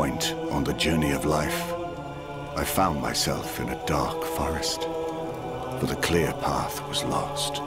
point on the journey of life, I found myself in a dark forest, for the clear path was lost.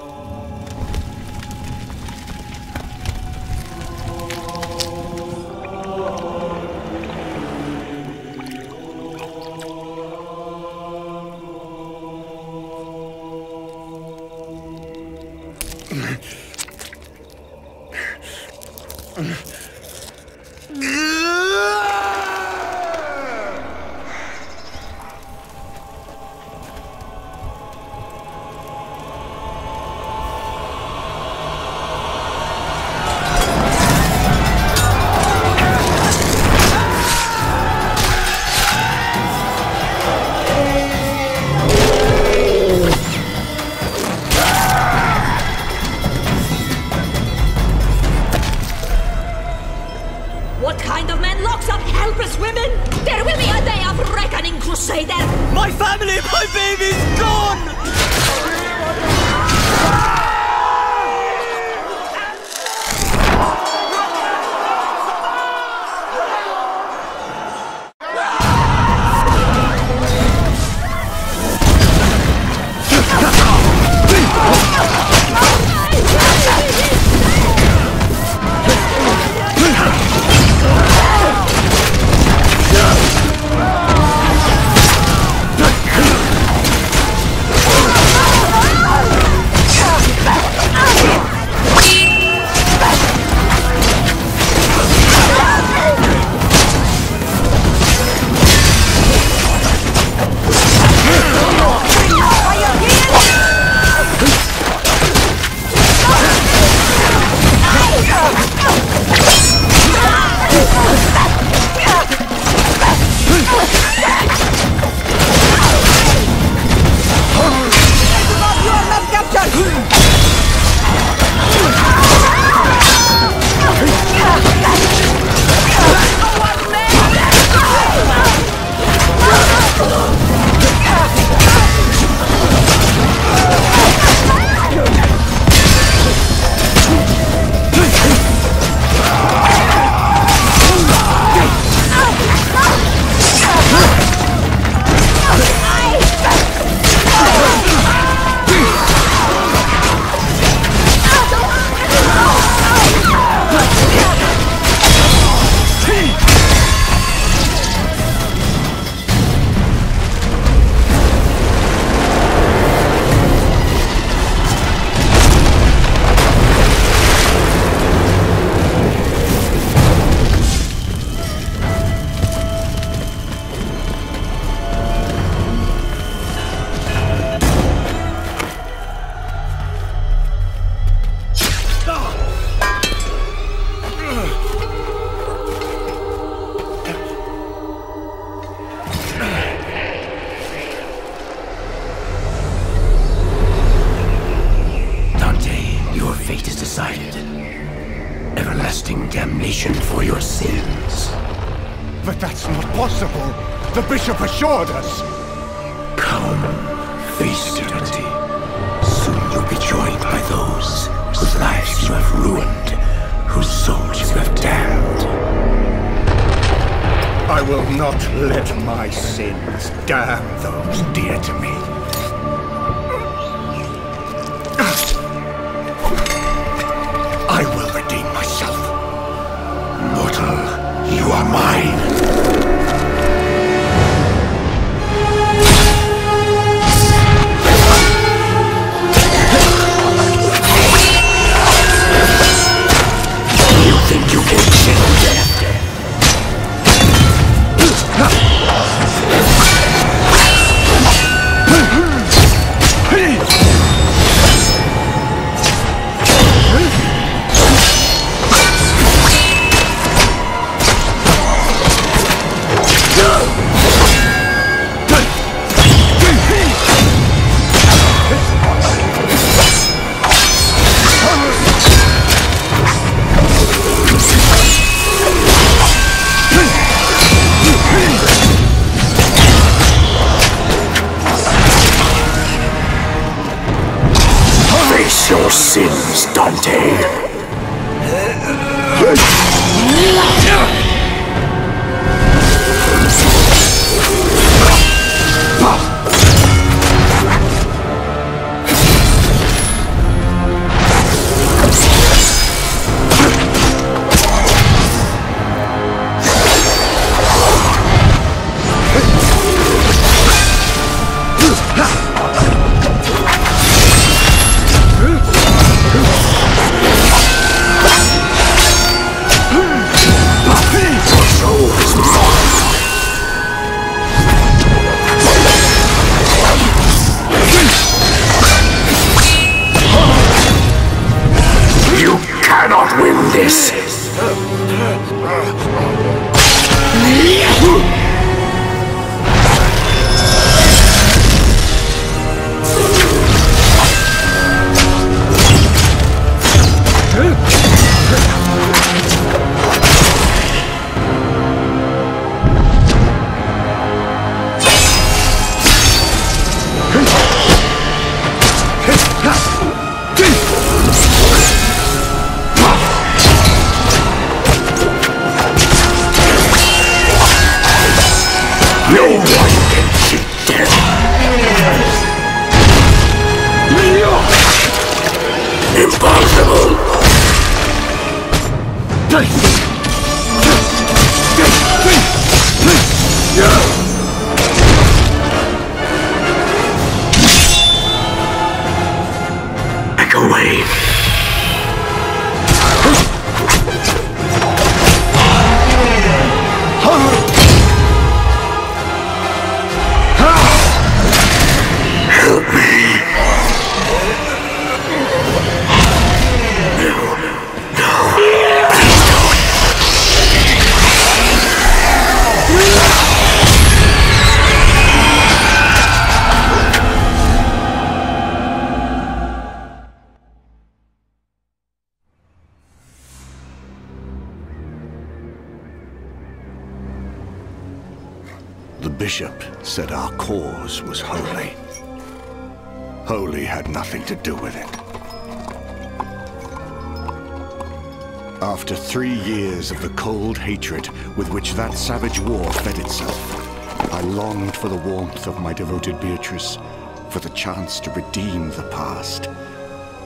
Chance to redeem the past,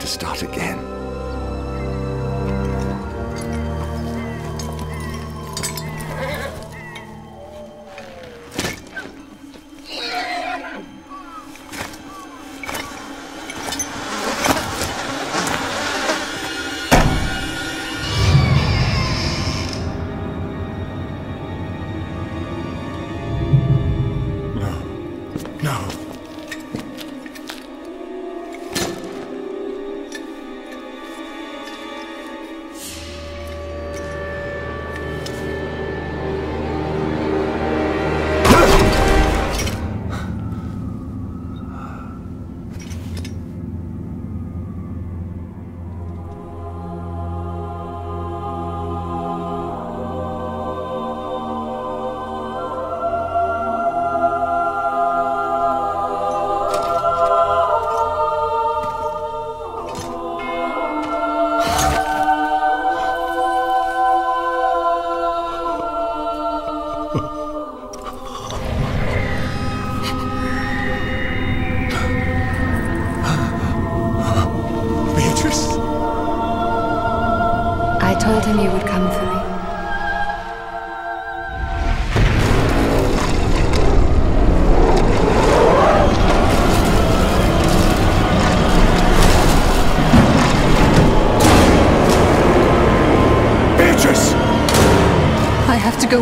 to start again.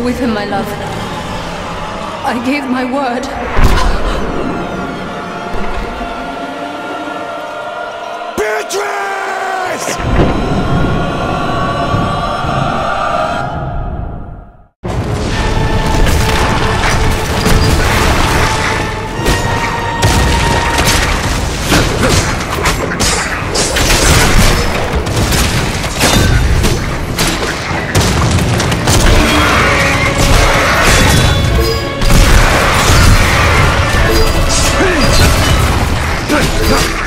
With him, my love. I gave my word. Why,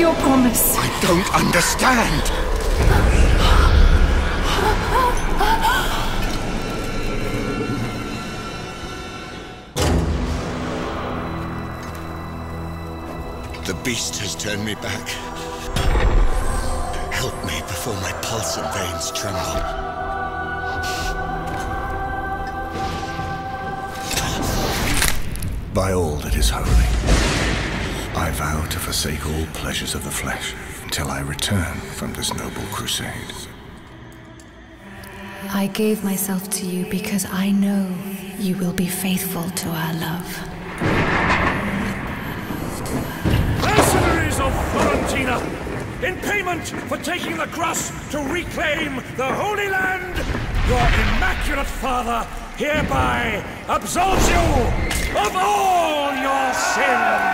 your promise? I don't understand! The beast has turned me back. Help me before my pulse and veins tremble. By all that is holy. I vow to forsake all pleasures of the flesh until I return from this noble crusade. I gave myself to you because I know you will be faithful to our love. Mercenaries of Florentina! In payment for taking the cross to reclaim the Holy Land, your Immaculate Father hereby absolves you of all your sins!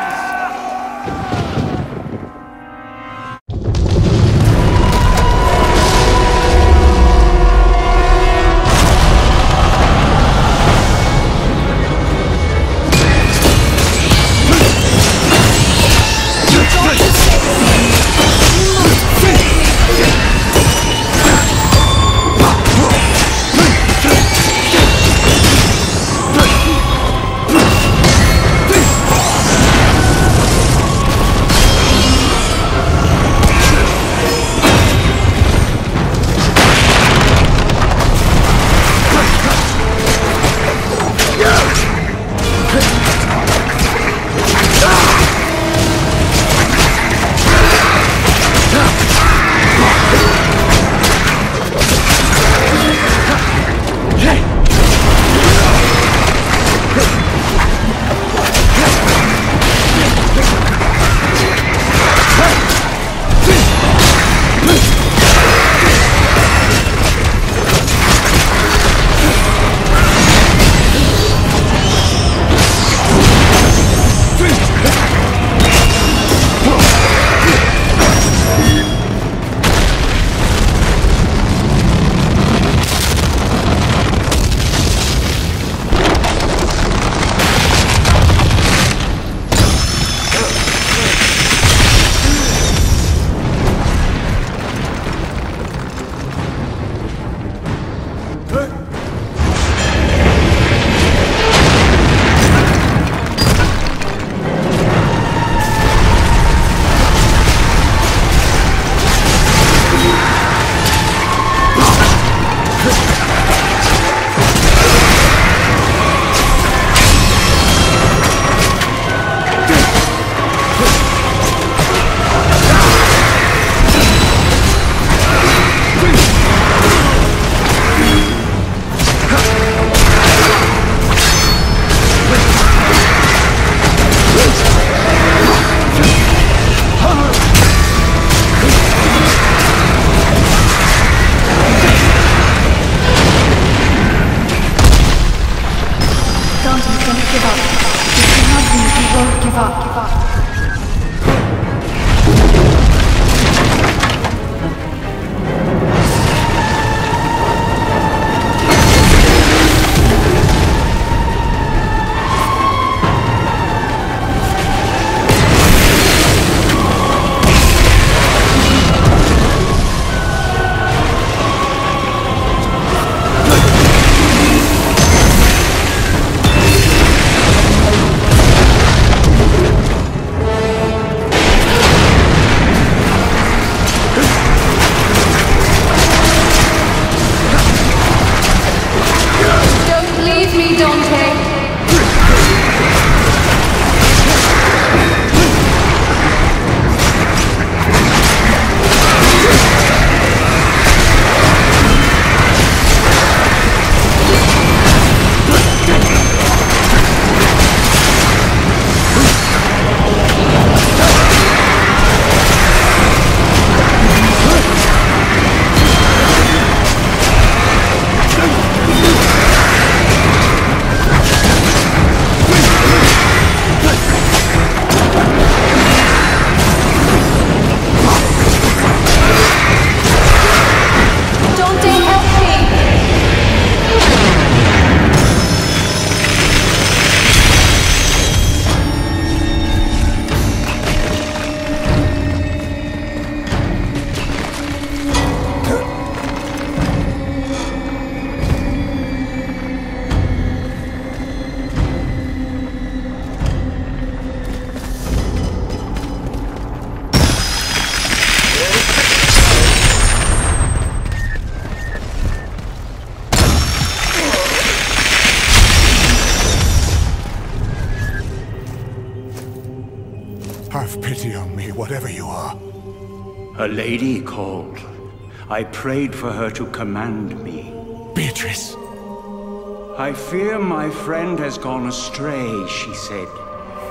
Friend has gone astray, she said.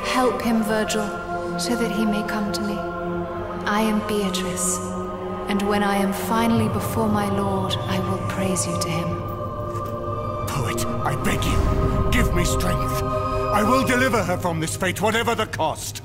Help him, Virgil, so that he may come to me. I am Beatrice, and when I am finally before my lord, I will praise you to him. Poet, I beg you, give me strength. I will deliver her from this fate, whatever the cost.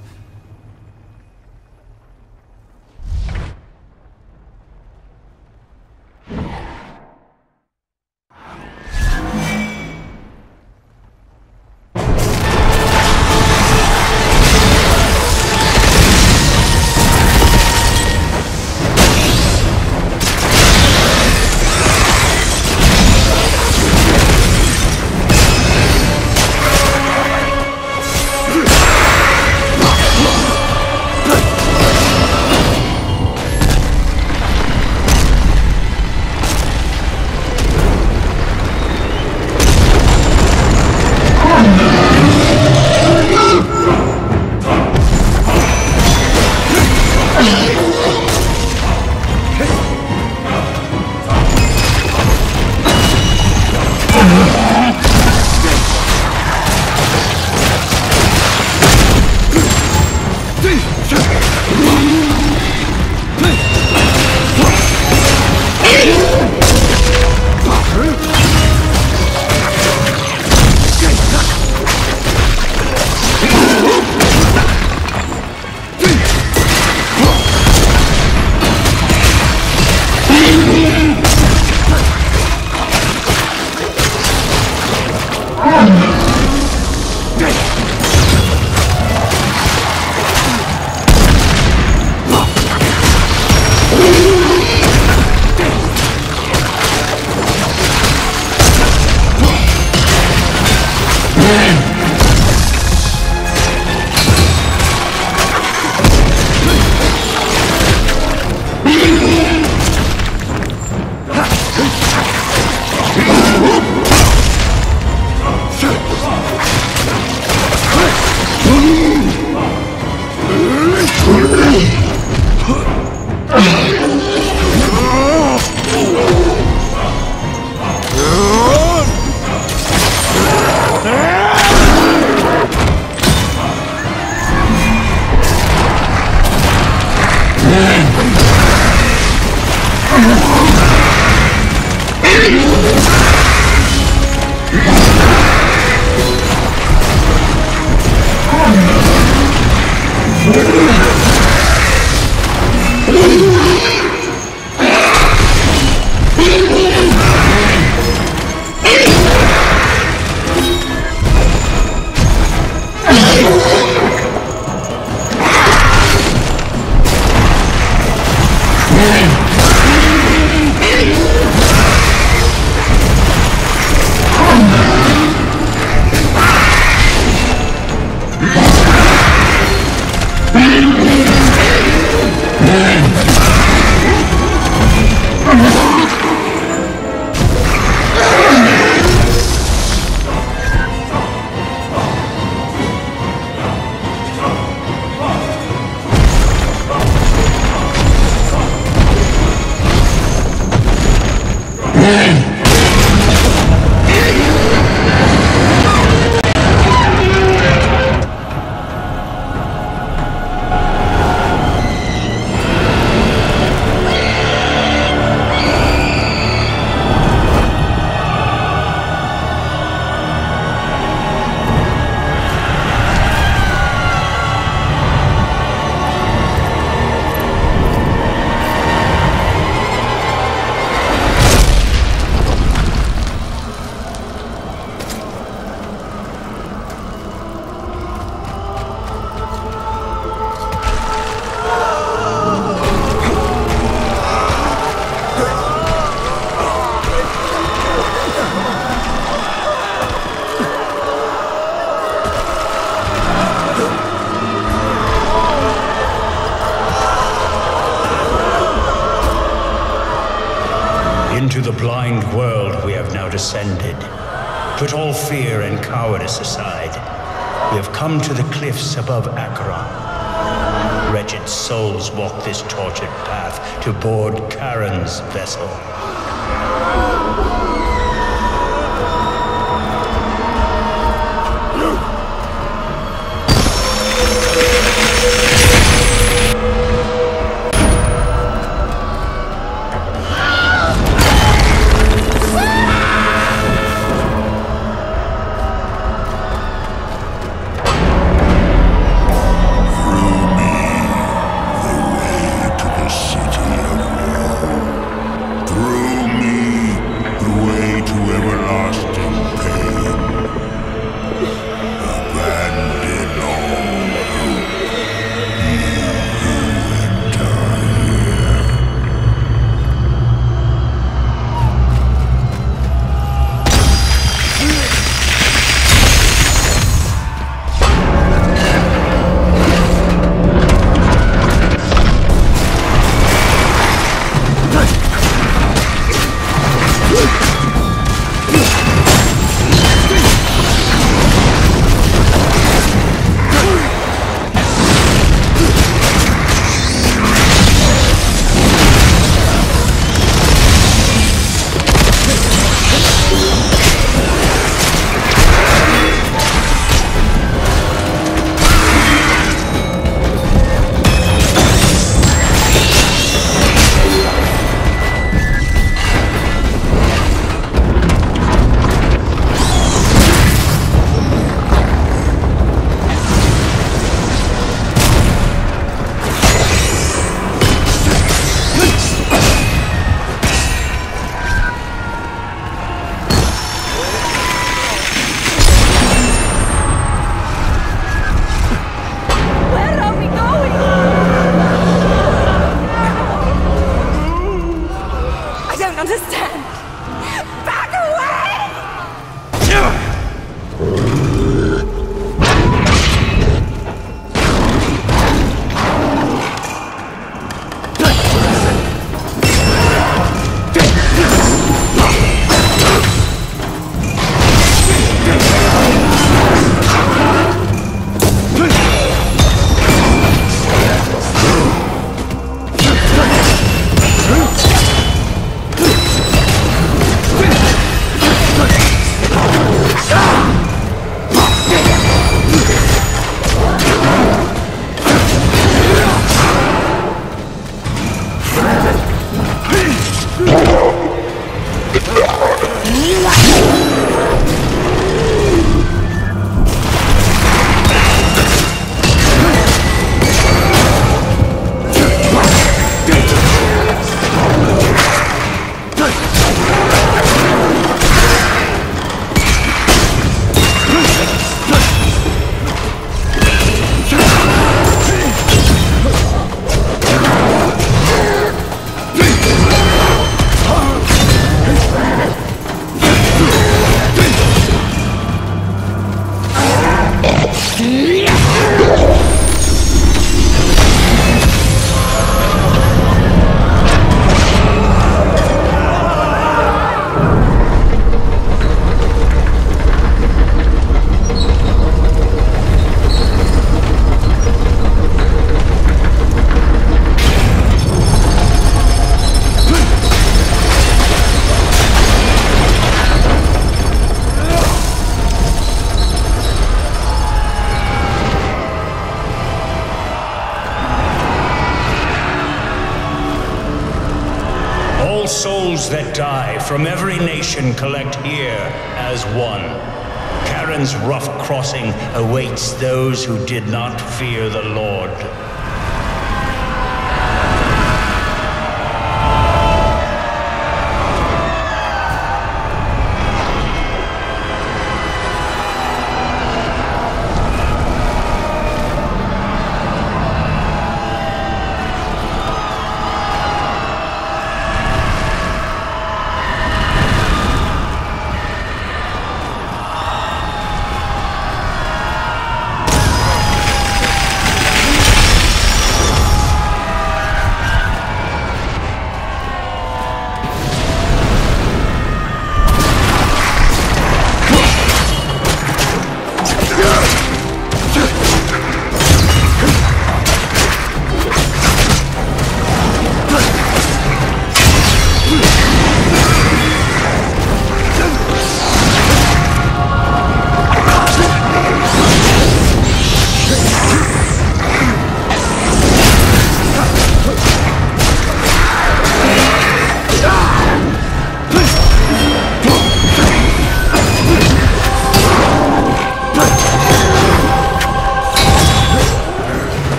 Vessel.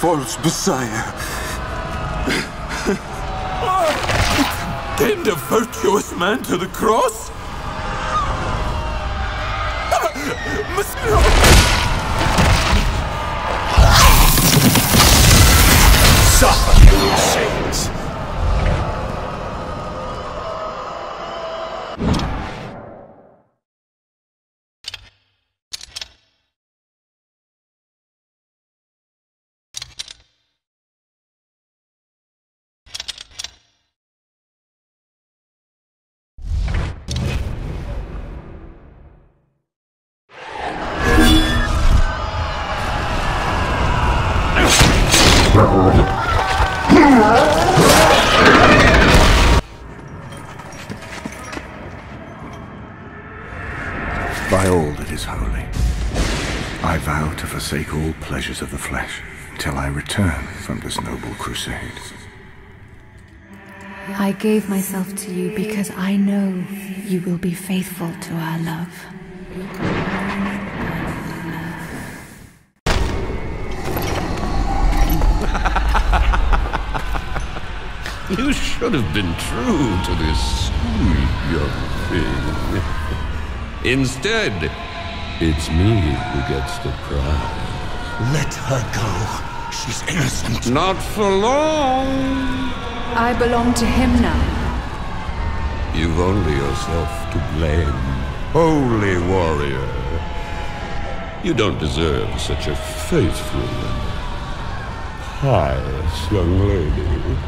Wolfsbeseier. should have been true to this sweet young thing. Instead, it's me who gets the prize. Let her go. She's innocent. Not for long. I belong to him now. You've only yourself to blame. Holy warrior. You don't deserve such a faithful and pious young lady.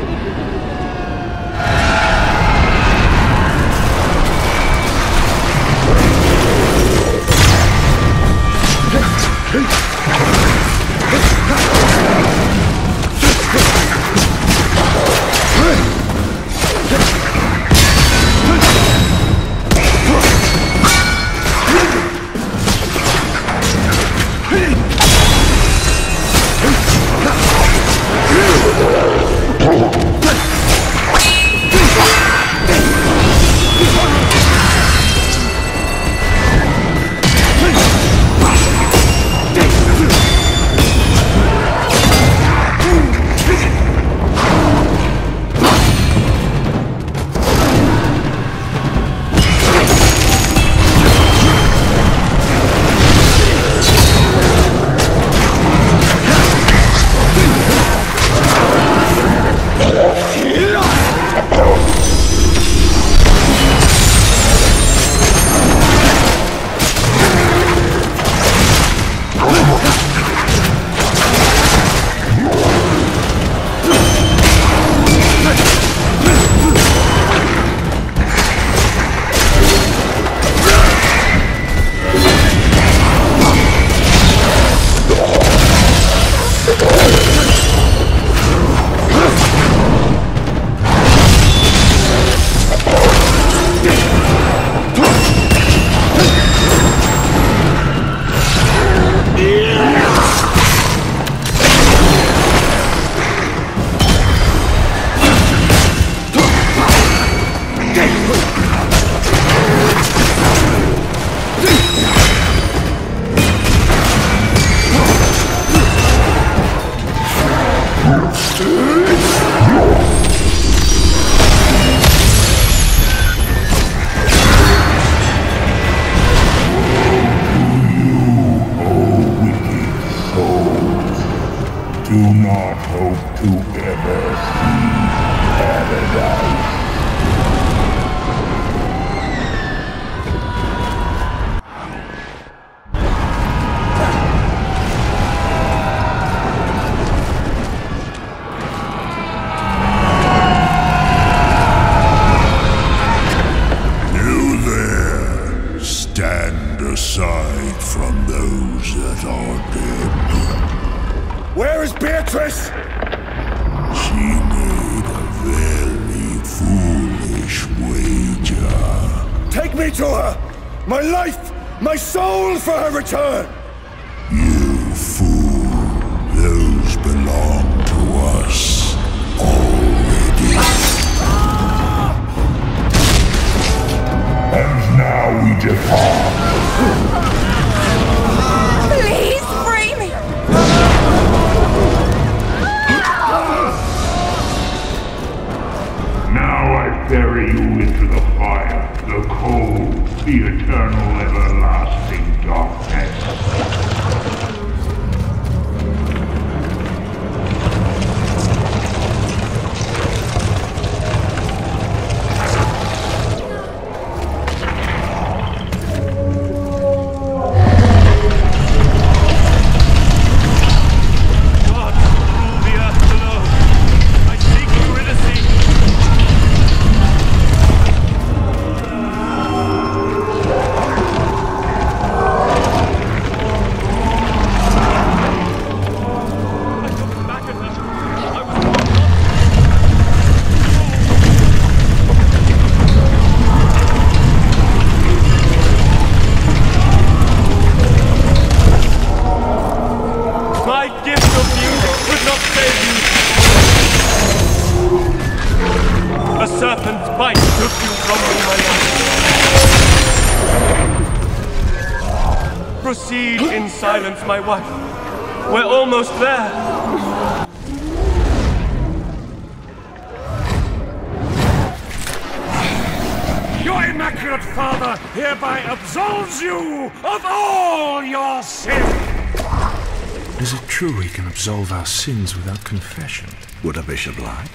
Absolve our sins without confession? Would a bishop lie?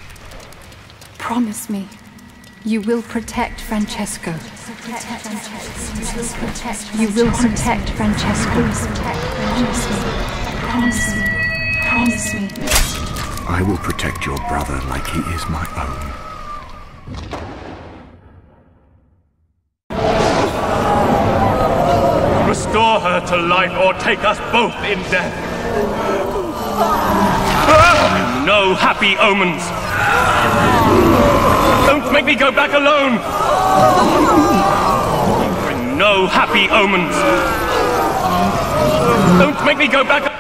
Promise me. You will protect Francesco. You will protect Francesco. Promise me. Promise me. I will protect your brother like he is my own. Restore her to life or take us both in death. No happy omens. Don't make me go back alone. No happy omens. Don't make me go back.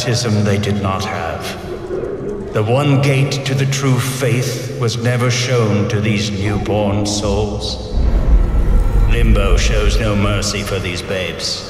Baptism they did not have. The one gate to the true faith was never shown to these newborn souls. Limbo shows no mercy for these babes.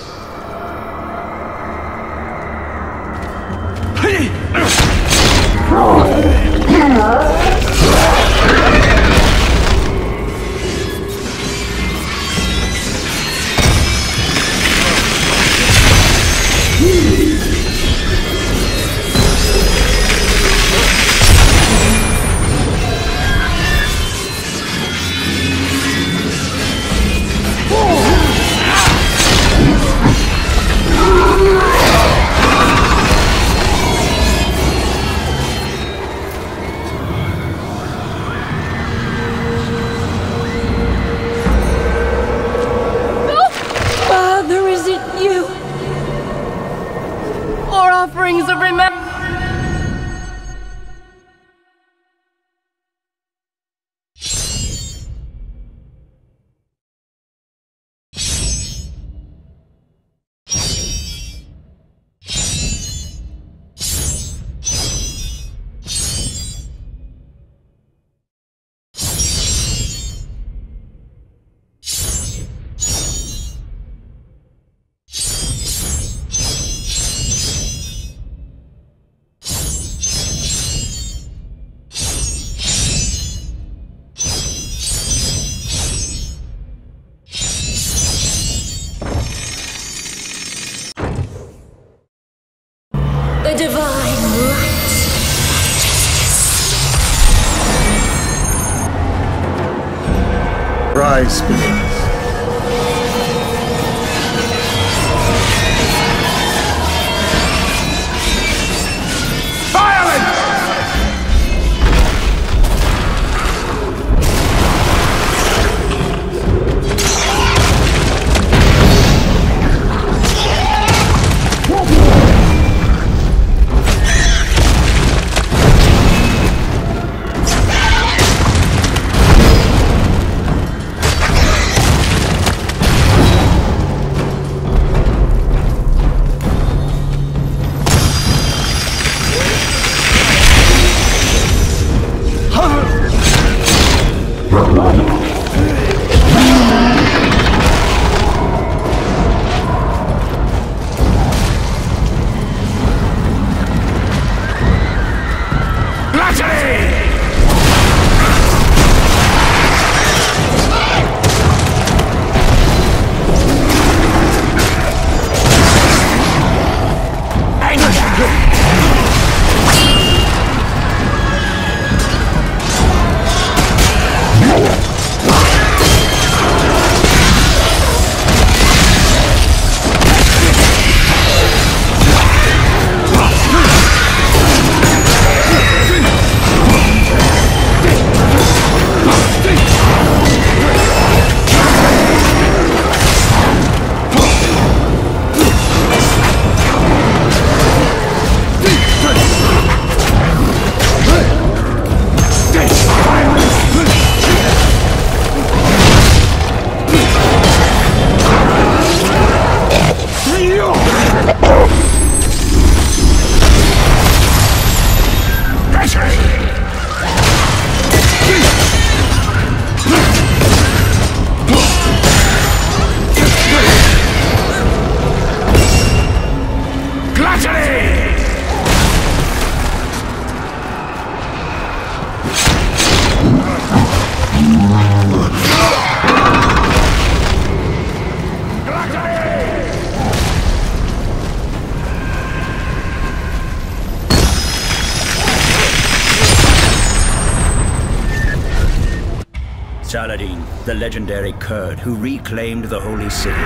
Legendary Kurd who reclaimed the Holy City,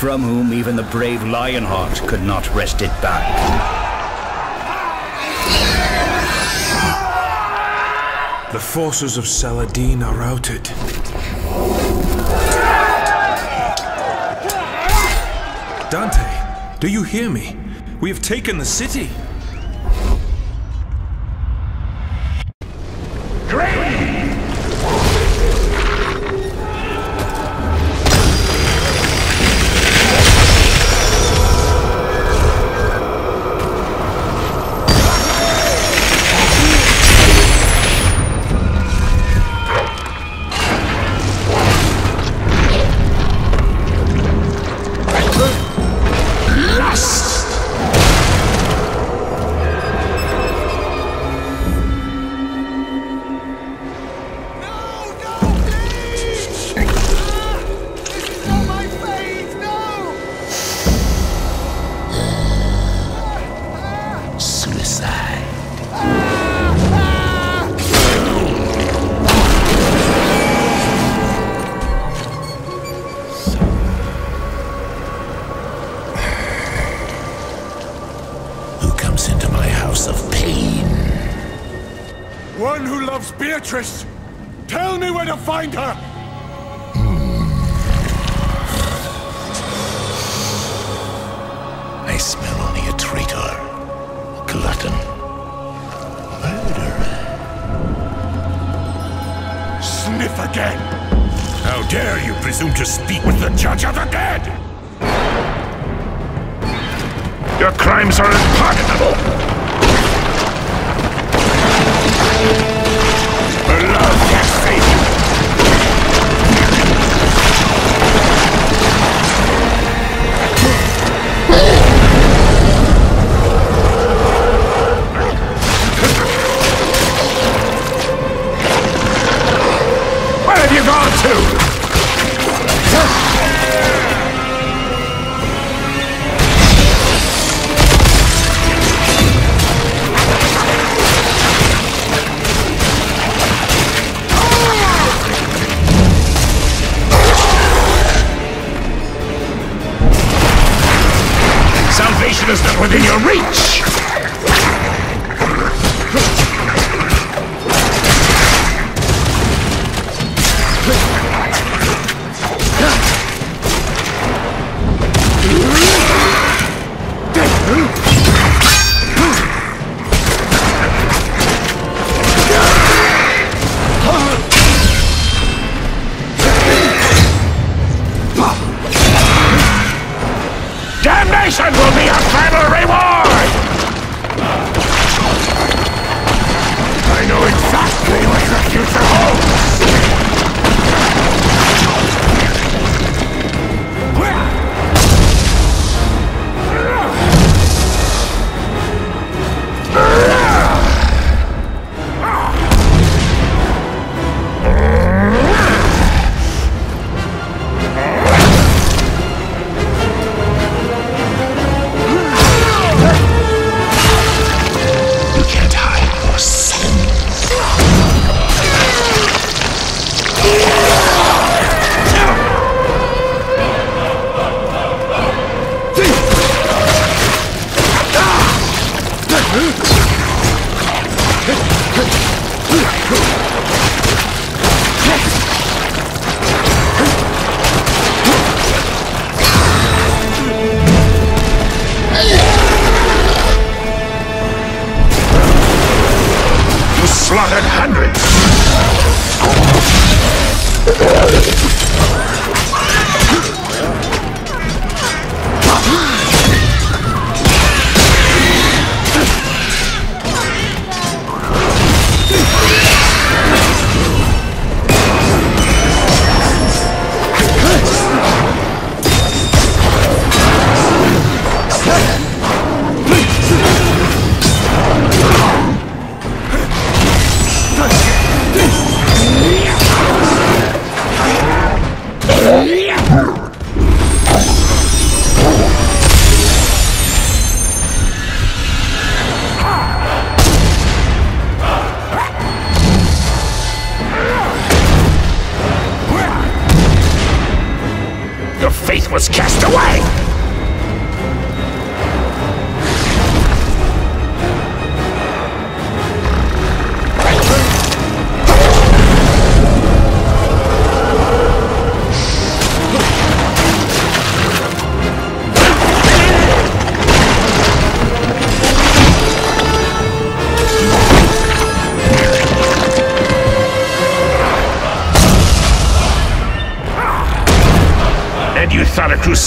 from whom even the brave Lionheart could not wrest it back. The forces of Saladin are routed. Dante, do you hear me? We have taken the city.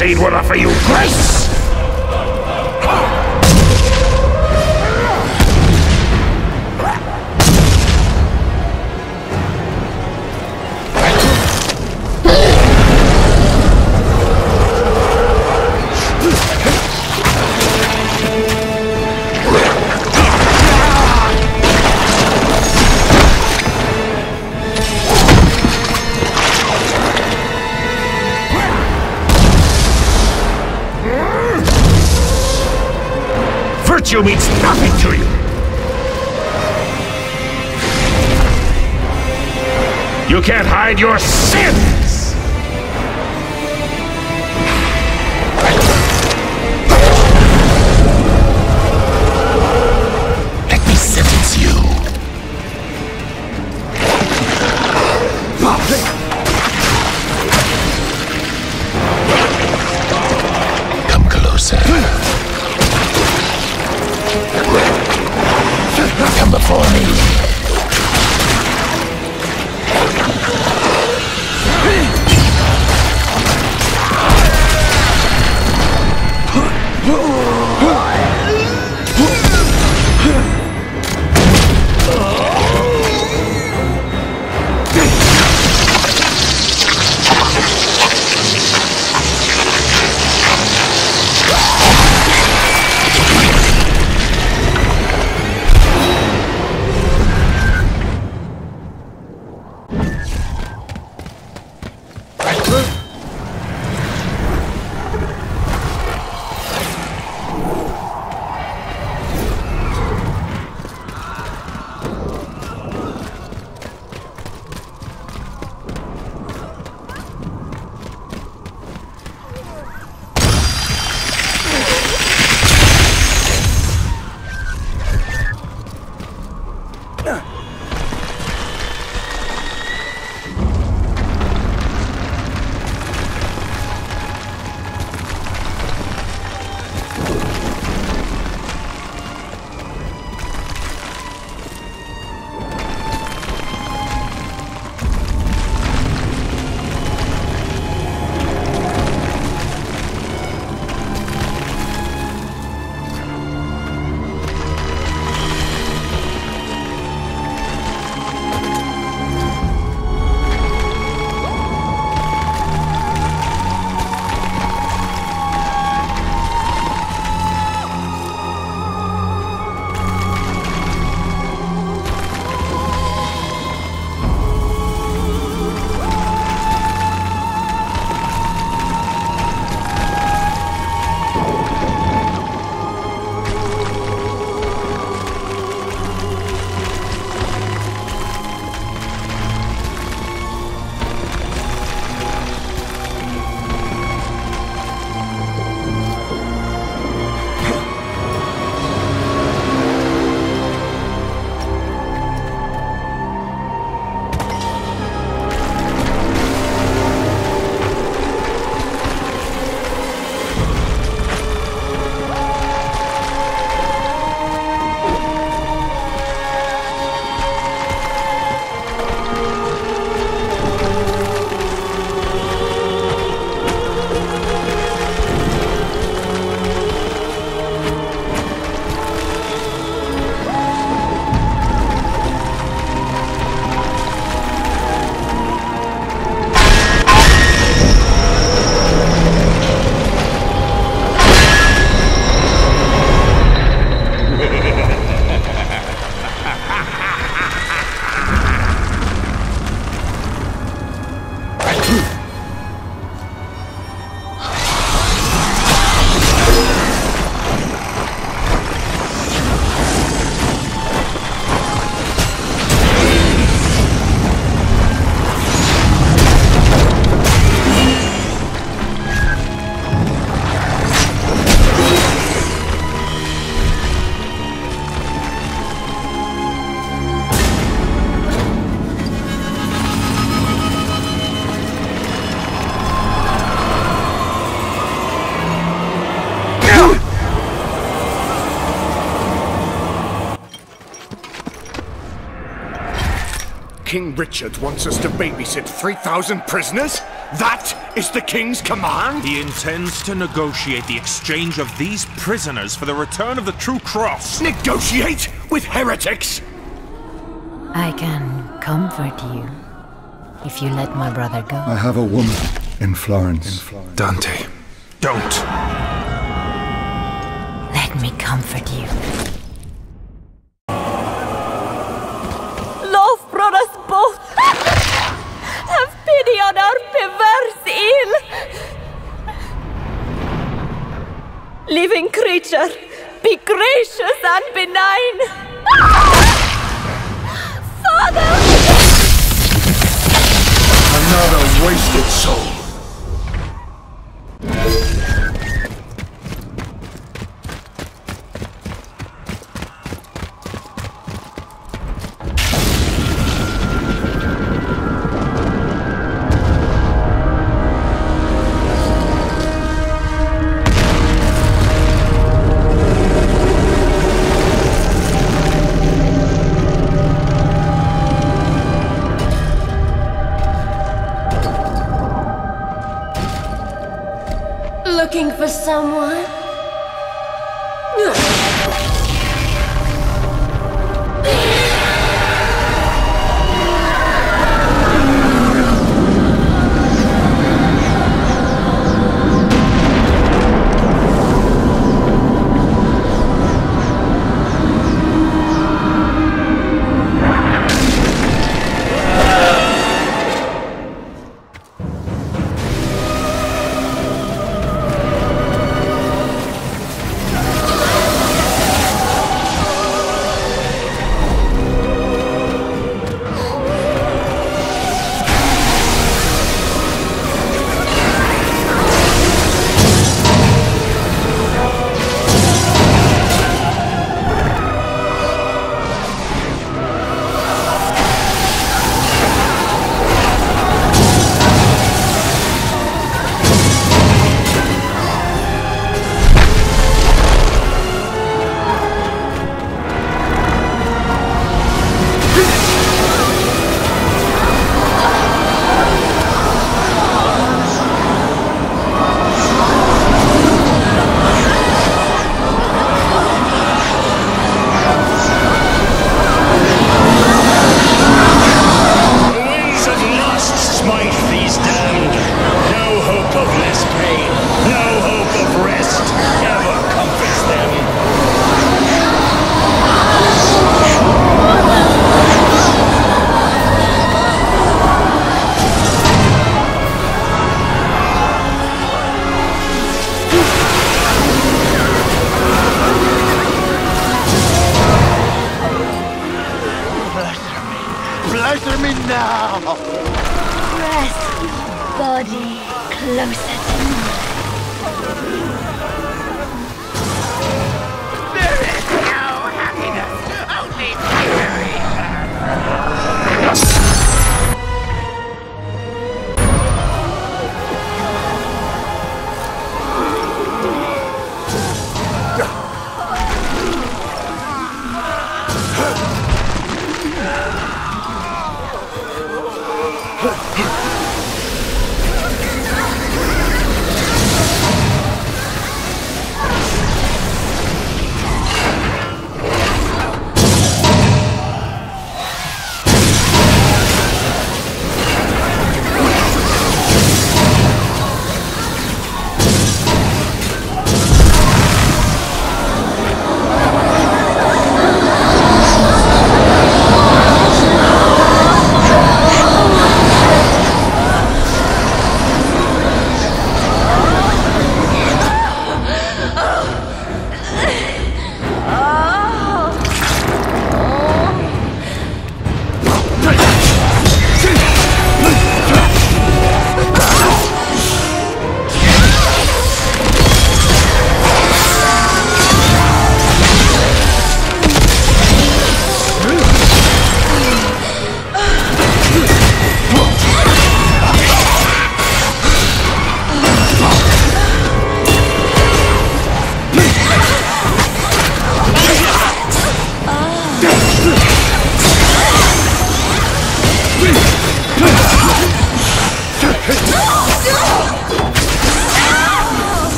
Thought a offer you? King Richard wants us to babysit 3,000 prisoners? That is the king's command? He intends to negotiate the exchange of these prisoners for the return of the true cross. Negotiate with heretics? I can comfort you if you let my brother go. I have a woman in Florence. In Florence. Dante, don't.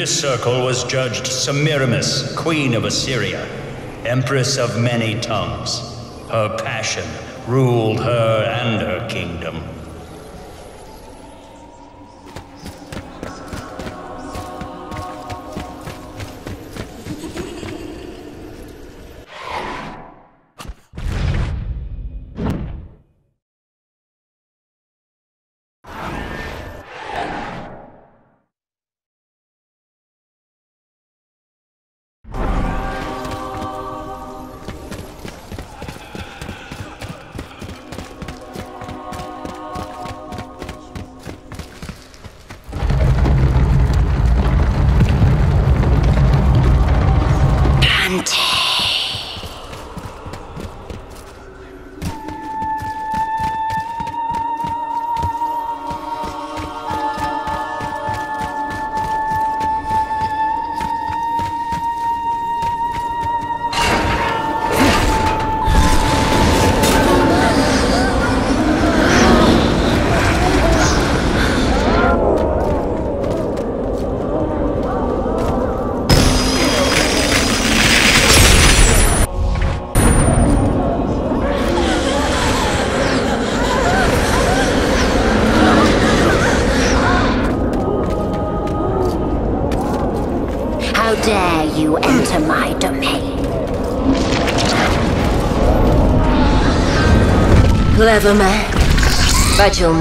This circle was judged Semiramis, Queen of Assyria, Empress of many tongues. Her passion ruled her and her kingdom. Clever man, but you'll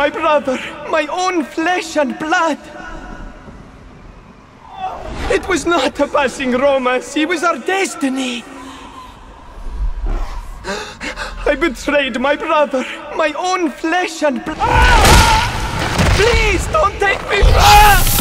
my brother, my own flesh and blood. It was not a passing romance, he was our destiny. I betrayed my brother, my own flesh and blood. Please don't take me back!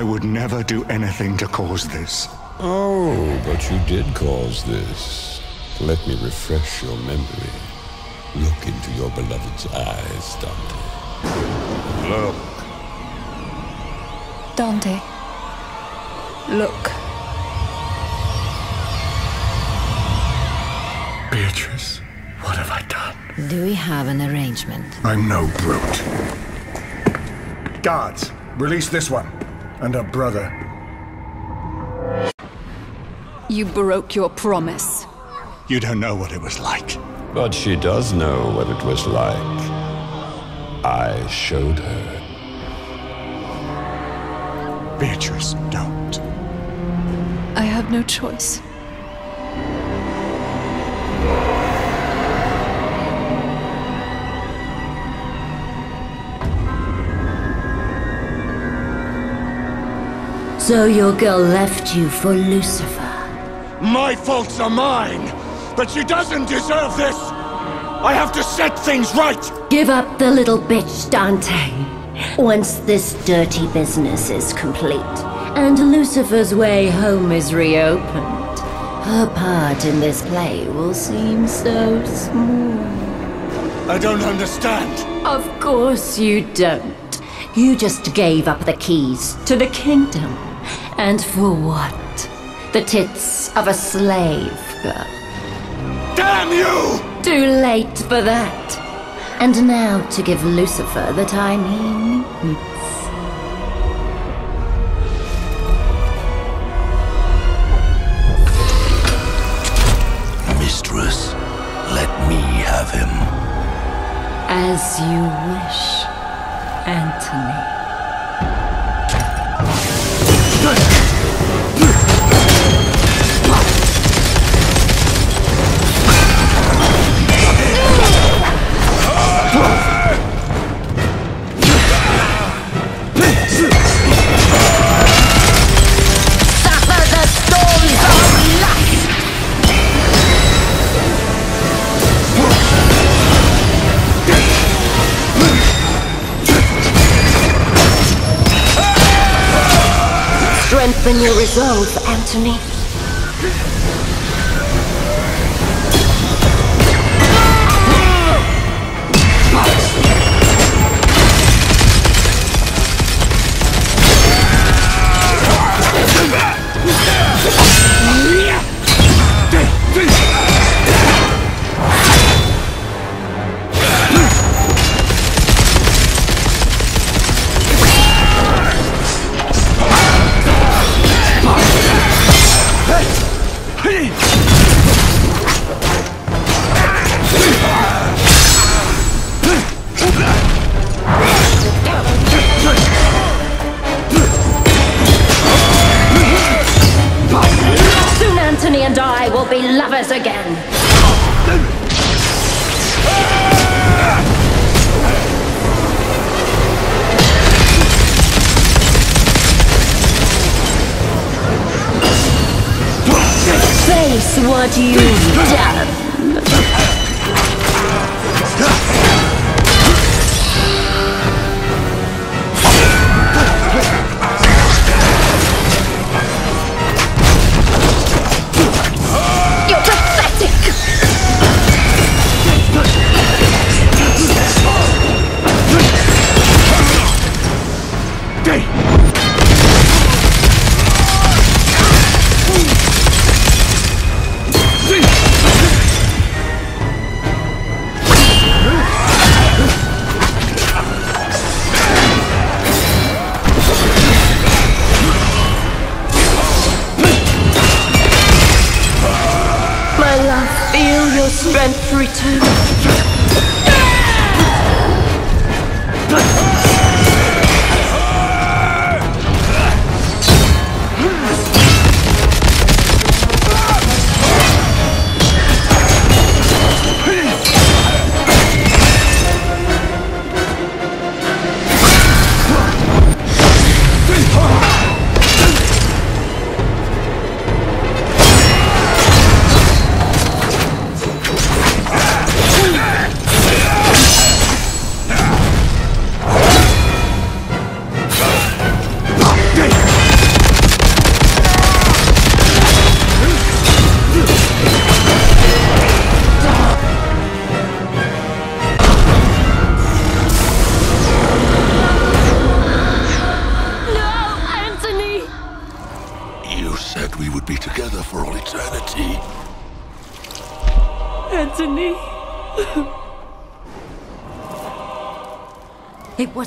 I would never do anything to cause this. Oh, but you did cause this. Let me refresh your memory. Look into your beloved's eyes, Dante. Look. Dante. Look. Beatrice, what have I done? Do we have an arrangement? I'm no brute. Guards, release this one. And her brother. You broke your promise. You don't know what it was like. But she does know what it was like. I showed her. Beatrice, don't. I have no choice. So your girl left you for Lucifer. My faults are mine, but she doesn't deserve this. I have to set things right. Give up the little bitch, Dante. Once this dirty business is complete and Lucifer's way home is reopened, her part in this play will seem so small. I don't understand. Of course you don't. You just gave up the keys to the kingdom. And for what? The tits of a slave girl. Damn you! Too late for that. And now to give Lucifer the time he needs. Mistress, let me have him. As you wish, Antony. your resolve, Antony. Strength return.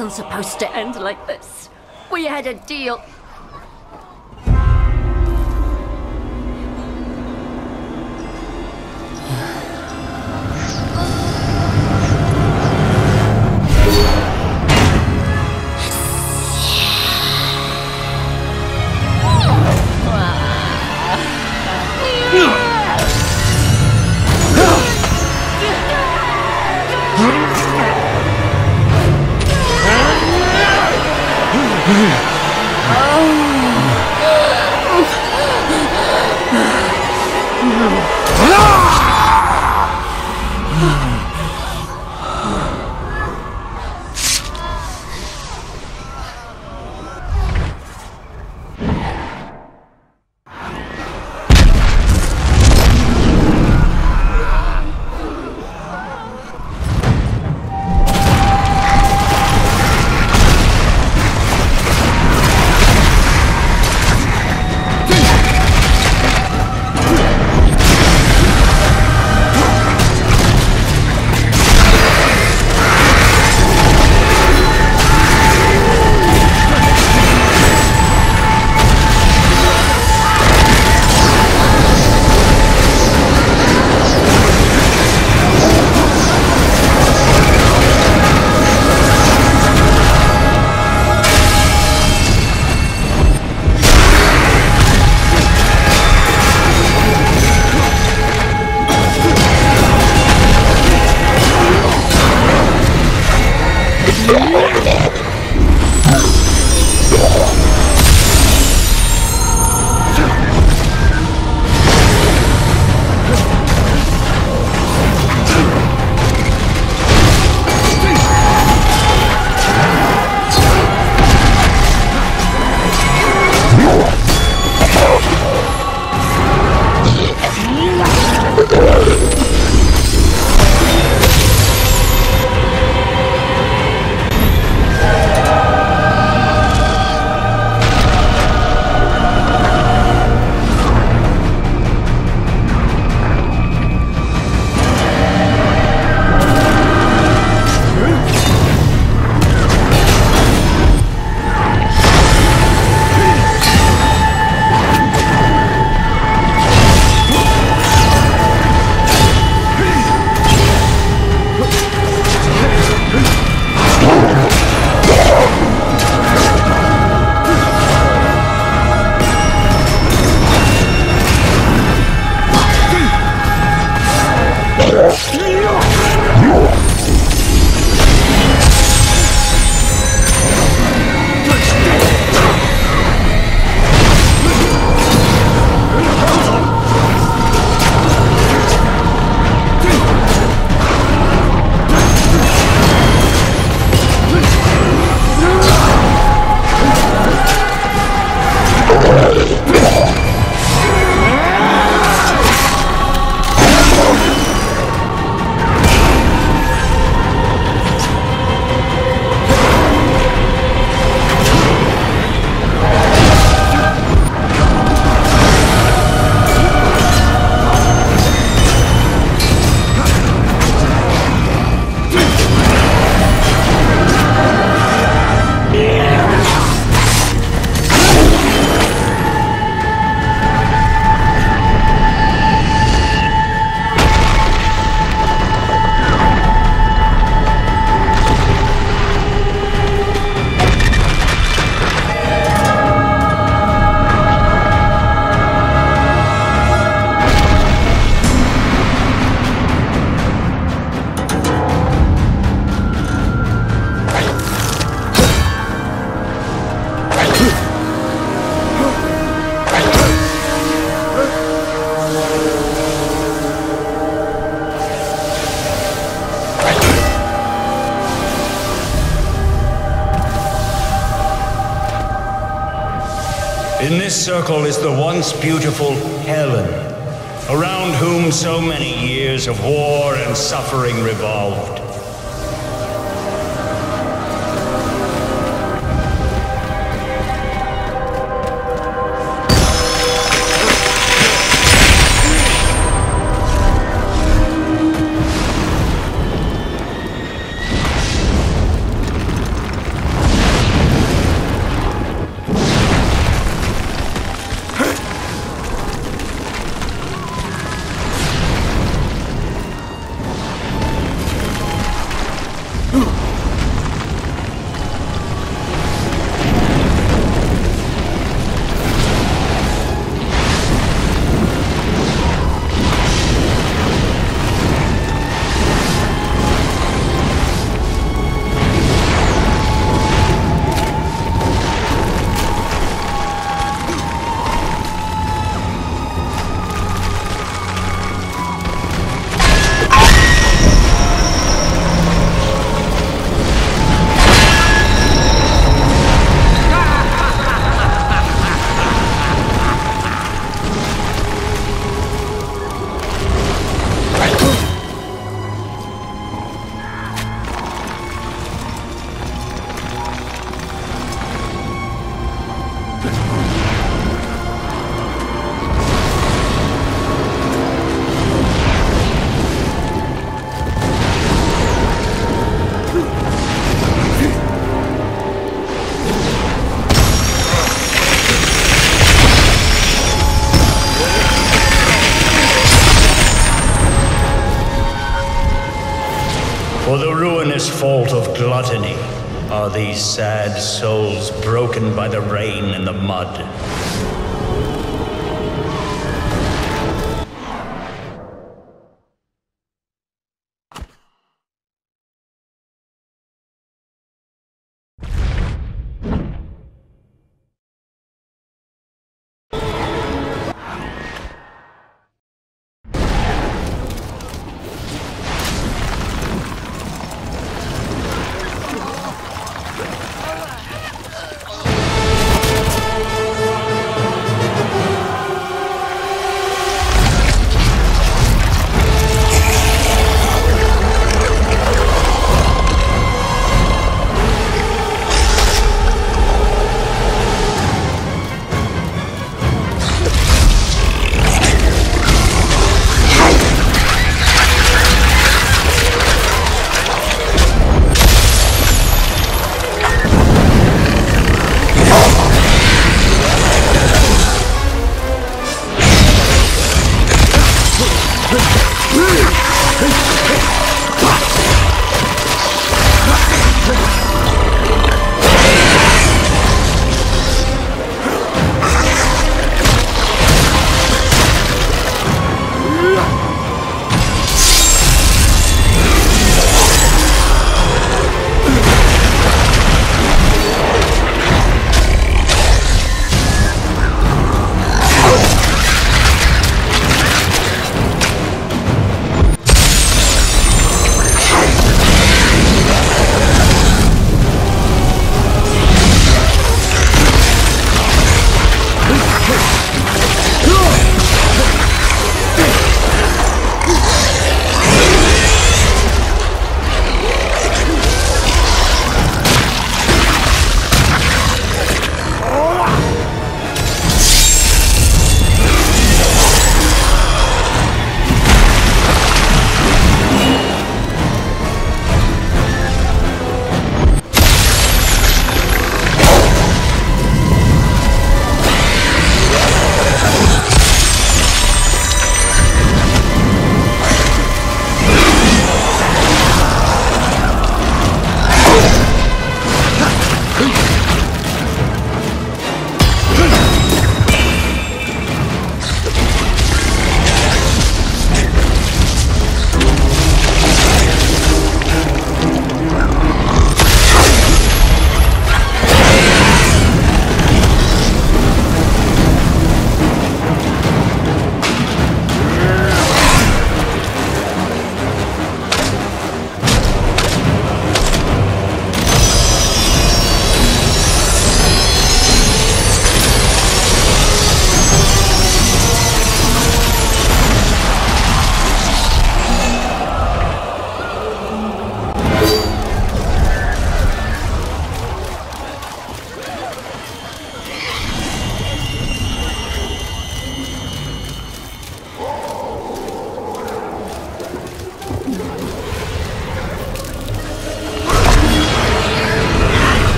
wasn't supposed to end like this. We had a deal. Beautiful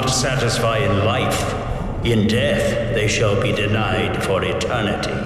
not satisfy in life, in death they shall be denied for eternity.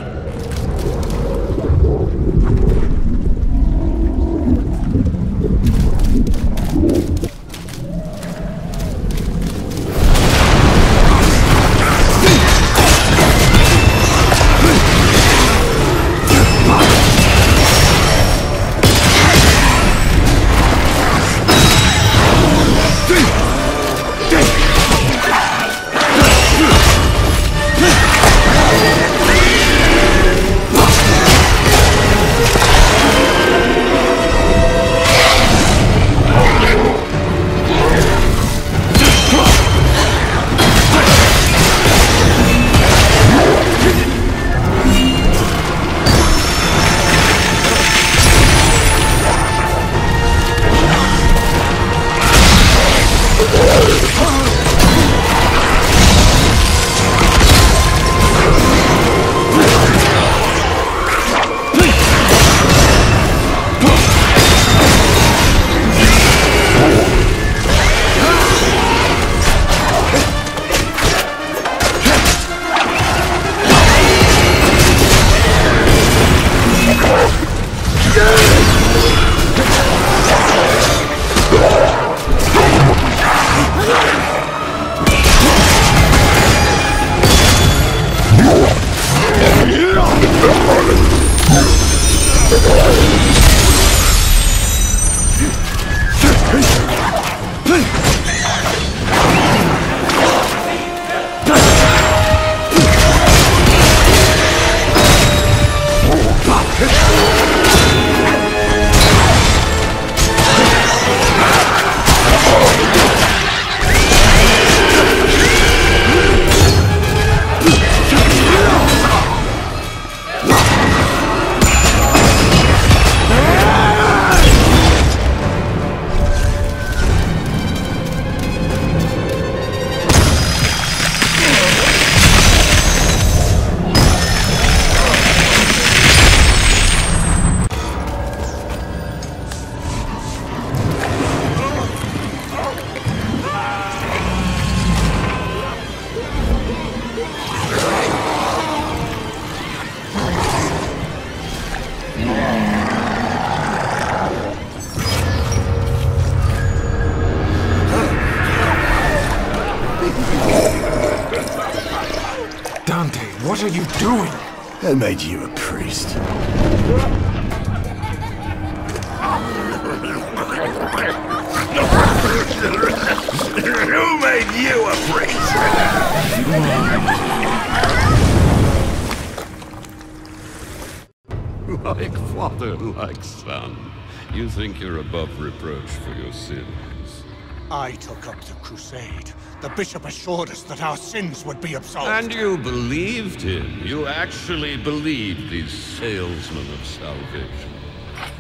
Crusade. The bishop assured us that our sins would be absolved. And you believed him. You actually believed these salesmen of salvation.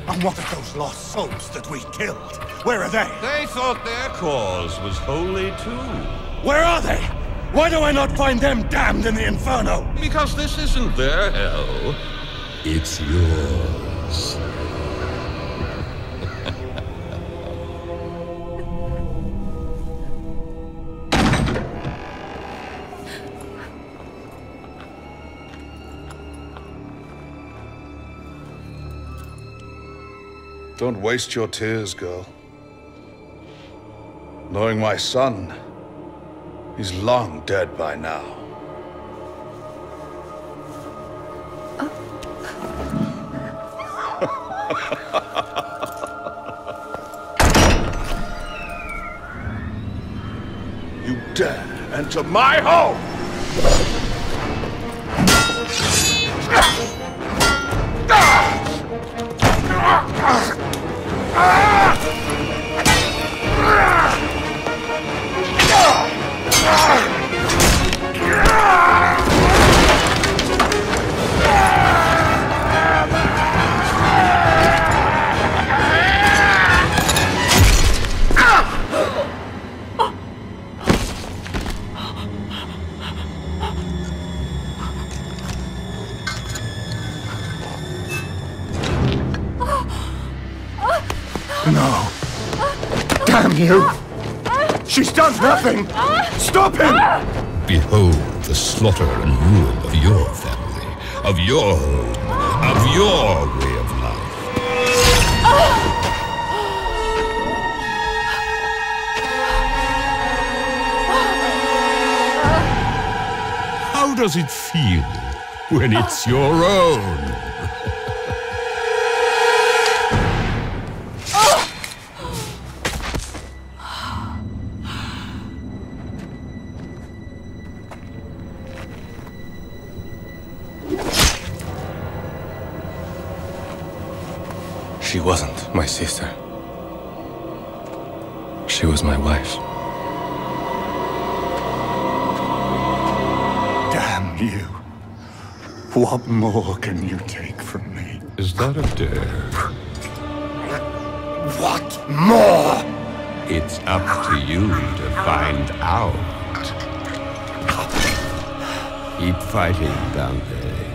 And what of those lost souls that we killed? Where are they? They thought their cause was holy too. Where are they? Why do I not find them damned in the inferno? Because this isn't their hell. It's yours. Don't waste your tears, girl. Knowing my son, he's long dead by now. you dare enter my home! No. You! She's done nothing! Stop him! Behold the slaughter and ruin of your family, of your home, of your way of life. How does it feel when it's your own? She wasn't my sister. She was my wife. Damn you. What more can you take from me? Is that a dare? What more? It's up to you to find out. Keep fighting, Dante.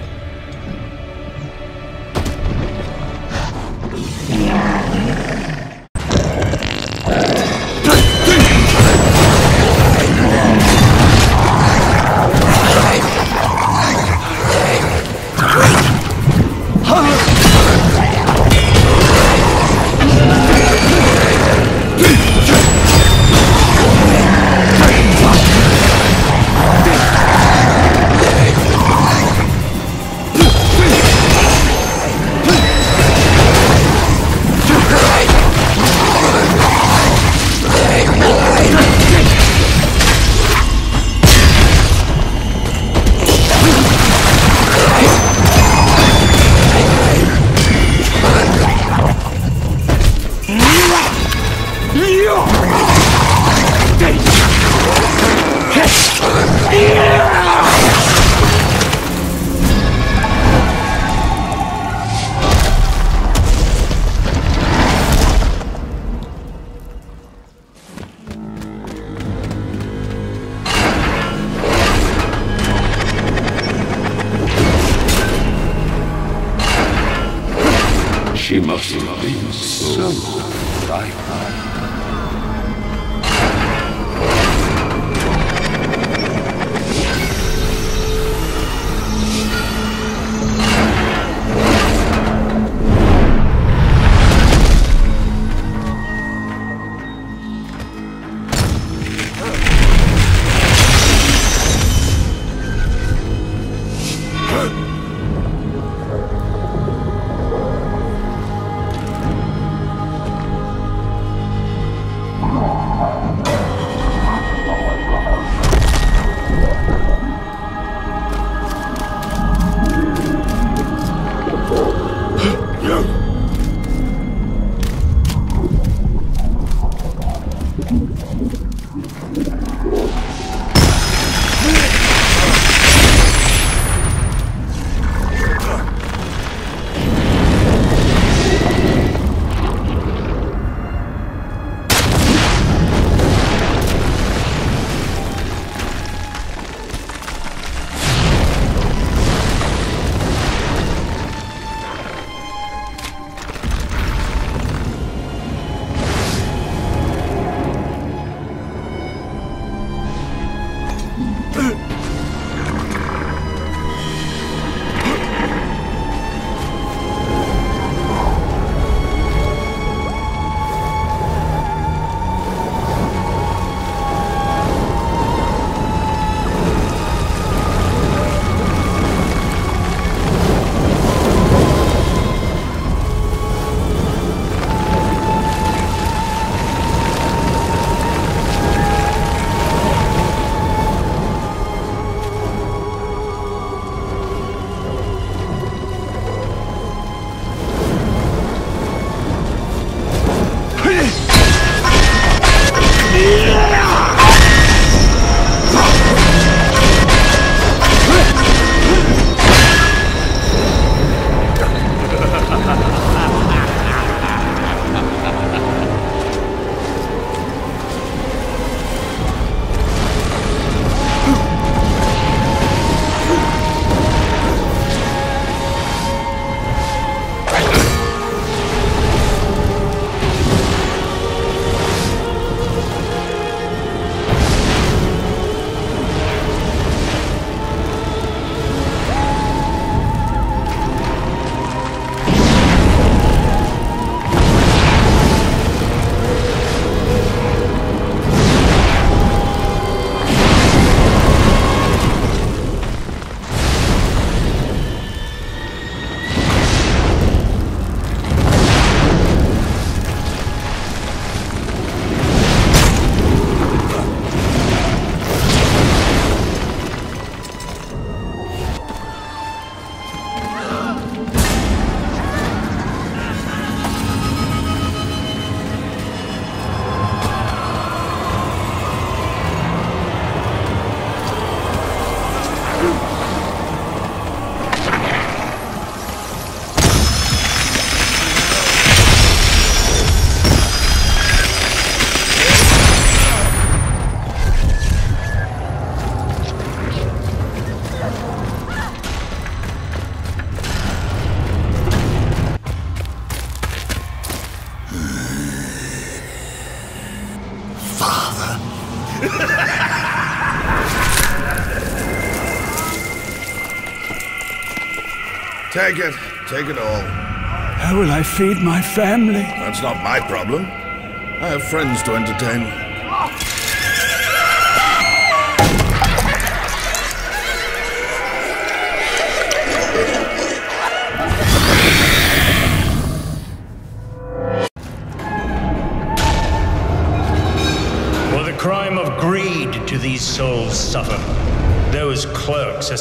Take it. Take it all. How will I feed my family? That's not my problem. I have friends to entertain.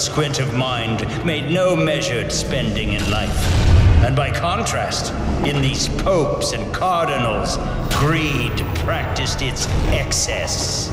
Squint of mind, made no measured spending in life. And by contrast, in these popes and cardinals, greed practiced its excess.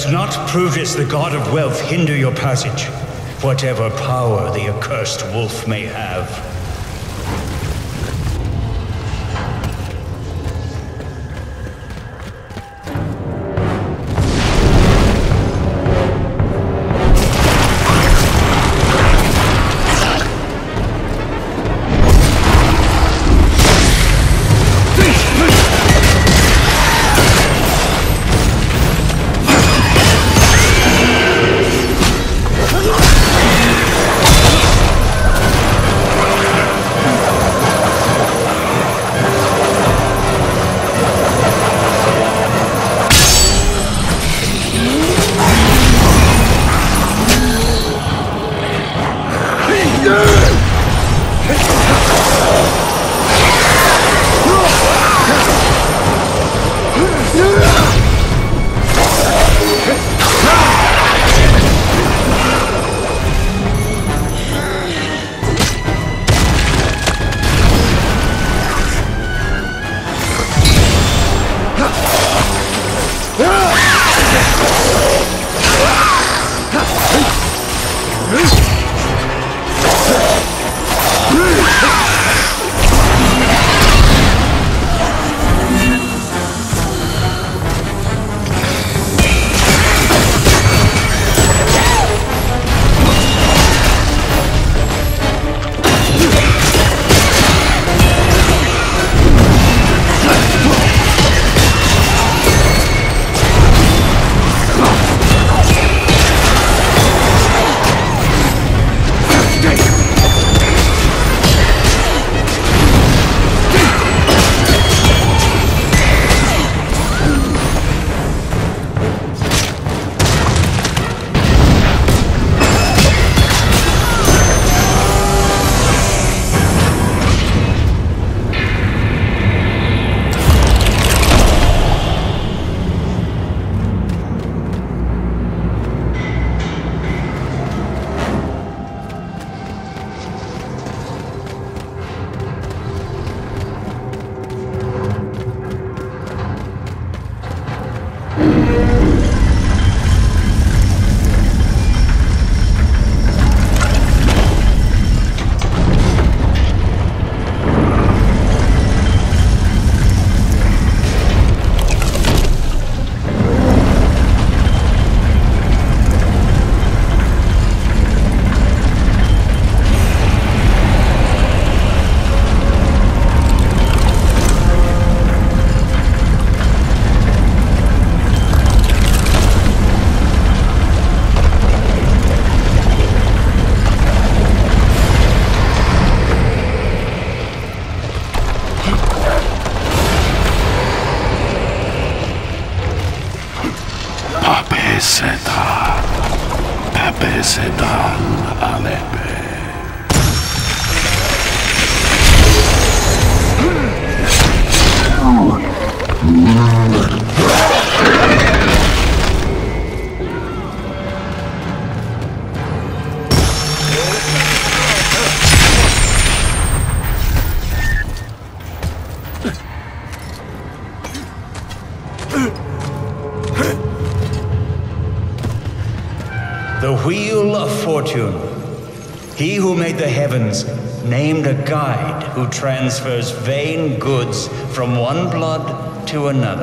Let not Plutus, the god of wealth, hinder your passage, whatever power the accursed wolf may have. Transfers vain goods from one blood to another.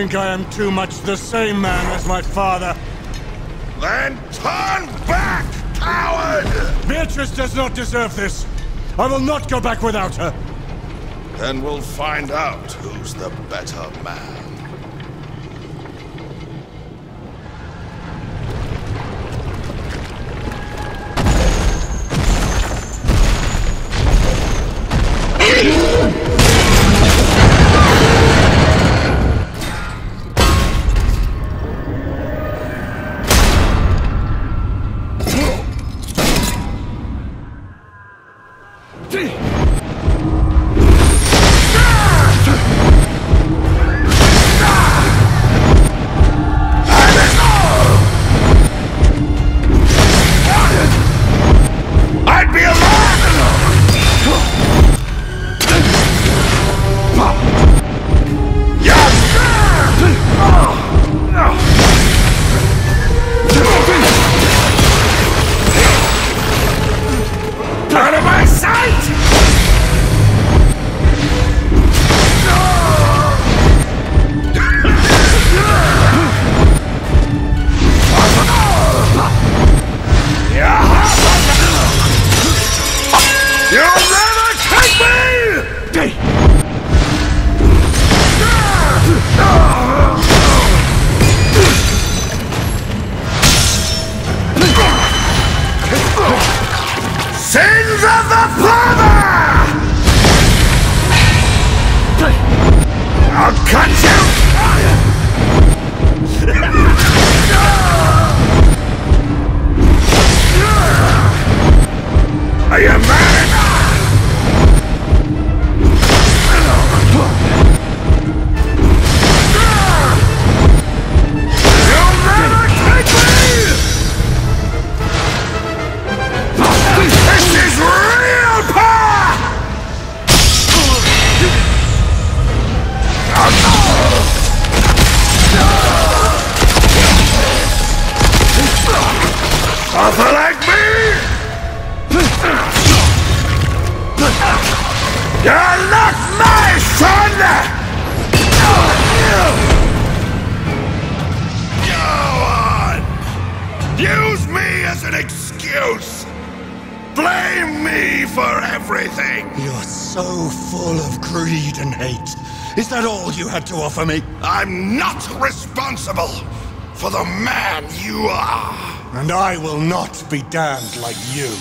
think I am too much the same man as my father. Then turn back, coward! Beatrice does not deserve this. I will not go back without her. Then we'll find out. be damned like you.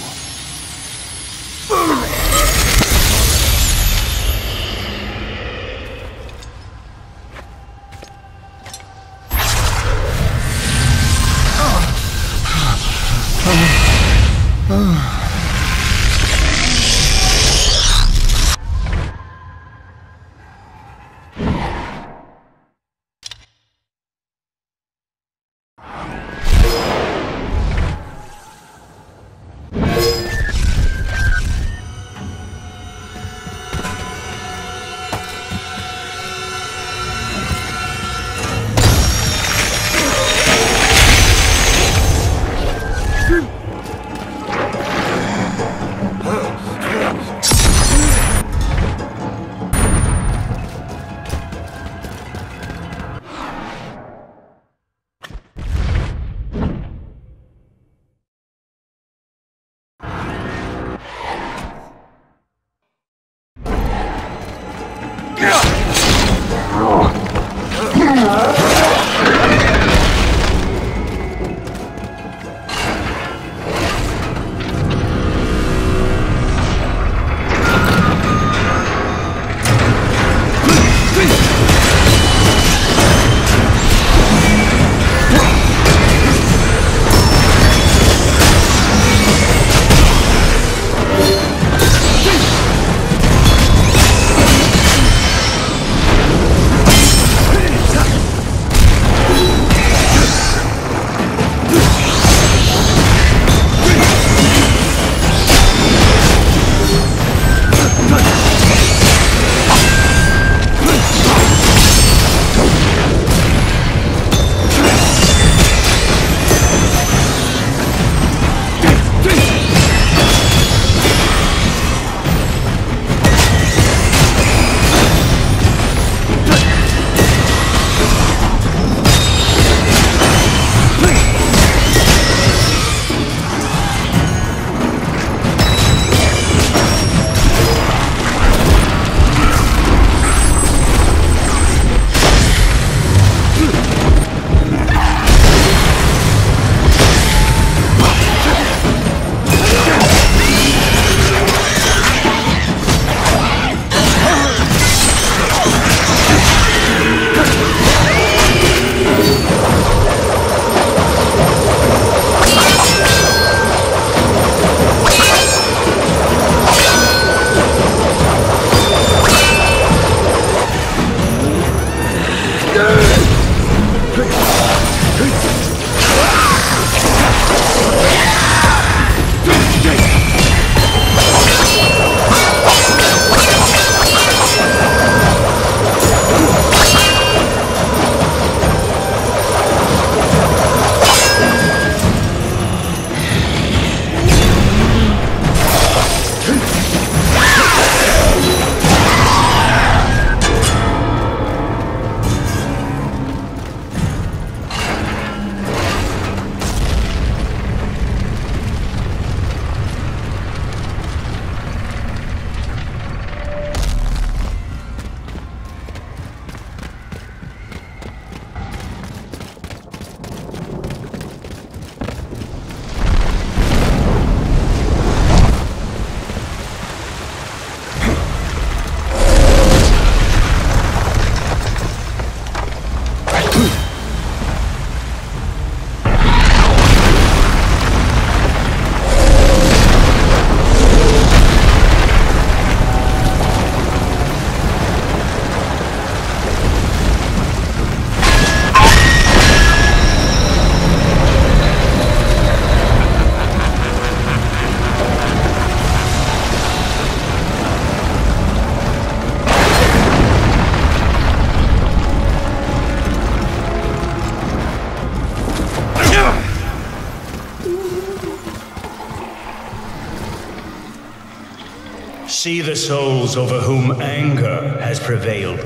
Souls over whom anger has prevailed.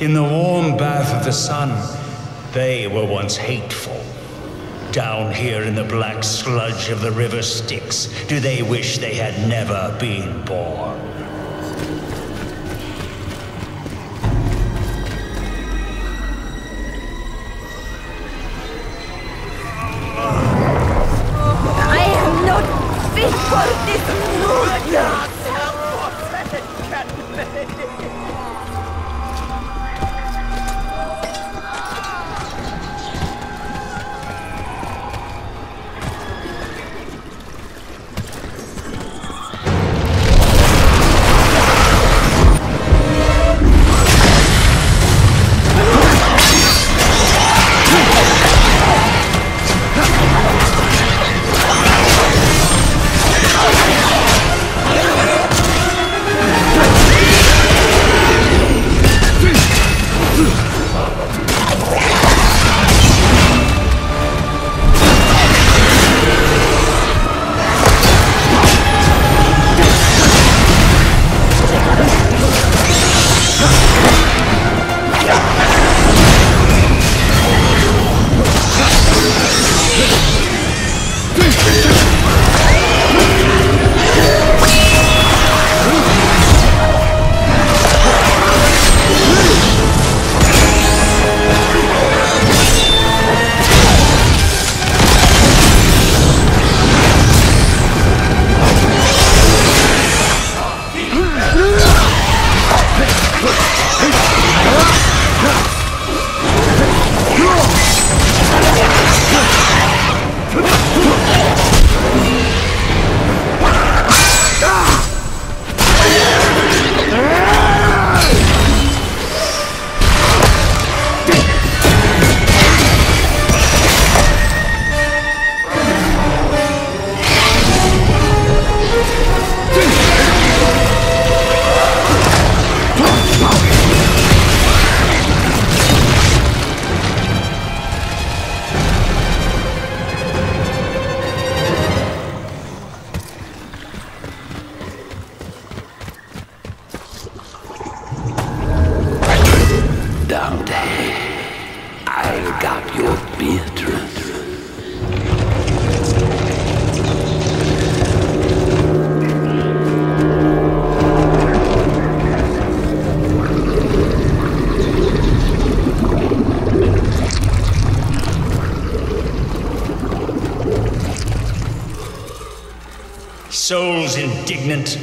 In the warm bath of the sun, they were once hateful. Down here in the black sludge of the river Styx, do they wish they had never been born? Indignant,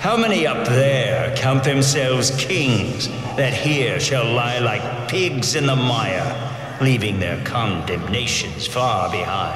how many up there count themselves kings that here shall lie like pigs in the mire, leaving their condemnations far behind?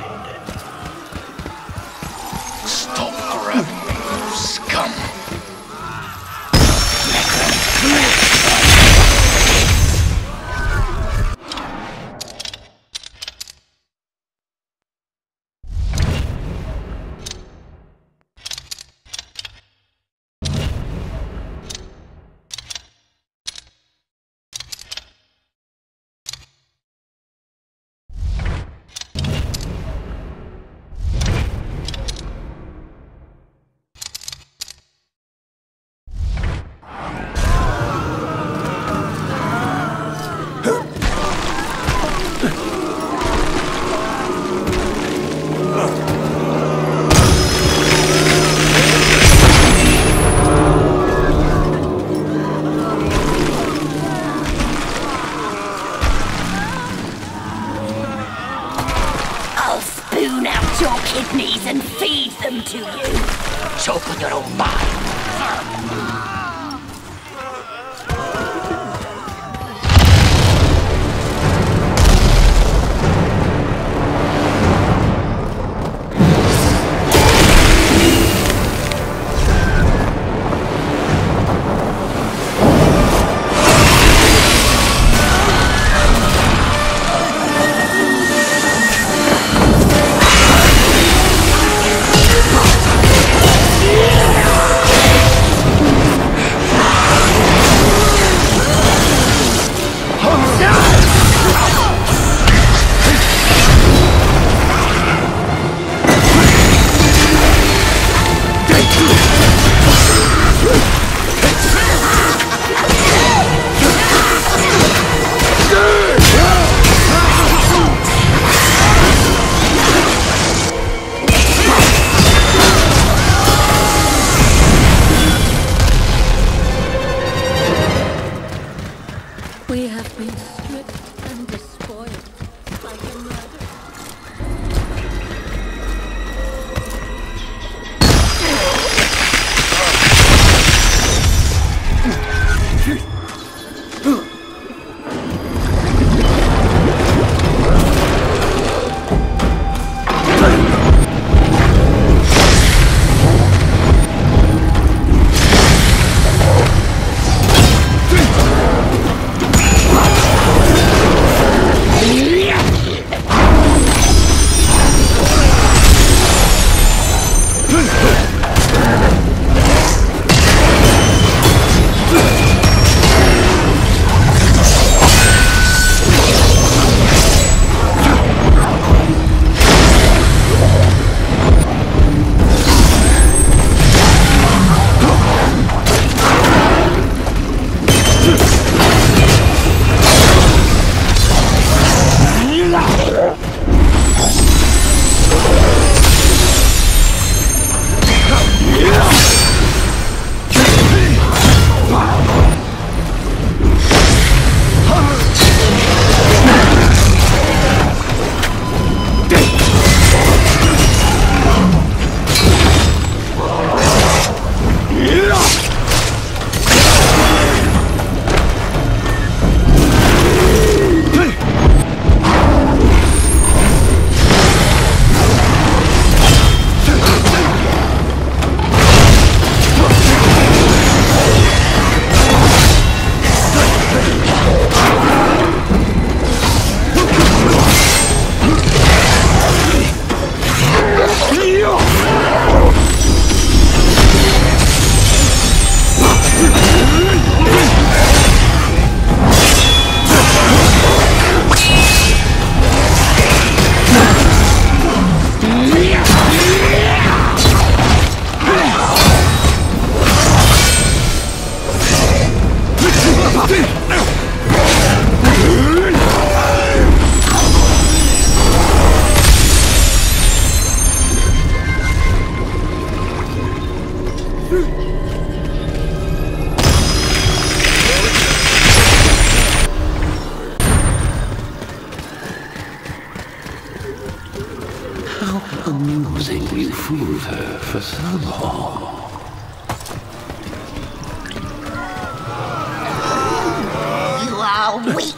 Are weak,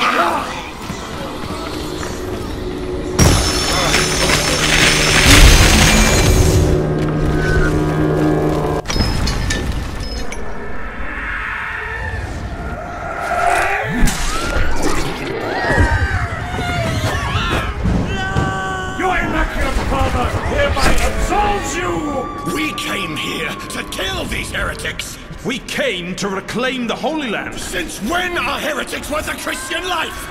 coward. To reclaim the Holy Land! Since when are heretics worth a Christian life?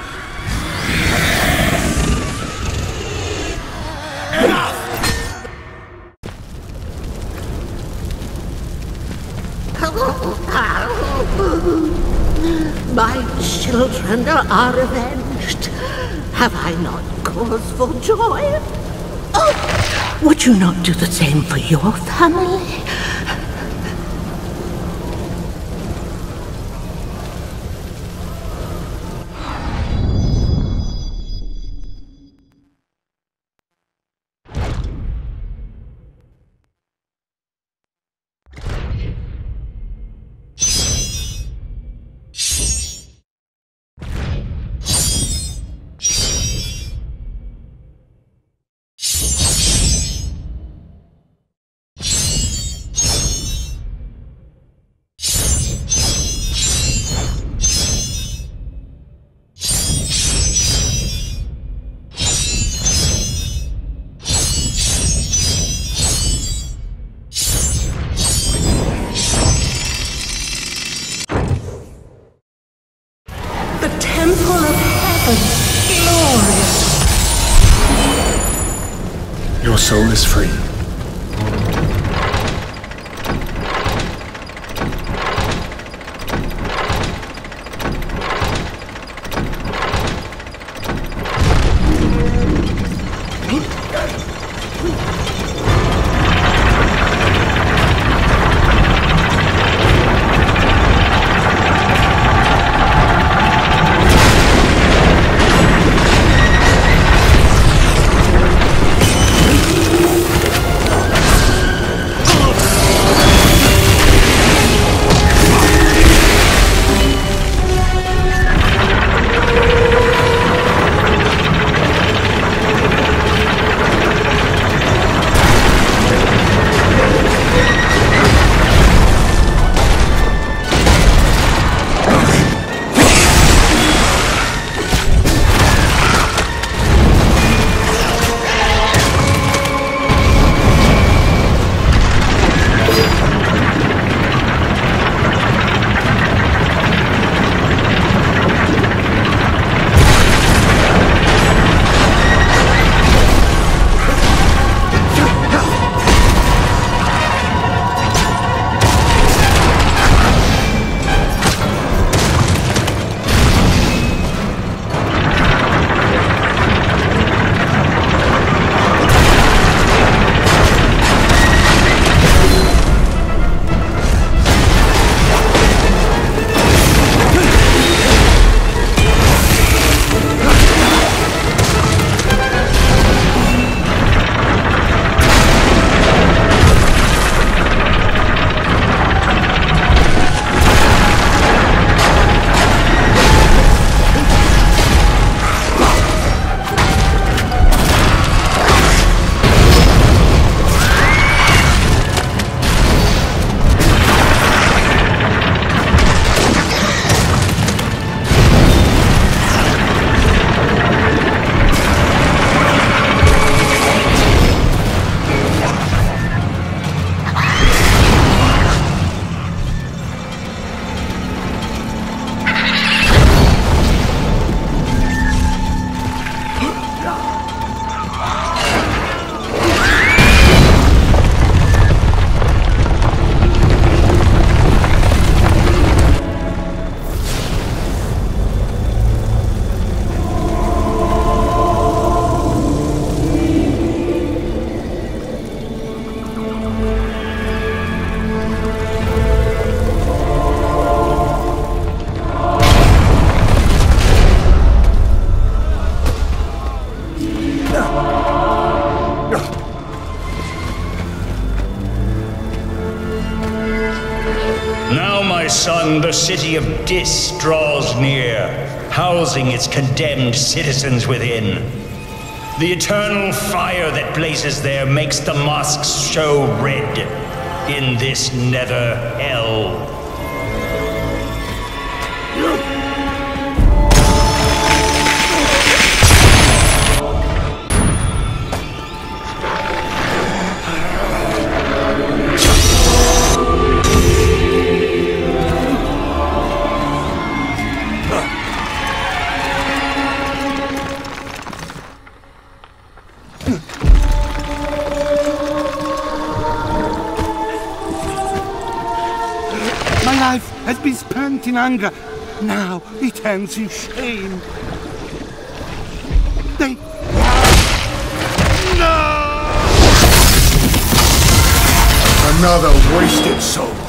My children are avenged. Have I not cause for joy? Oh, would you not do the same for your family? Citizens within. The eternal fire that blazes there makes the mosques show red in this nether in anger. Now it ends in shame. They. No! Another wasted soul.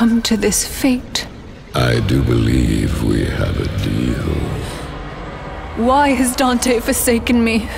Come to this fate? I do believe we have a deal. Why has Dante forsaken me?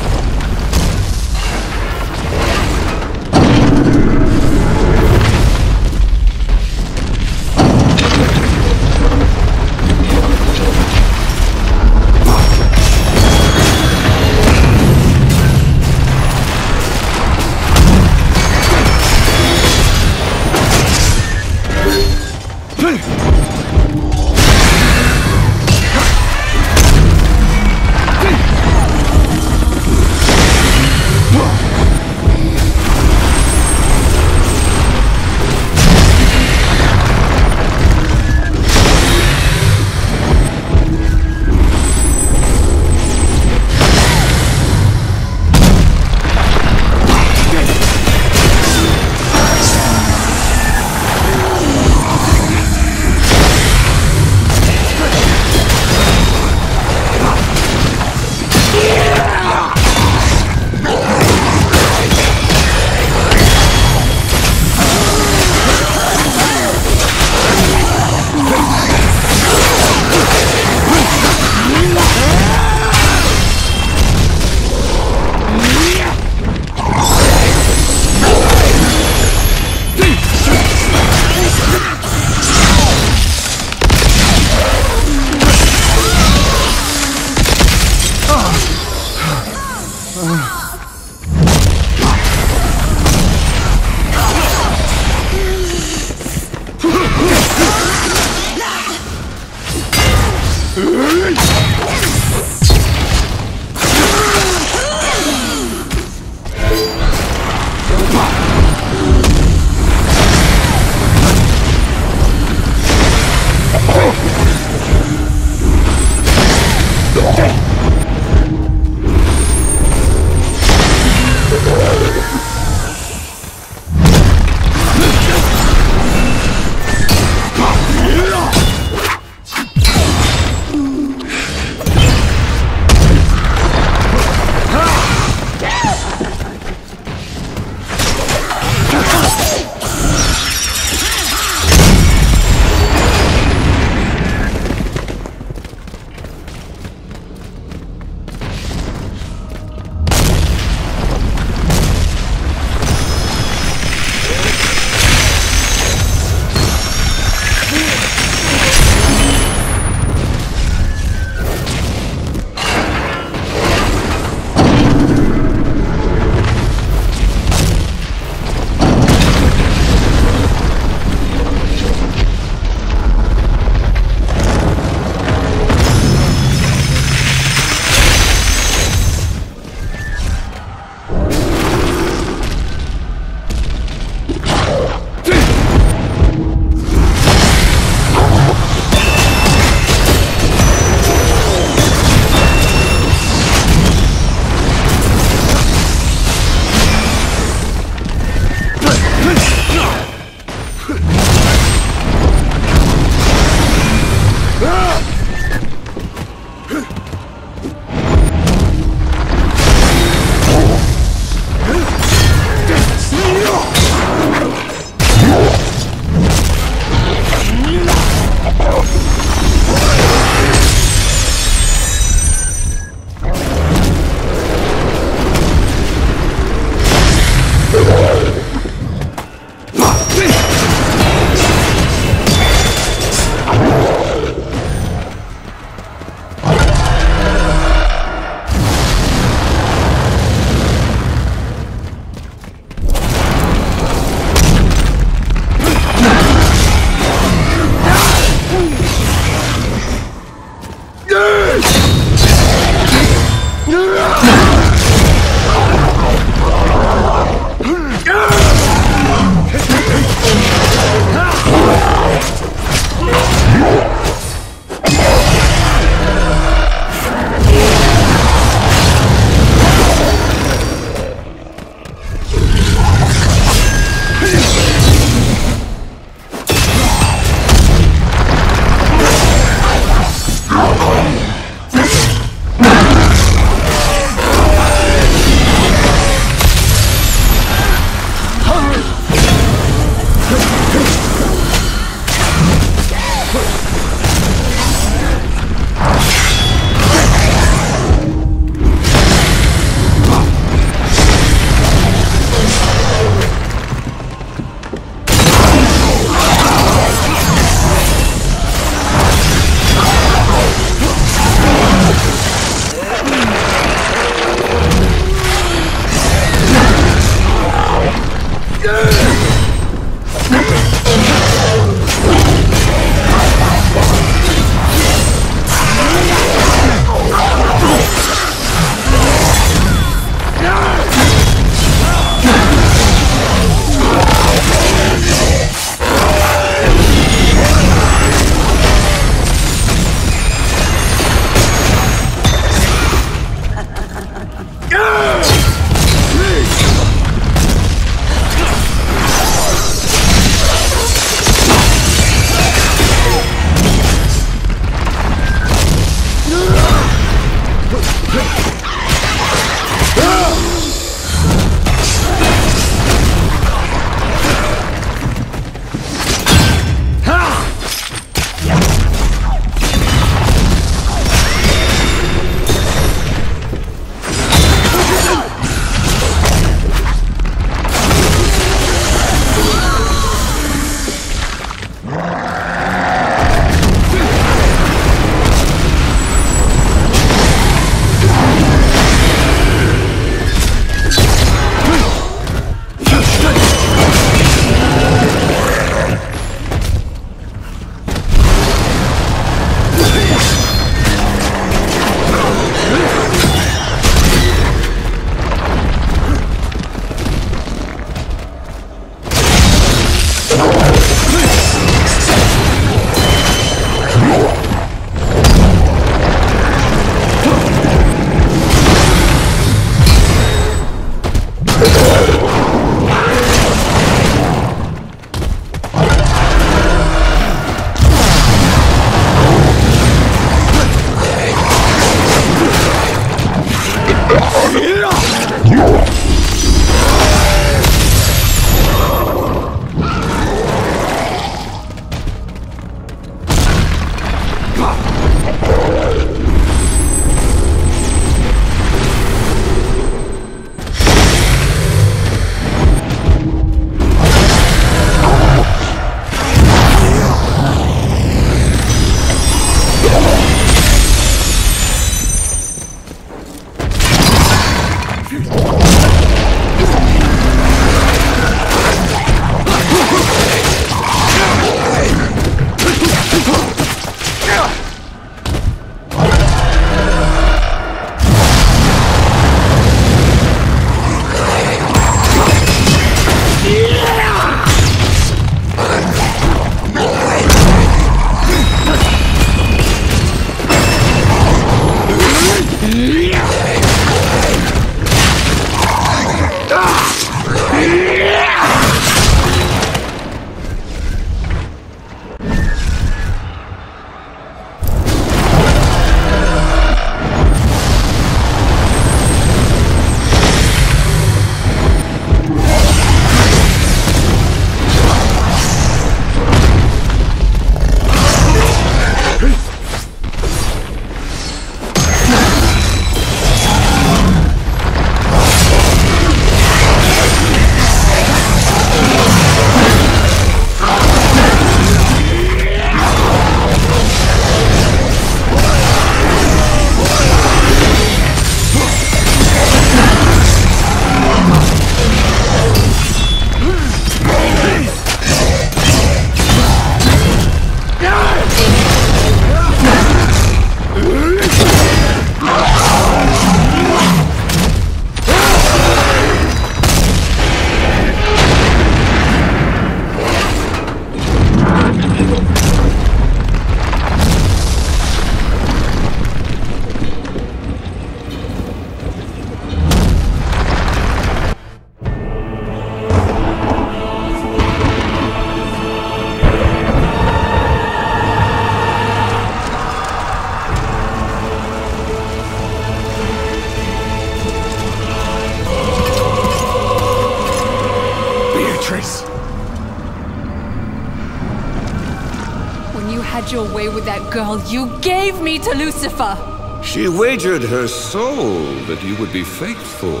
You gave me to Lucifer! She wagered her soul that you would be faithful.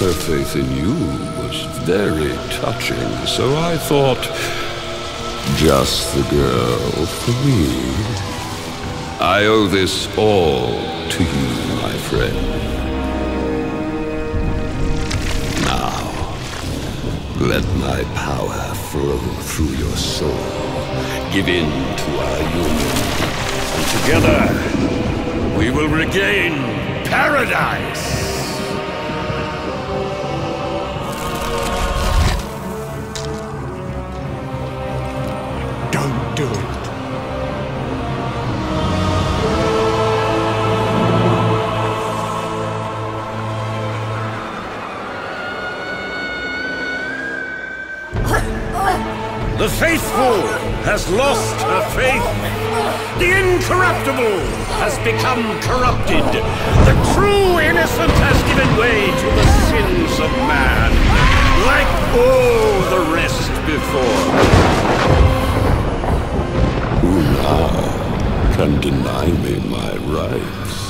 Her faith in you was very touching, so I thought, just the girl for me. I owe this all to you, my friend. Now, let my power flow through your soul. Give in to our union. And together, we will regain paradise! Has lost her faith. The incorruptible has become corrupted. The true innocent has given way to the sins of man, like all the rest before. Who now can deny me my rights?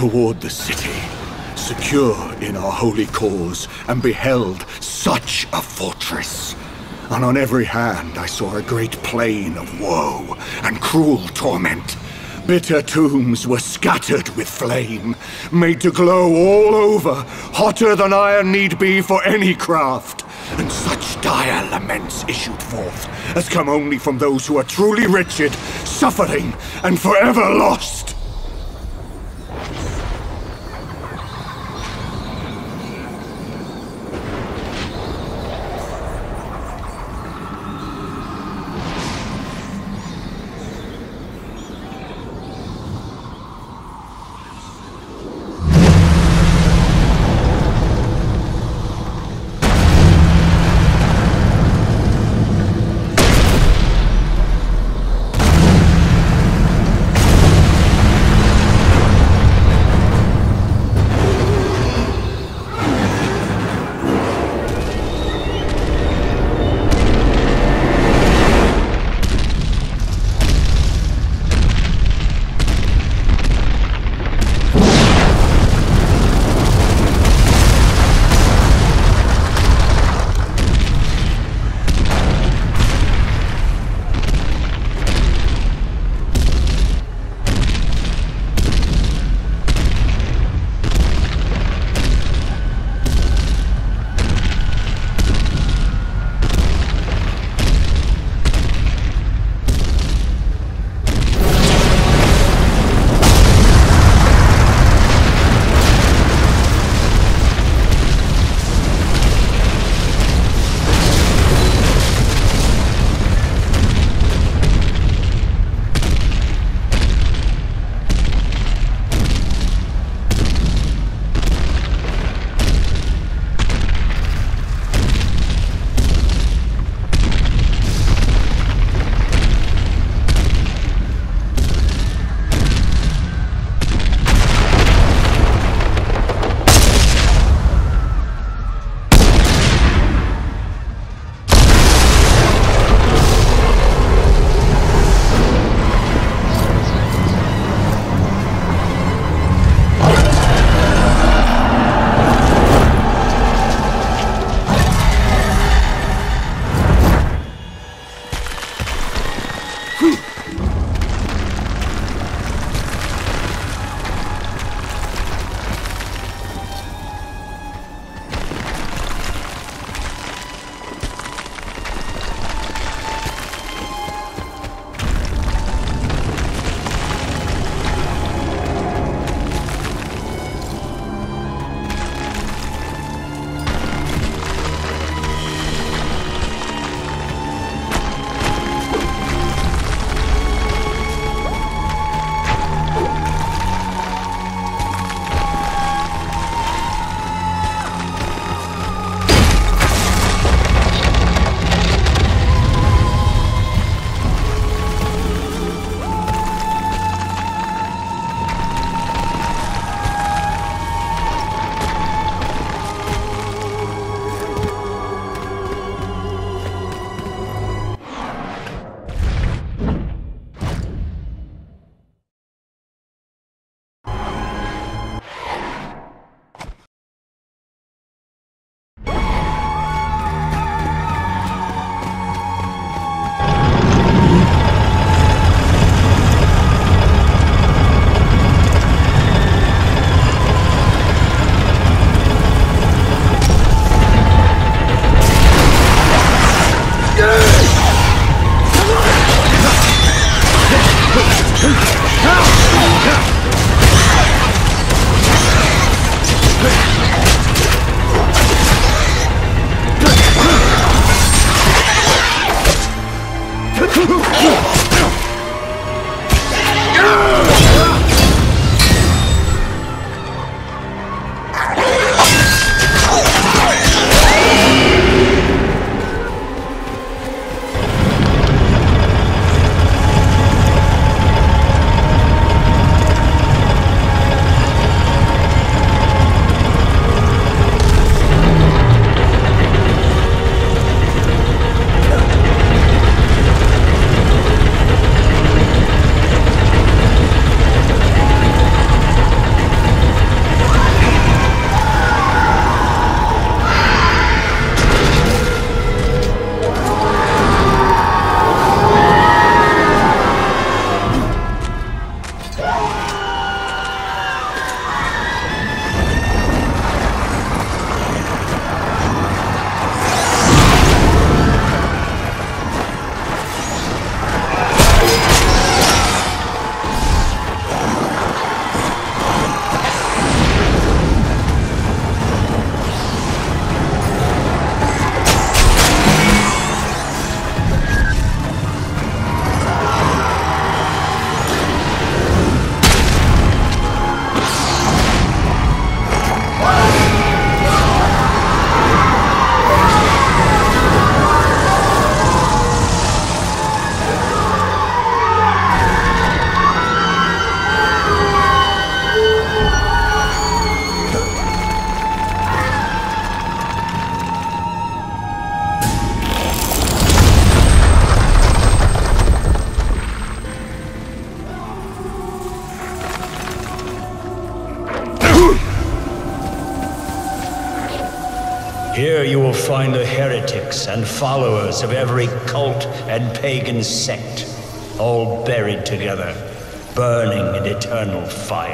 Toward the city, secure in our holy cause, and beheld such a fortress. And on every hand I saw a great plain of woe and cruel torment. Bitter tombs were scattered with flame, made to glow all over, hotter than iron need be for any craft. And such dire laments issued forth as come only from those who are truly wretched, suffering, and forever lost. Find the heretics and followers of every cult and pagan sect, all buried together, burning in eternal fire.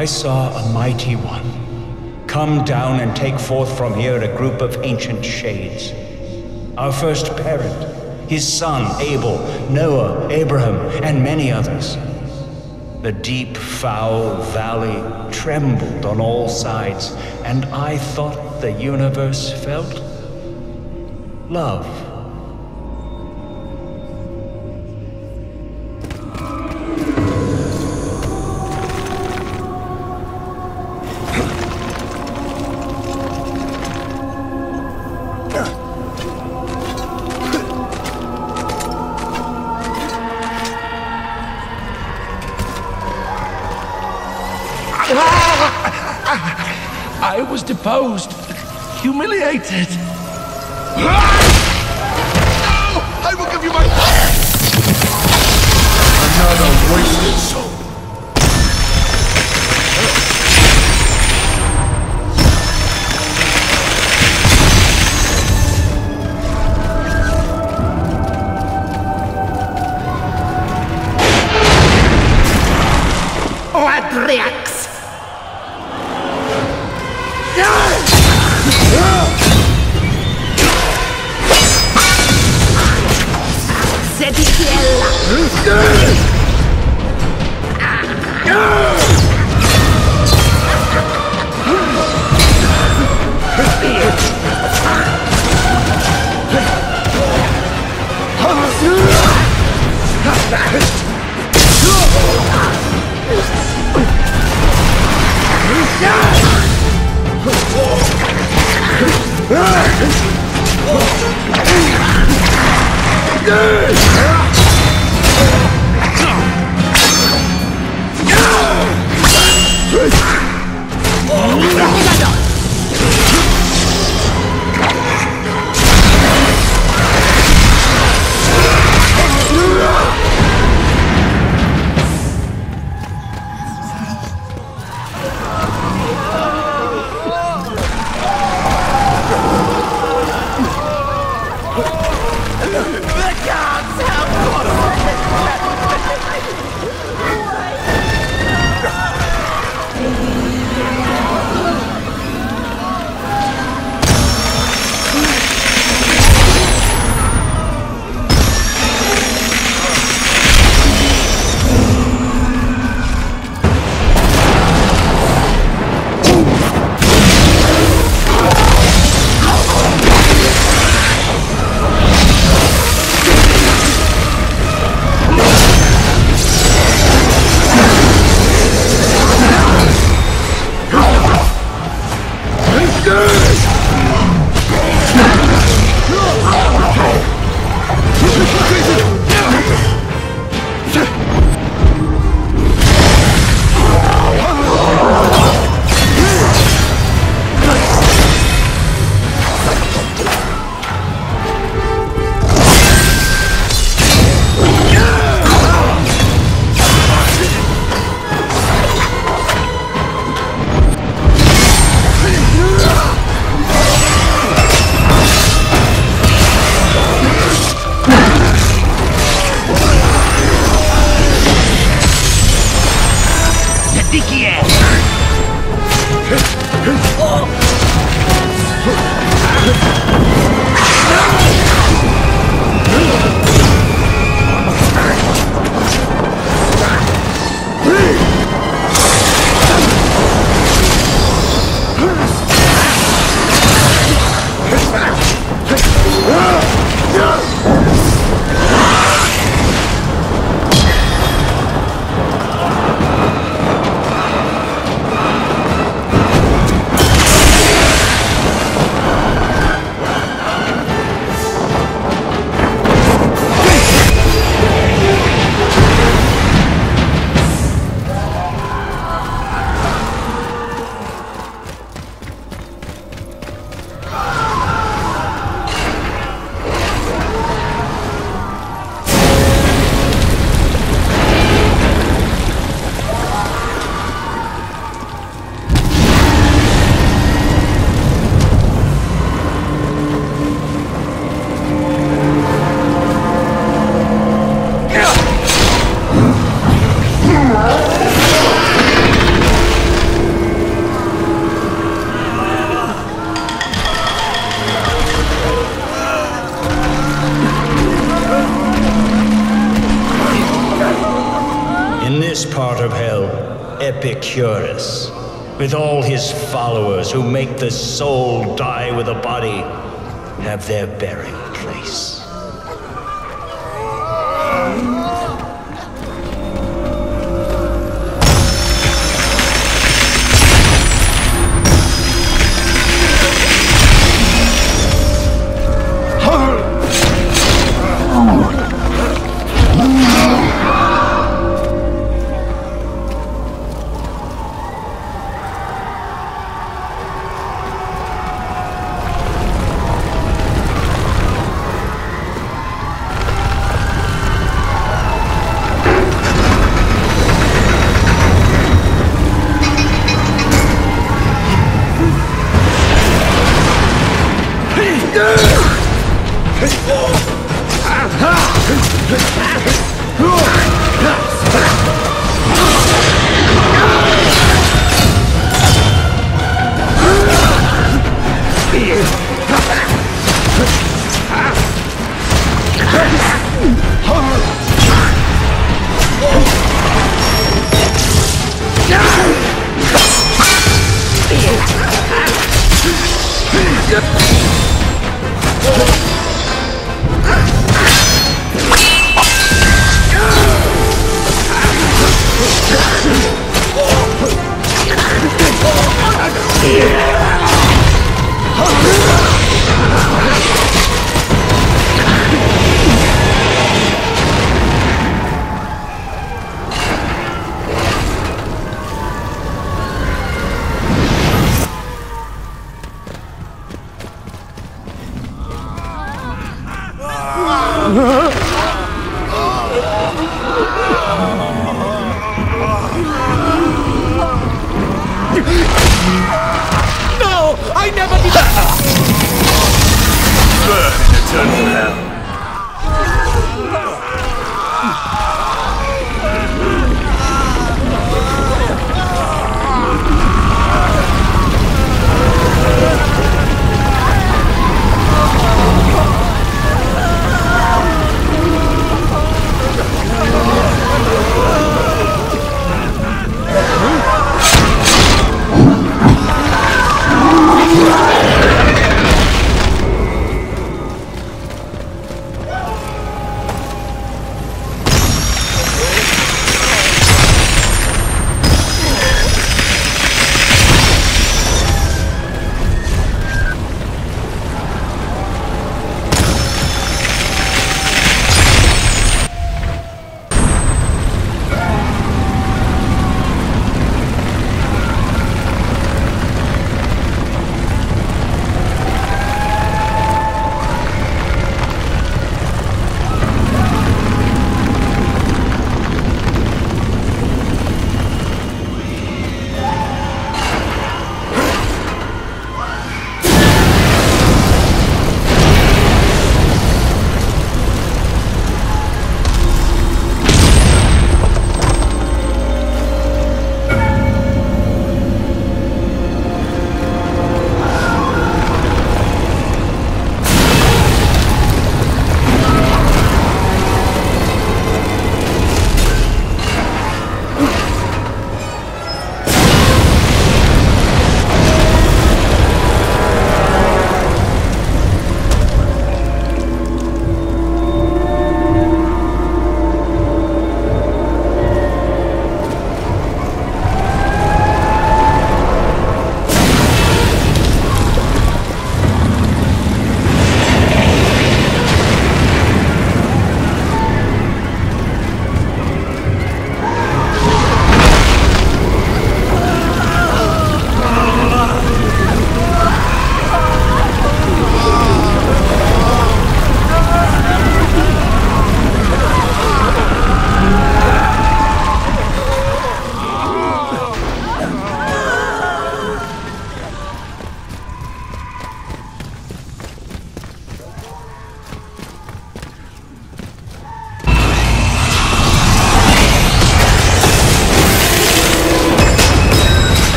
I saw a mighty one come down and take forth from here a group of ancient shades. our first parent, his son Abel, Noah, Abraham, and many others. The deep, foul valley trembled on all sides, and I thought the universe felt love. Humiliated.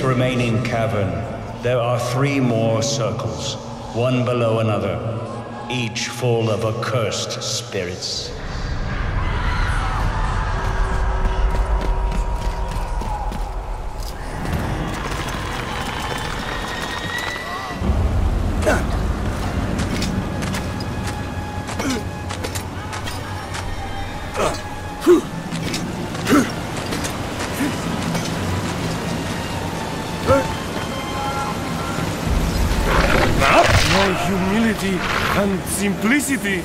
Remaining simplicity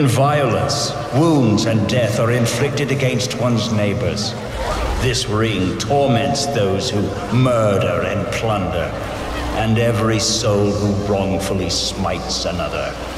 In violence, wounds and death are inflicted against one's neighbors. This ring torments those who murder and plunder, and every soul who wrongfully smites another.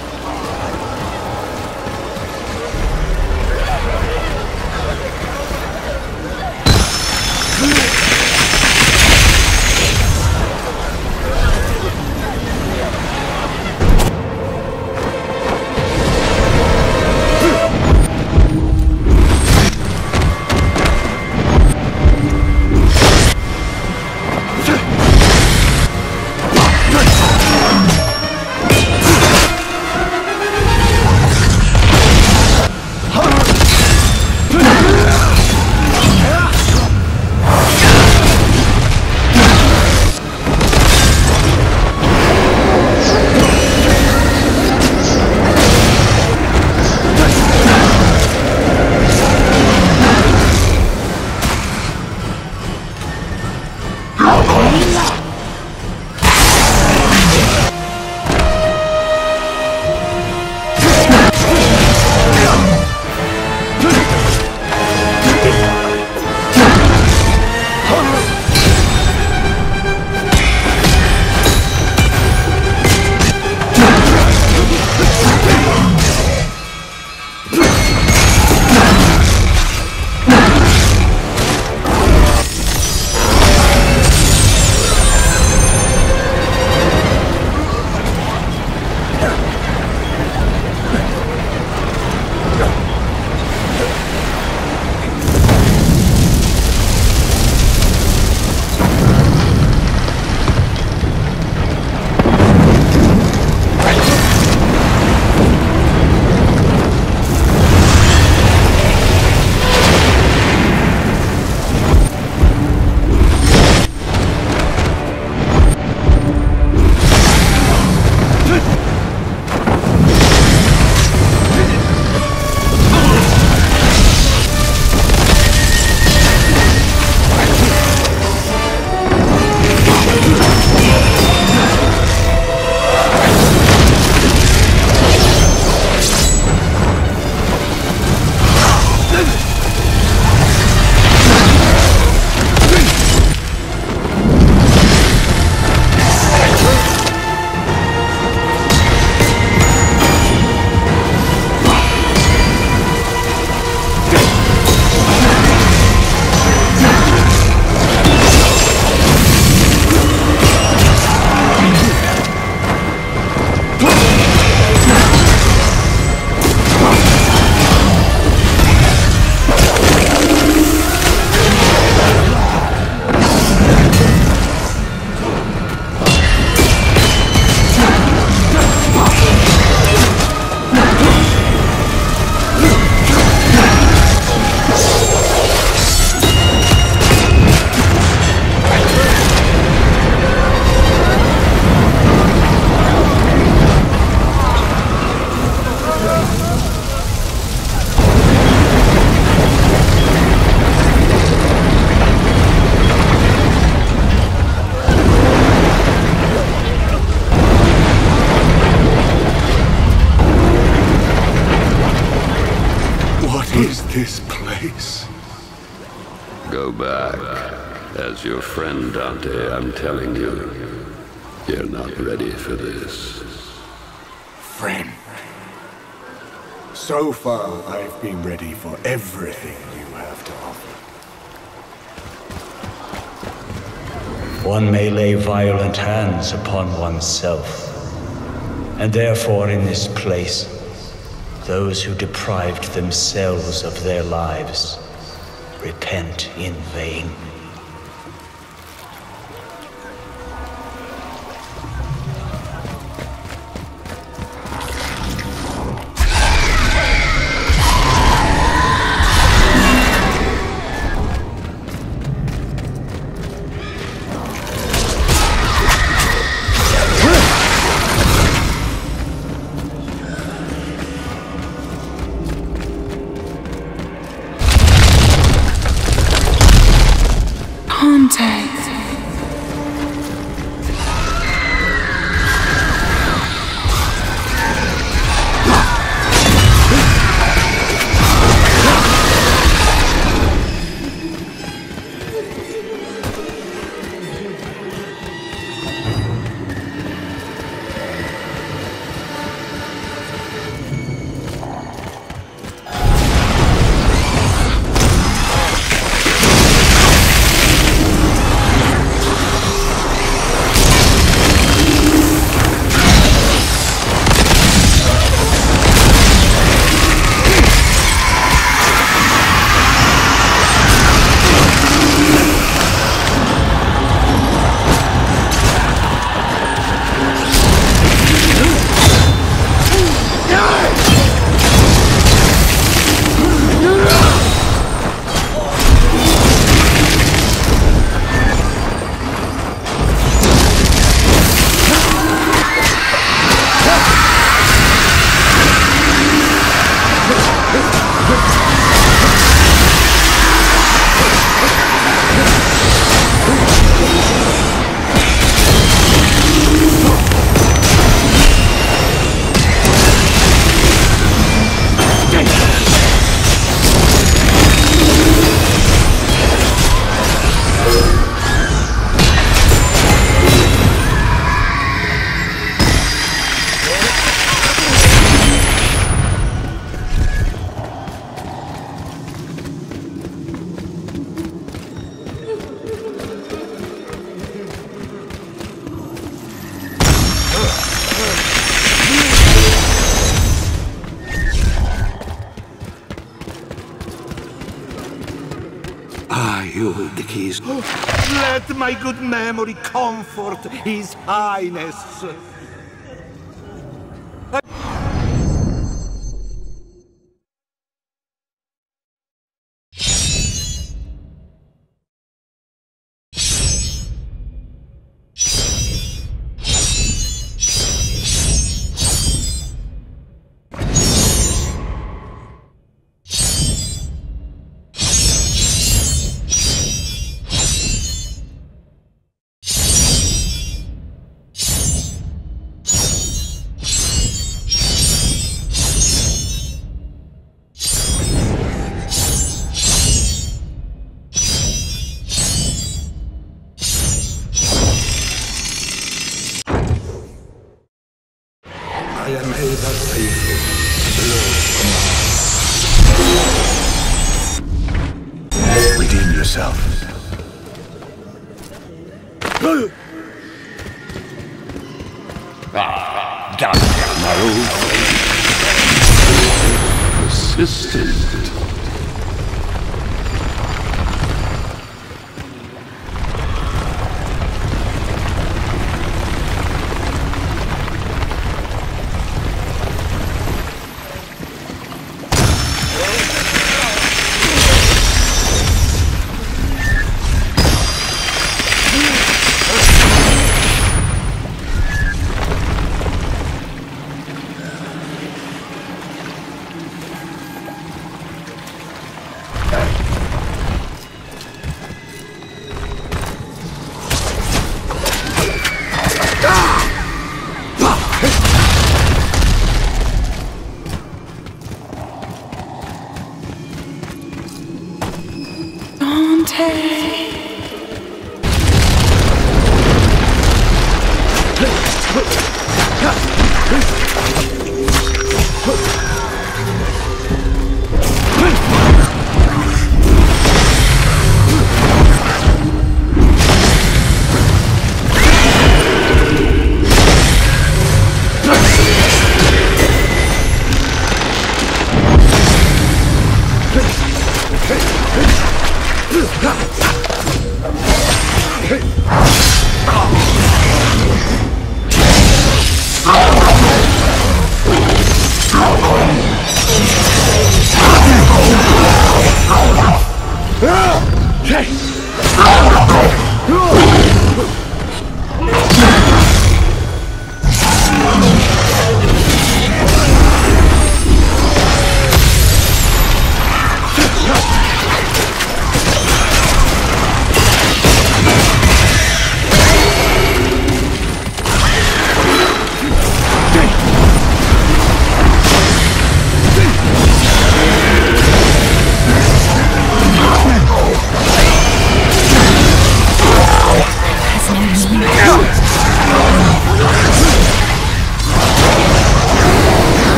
Themselves of their lives repent in vain. His take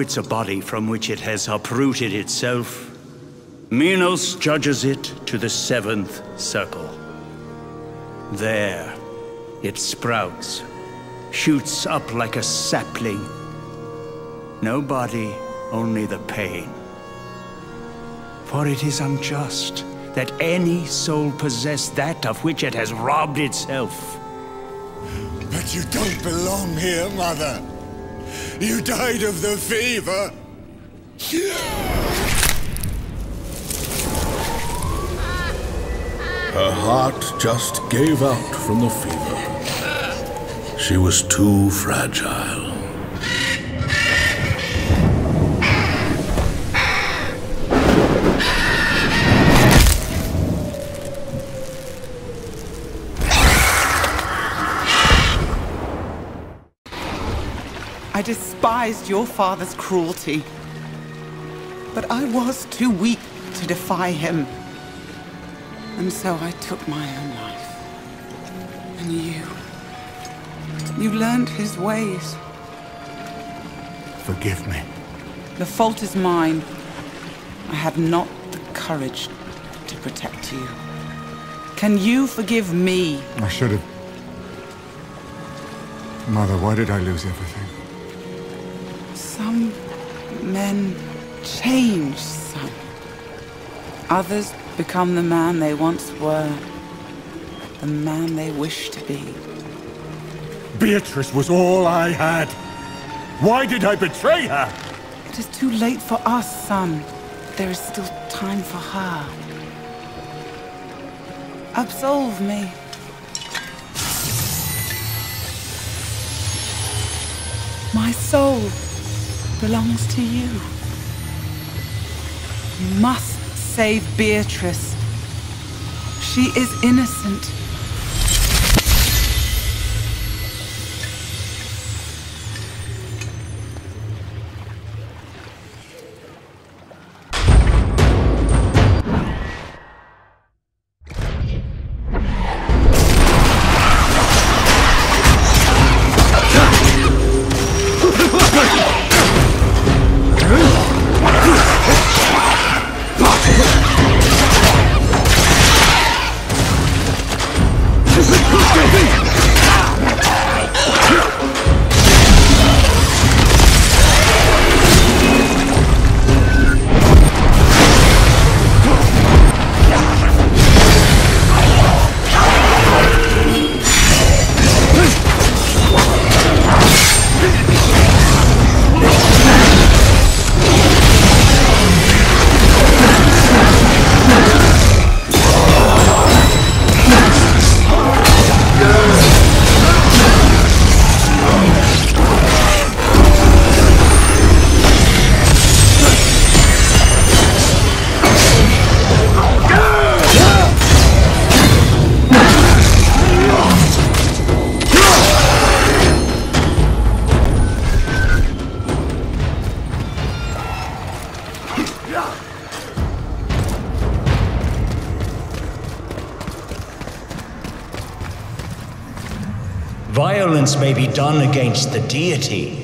quits a body from which it has uprooted itself, Minos judges it to the seventh circle. There, it sprouts, shoots up like a sapling. No body, only the pain. For it is unjust that any soul possess that of which it has robbed itself. But you don't belong here, Mother. You died of the fever. Her heart just gave out from the fever. She was too fragile. Despised your father's cruelty. But I was too weak to defy him. And so I took my own life. And you. You learned his ways. Forgive me. The fault is mine. I had not the courage to protect you. Can you forgive me? I should have. Mother, why did I lose everything? Some men change, son. Others become the man they once were. The man they wish to be. Beatrice was all I had. Why did I betray her? It is too late for us, son. There is still time for her. Absolve me. My soul belongs to you. You must save Beatrice. She is innocent. Deity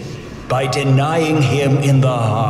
by denying him in the heart.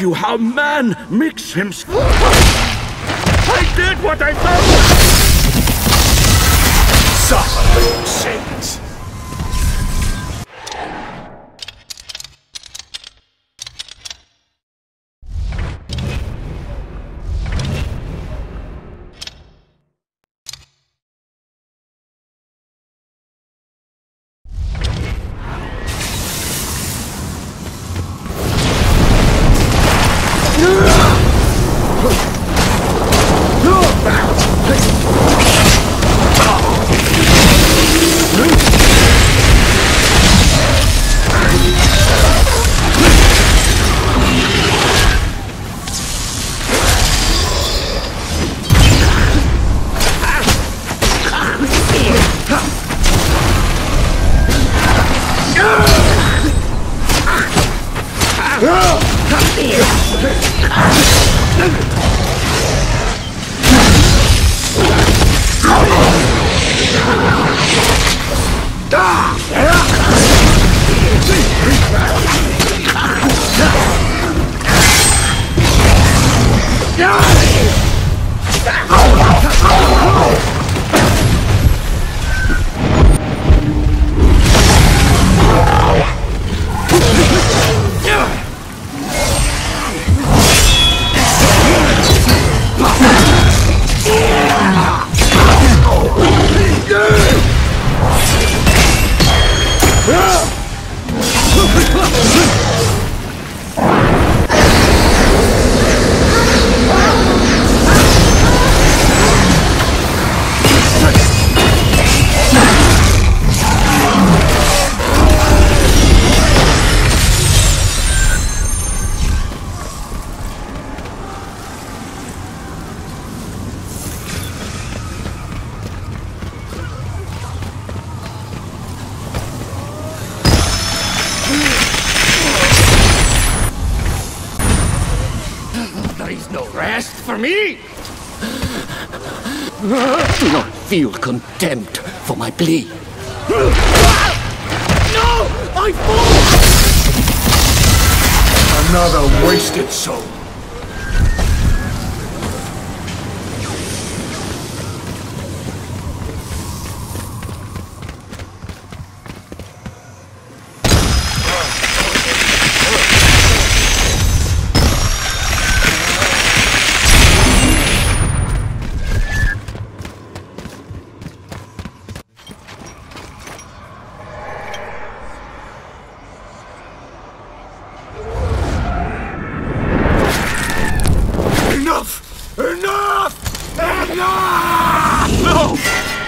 You how man makes himself. I did what I felt.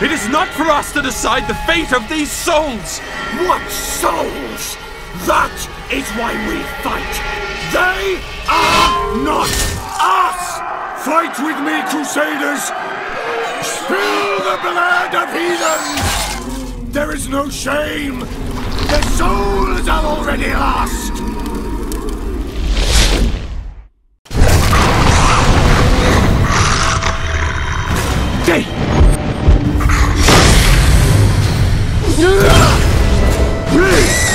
It is not for us to decide the fate of these souls! What souls? That is why we fight. They are not us! Fight with me, Crusaders! Spill the blood of heathens! There is no shame! Their souls are already lost! Day! Play!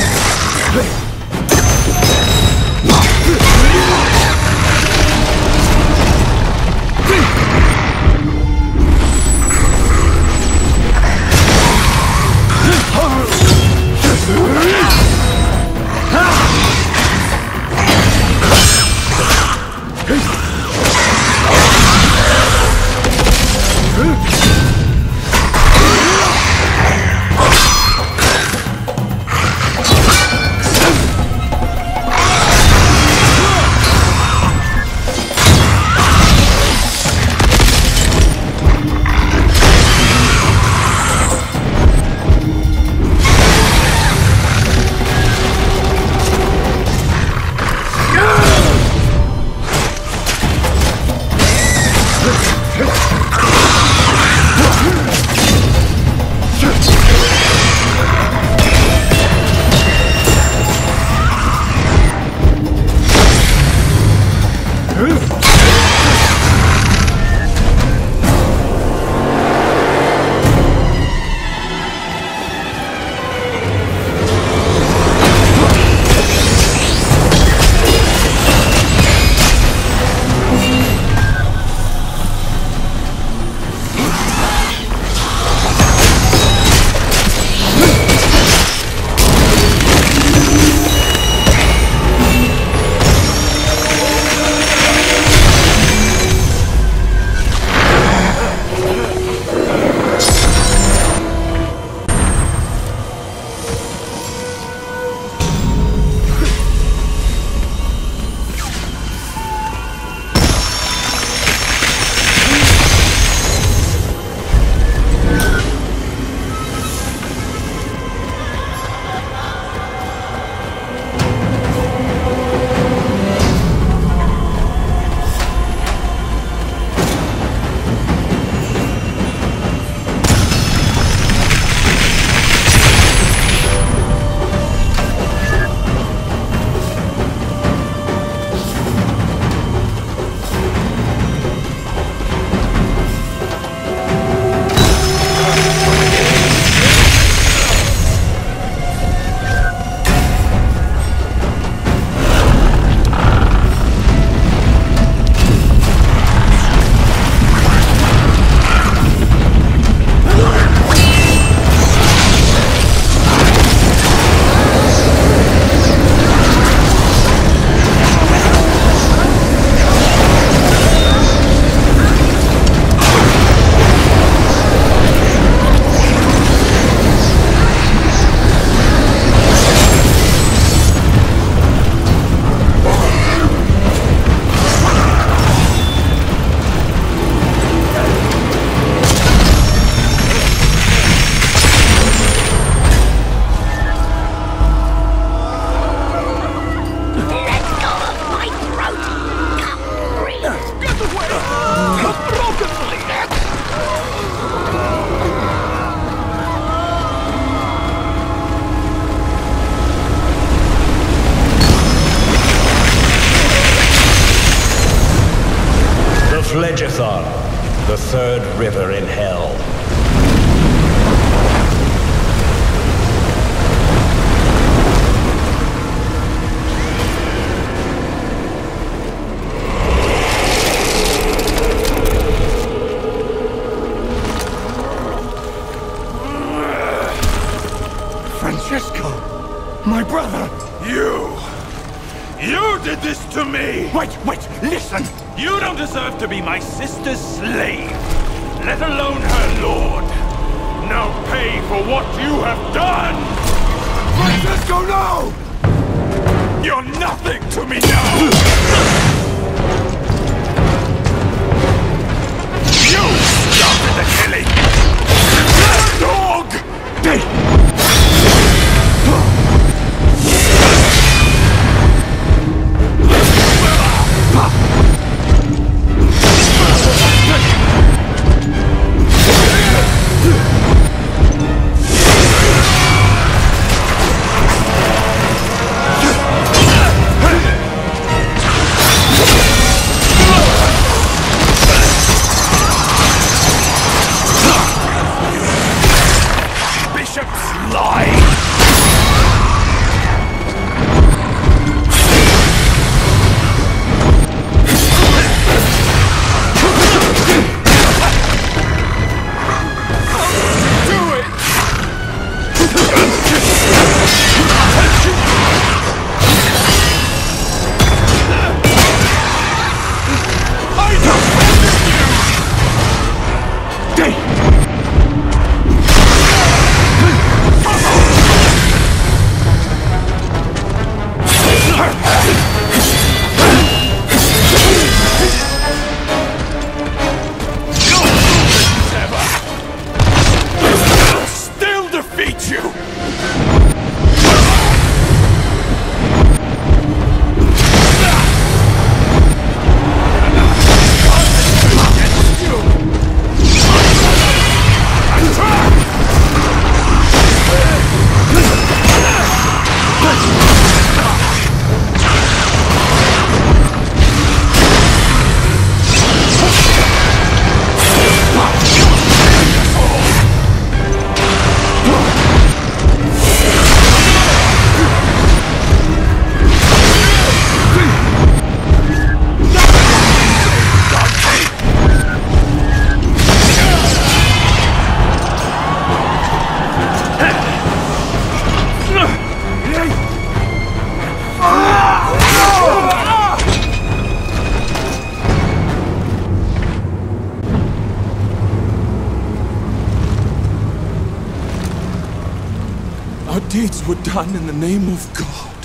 Done in the name of God.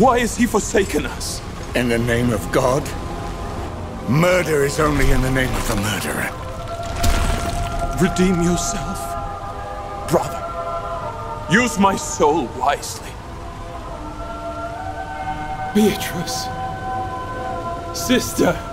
Why has he forsaken us? In the name of God? Murder is only in the name of the murderer. Redeem yourself, brother. Use my soul wisely. Beatrice. Sister.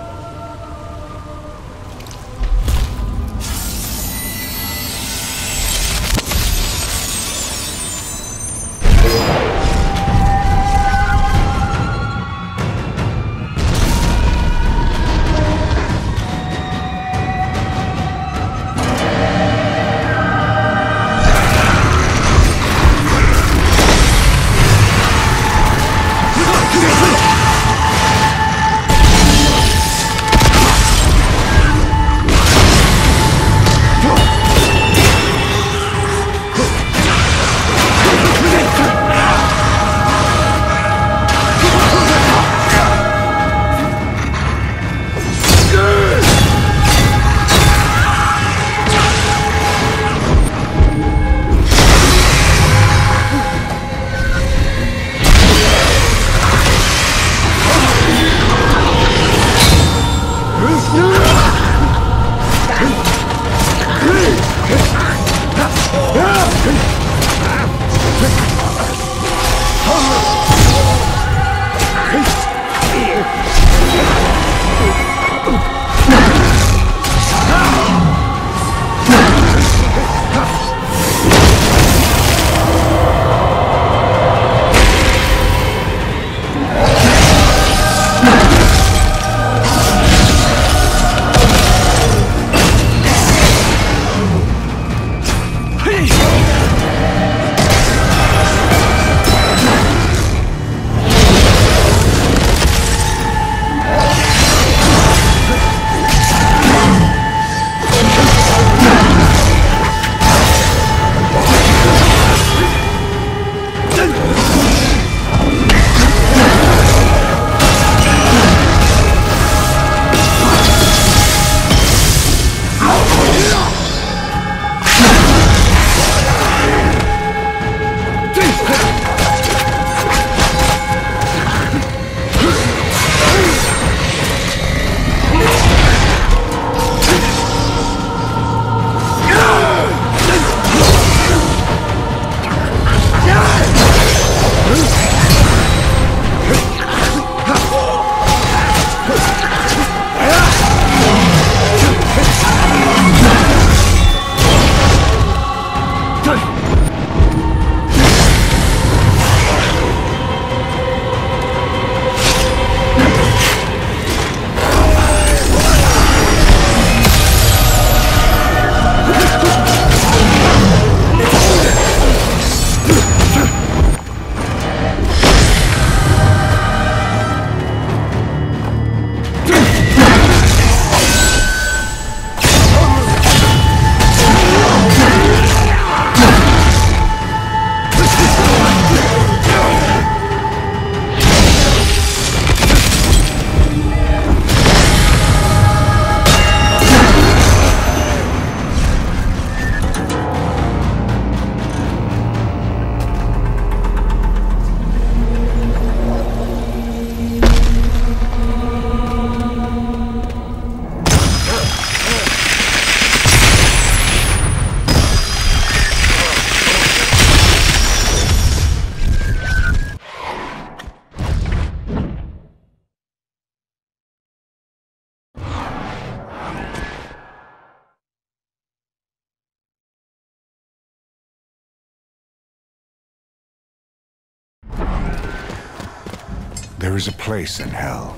Is a place in Hell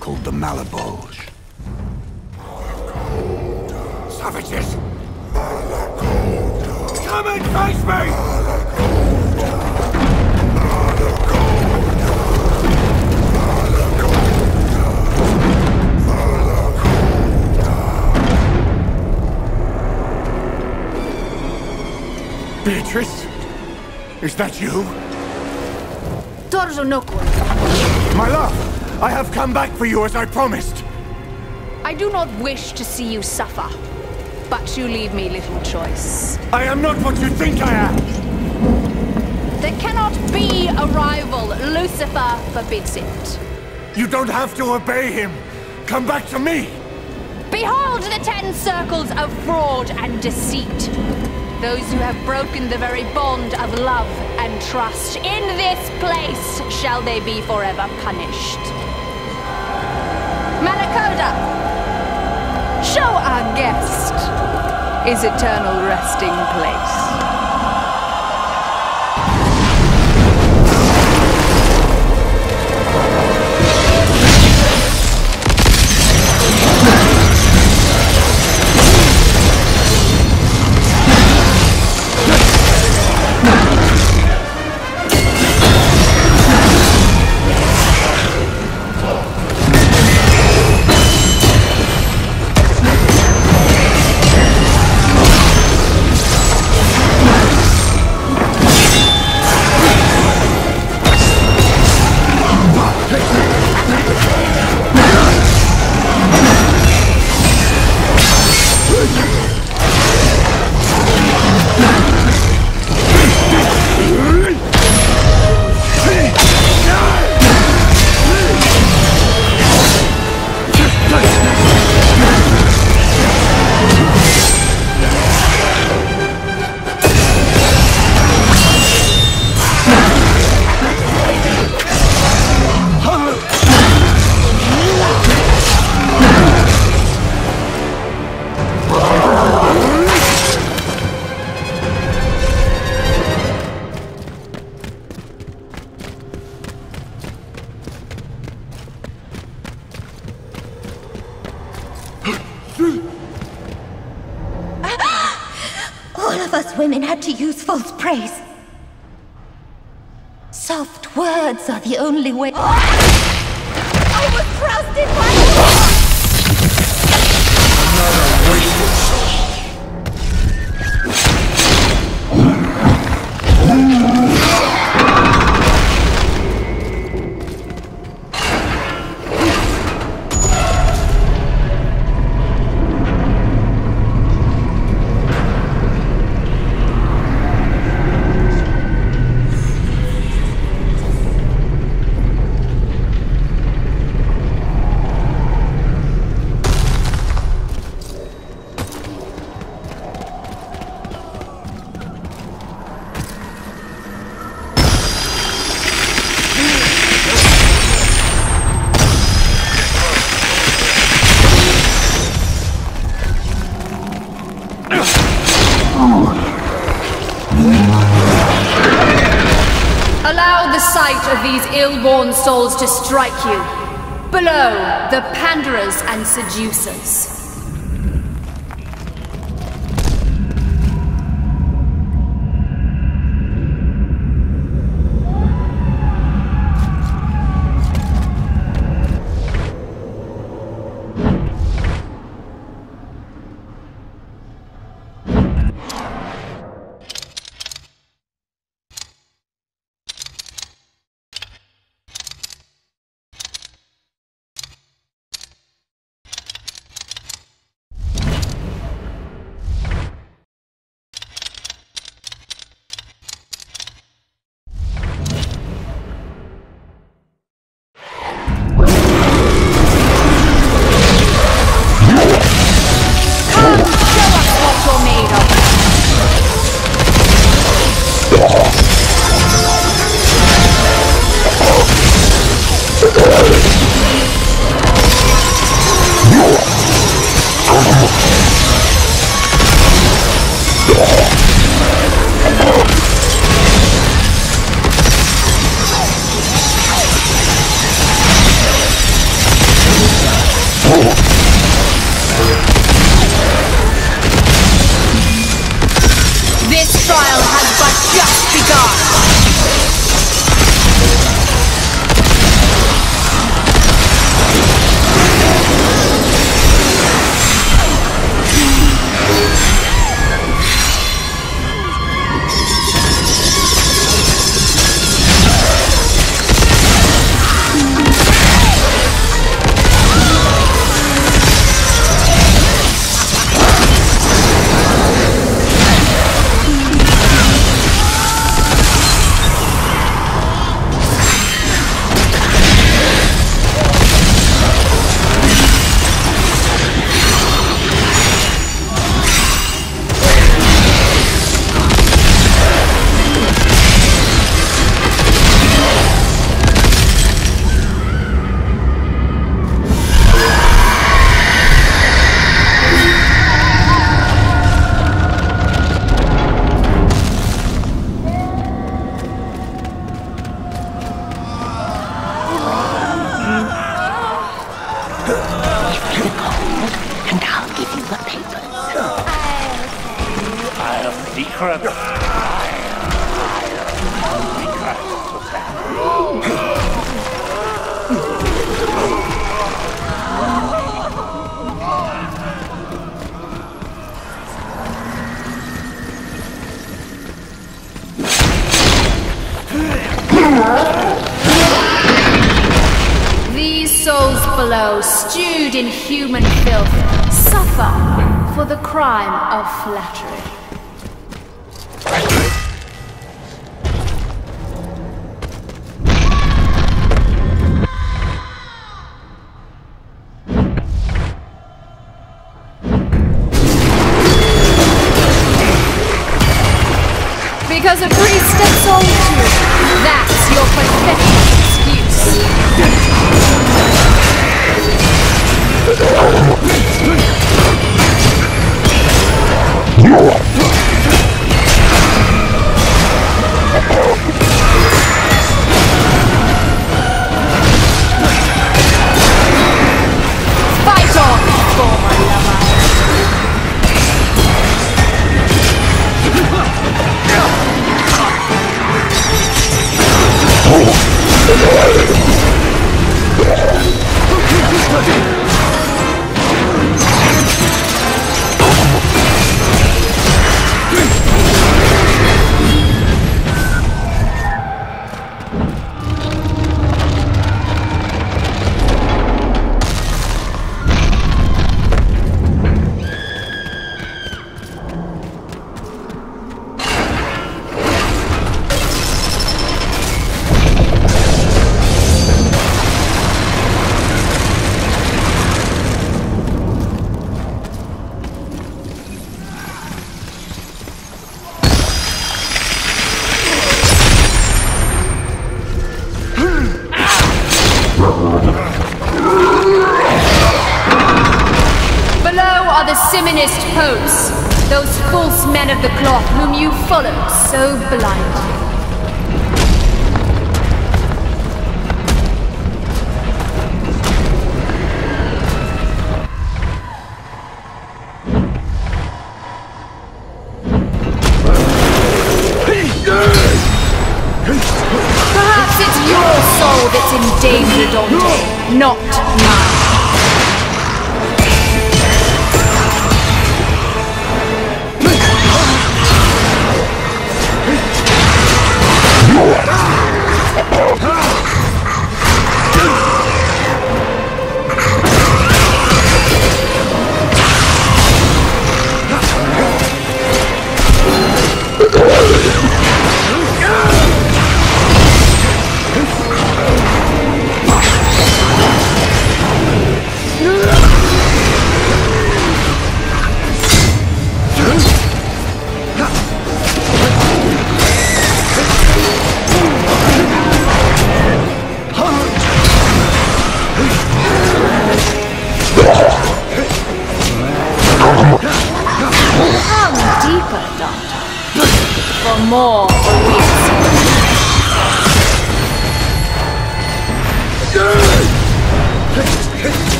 called the Malebolge. Savages! Come and face me! Beatrice? Is that you? Torzonoko, My love! I have come back for you as I promised! I do not wish to see you suffer, but you leave me little choice. I am not what you think I am! There cannot be a rival. Lucifer forbids it. You don't have to obey him! Come back to me! Behold the ten circles of fraud and deceit. Those who have broken the very bond of love and trust. In this place shall they be forever punished. Malacoda, show our guest his eternal resting place. Seducers.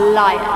Of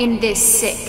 in this sixth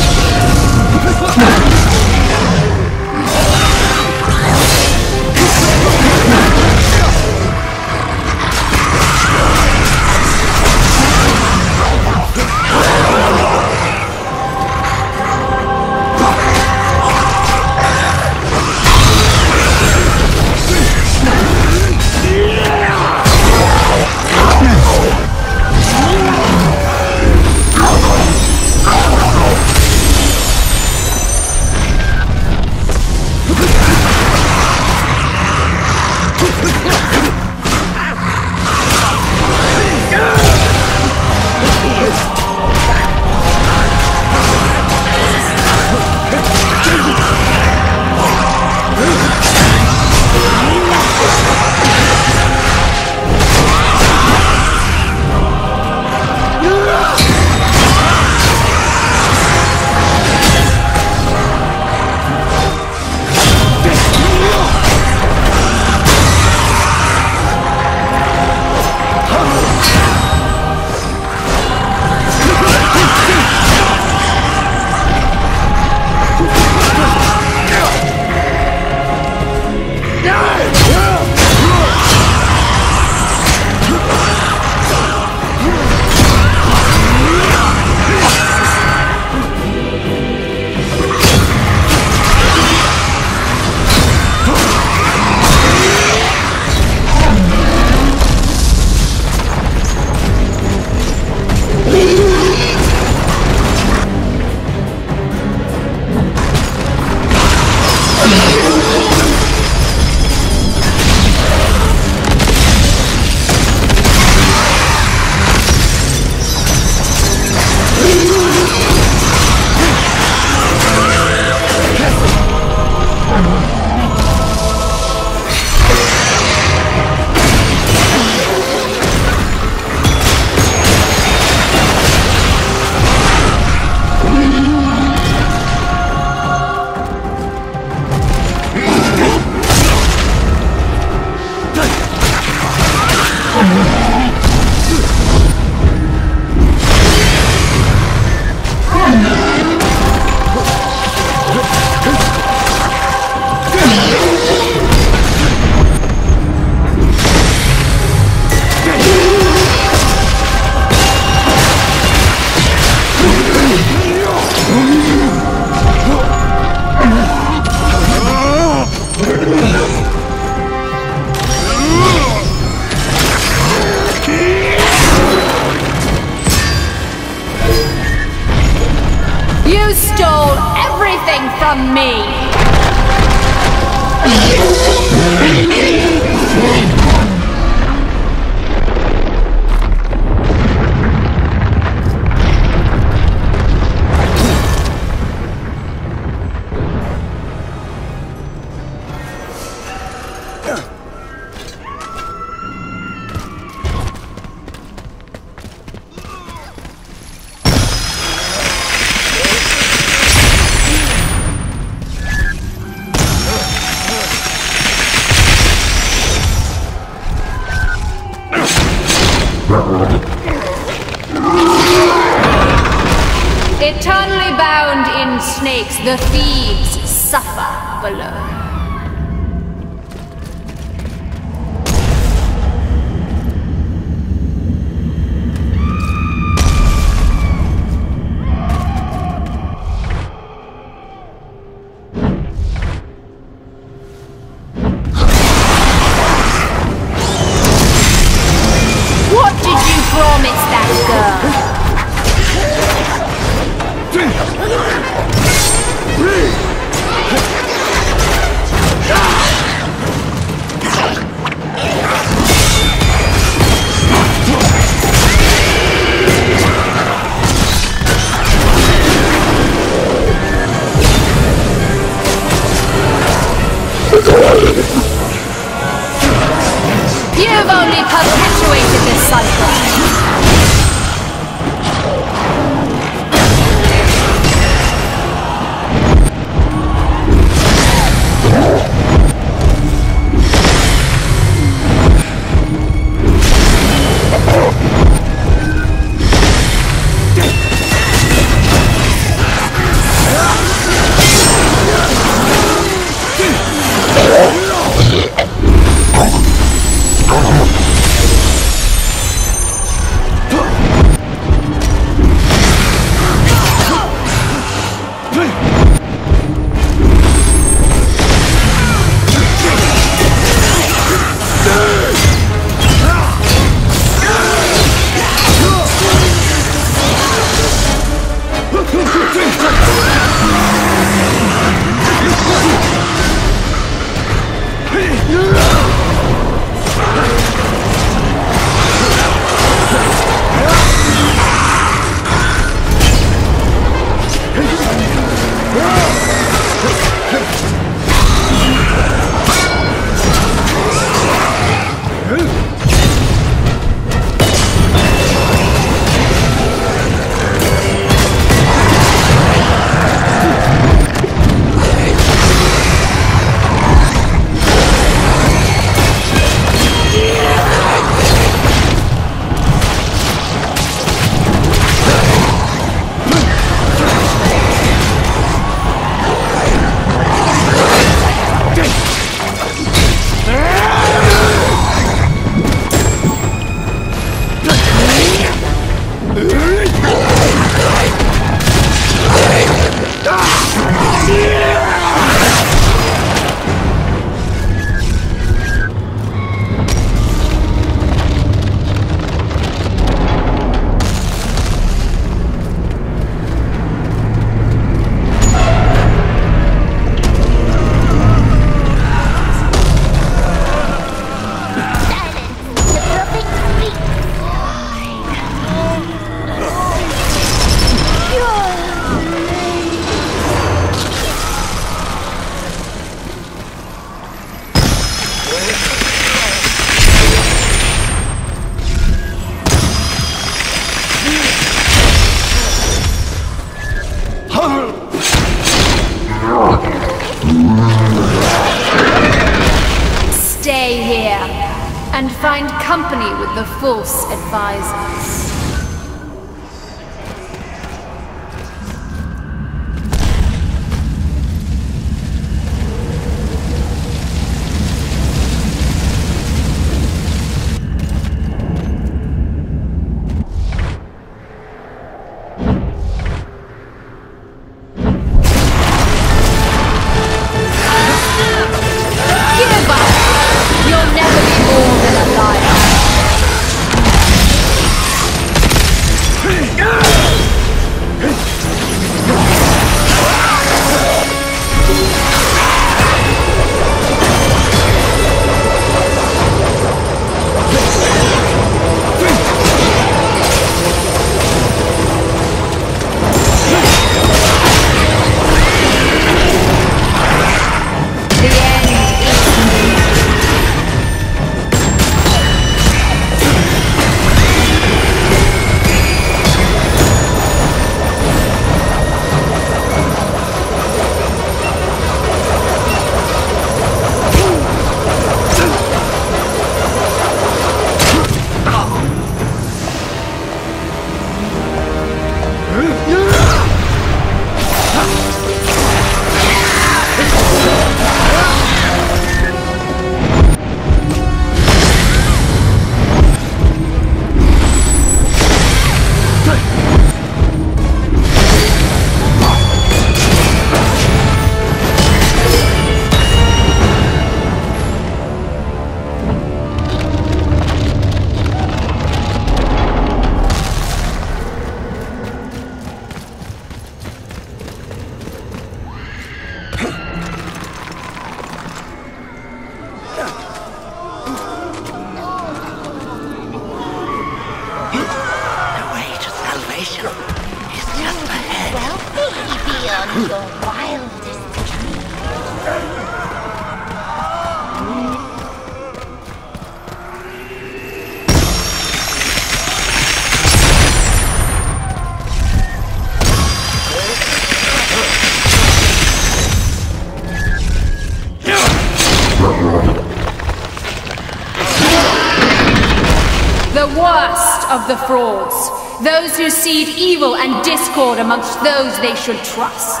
Who seed evil and discord amongst those they should trust.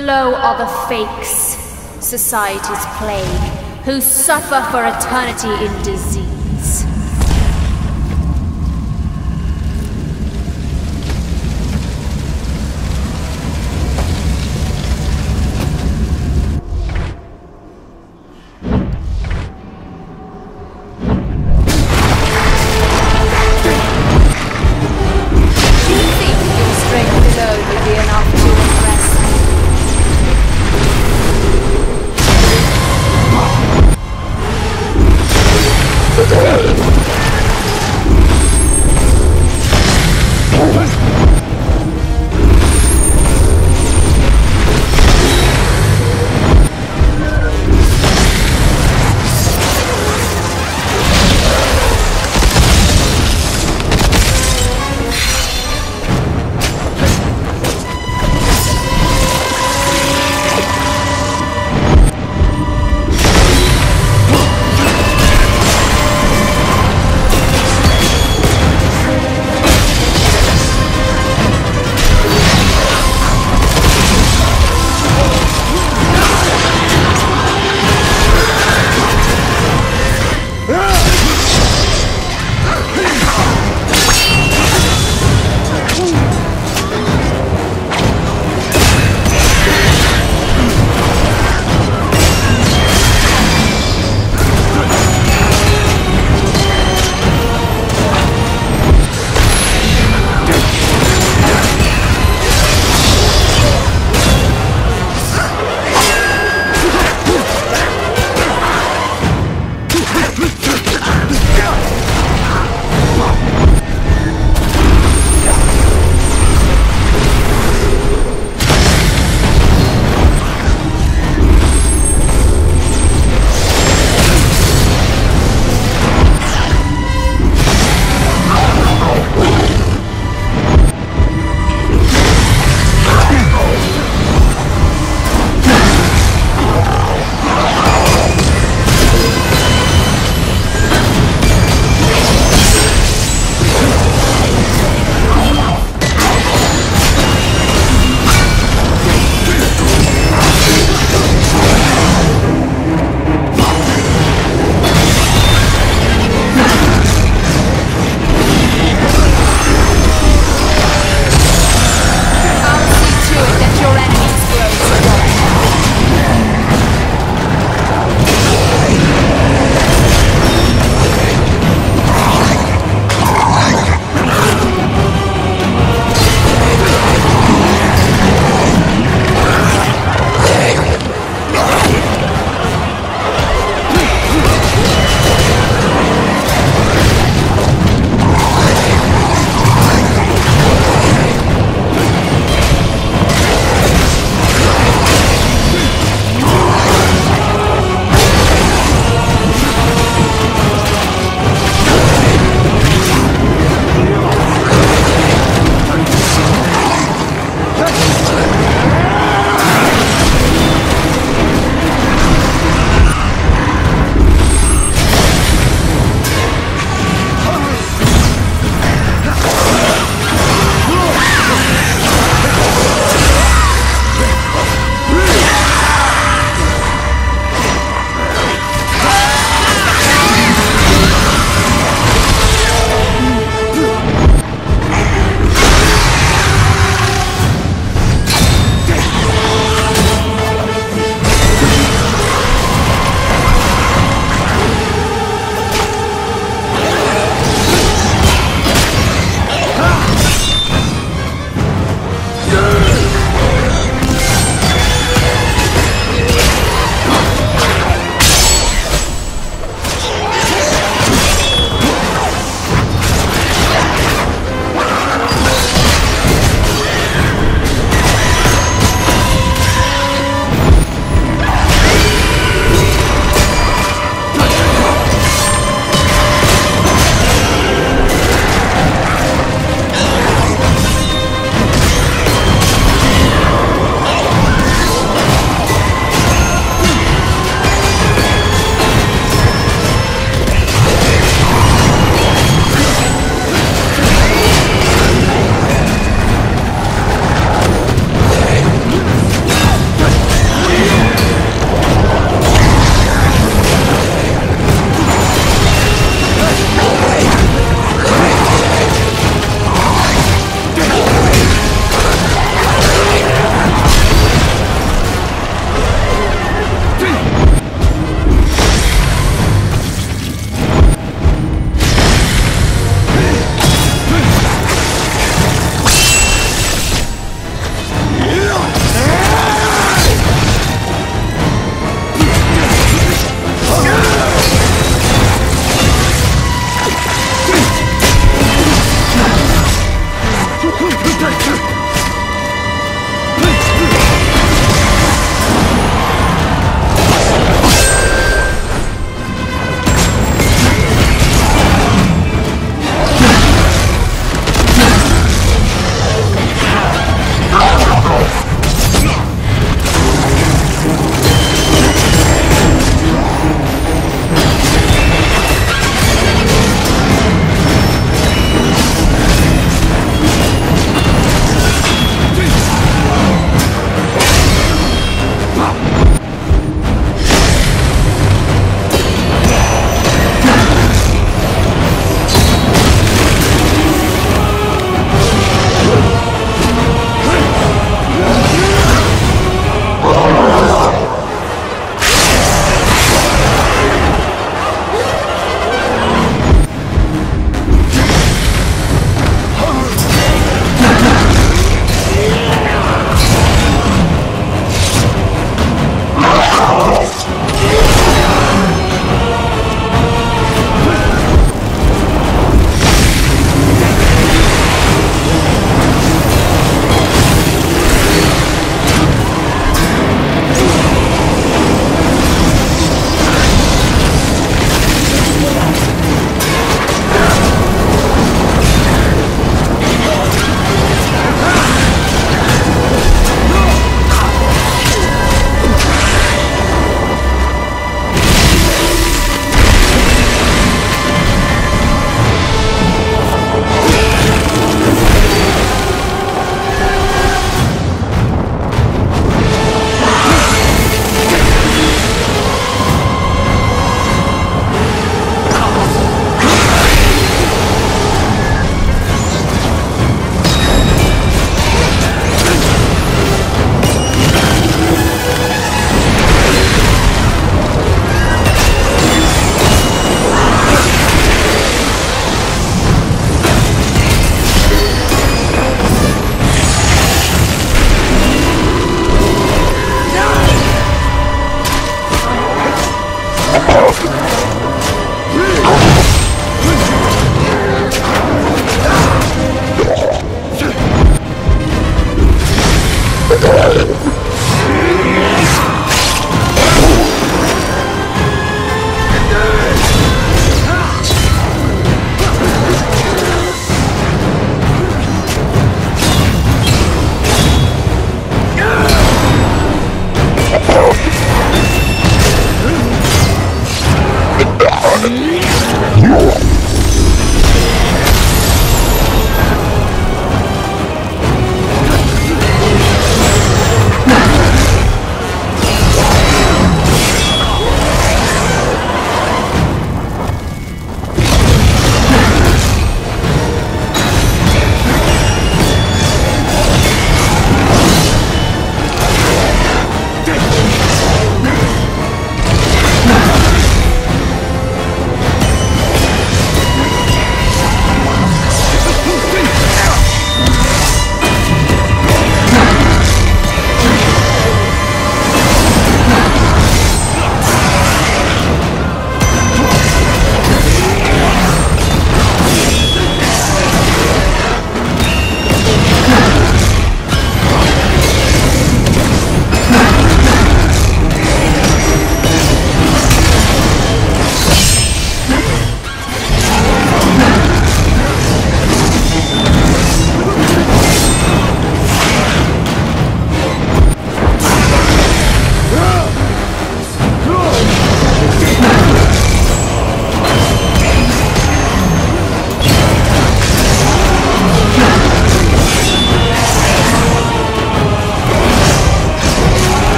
Below are the fakes, society's plague, who suffer for eternity in disease.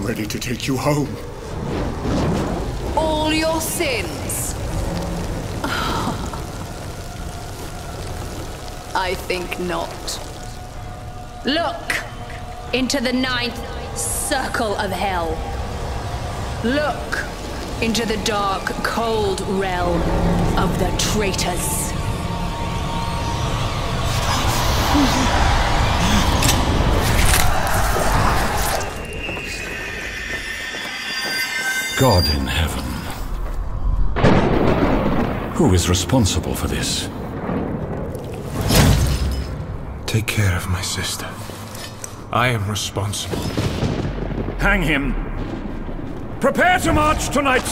And I am ready to take you home. All your sins. I think not. Look into the ninth circle of hell. Look into the dark, cold realm of the traitors. God in heaven. Who is responsible for this? Take care of my sister. I am responsible. Hang him. Prepare to march tonight.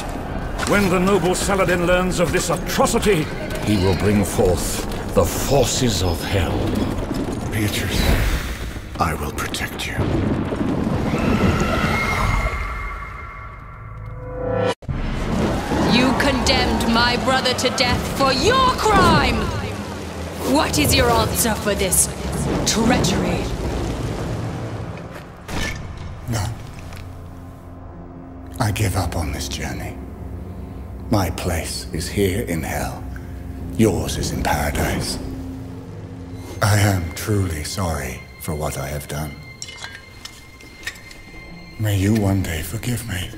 When the noble Saladin learns of this atrocity, He will bring forth the forces of hell. Beatrice, brother to death for your crime! What is your answer for this treachery? None. I give up on this journey. My place is here in hell. Yours is in paradise. I am truly sorry for what I have done. May you one day forgive me.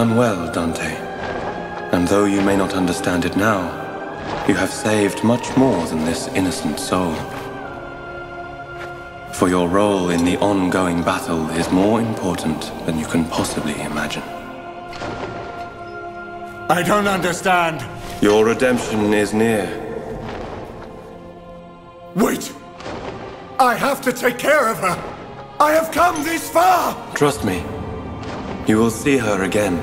Done well, Dante. And though you may not understand it now, you have saved much more than this innocent soul. For your role in the ongoing battle is more important than you can possibly imagine. I don't understand. Your redemption is near. Wait! I have to take care of her! I have come this far! Trust me, you will see her again.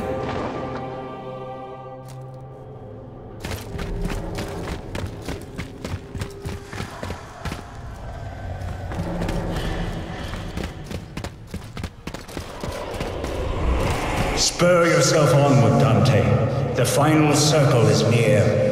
Spur yourself onward, Dante. The final circle is near.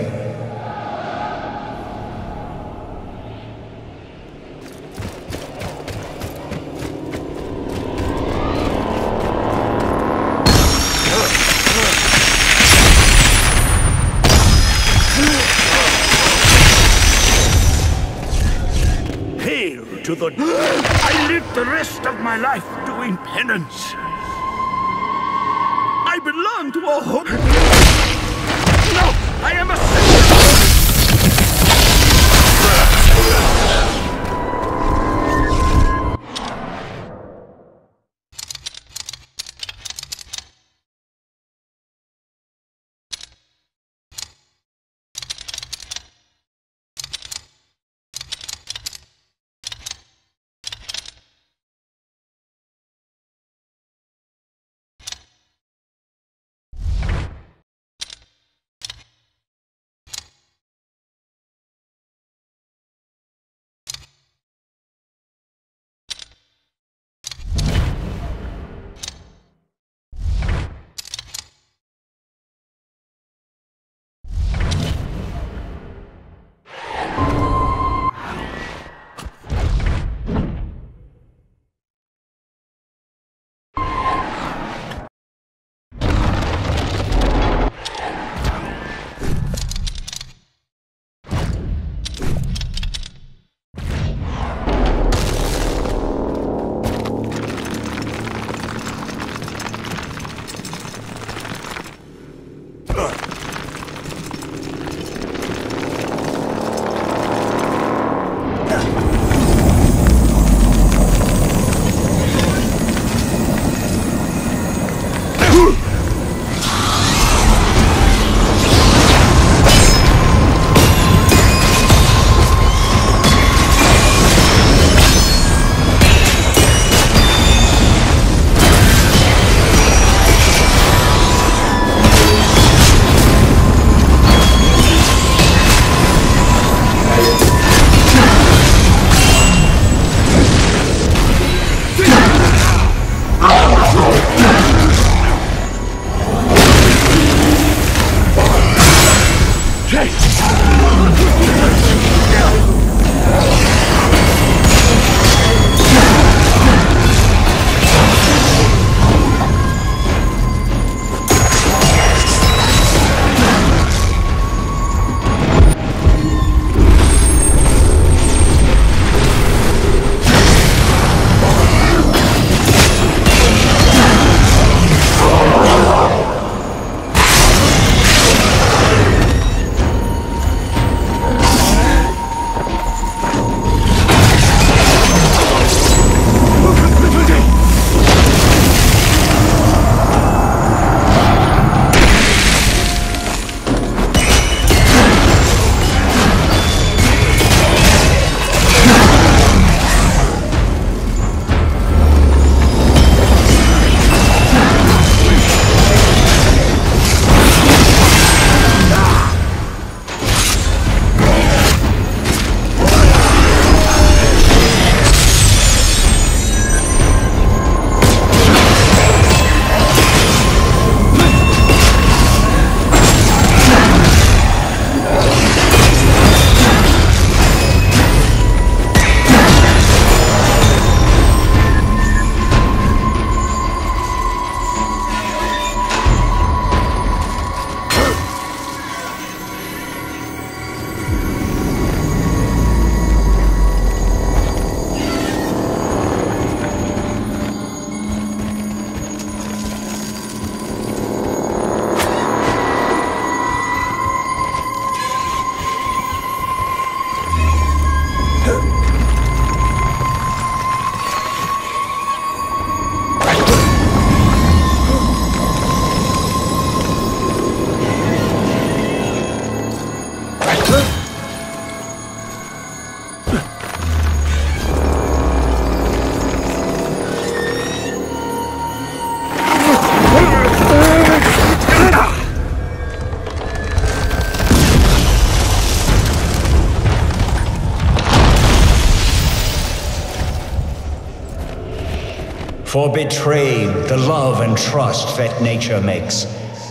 For betrayed the love and trust that nature makes.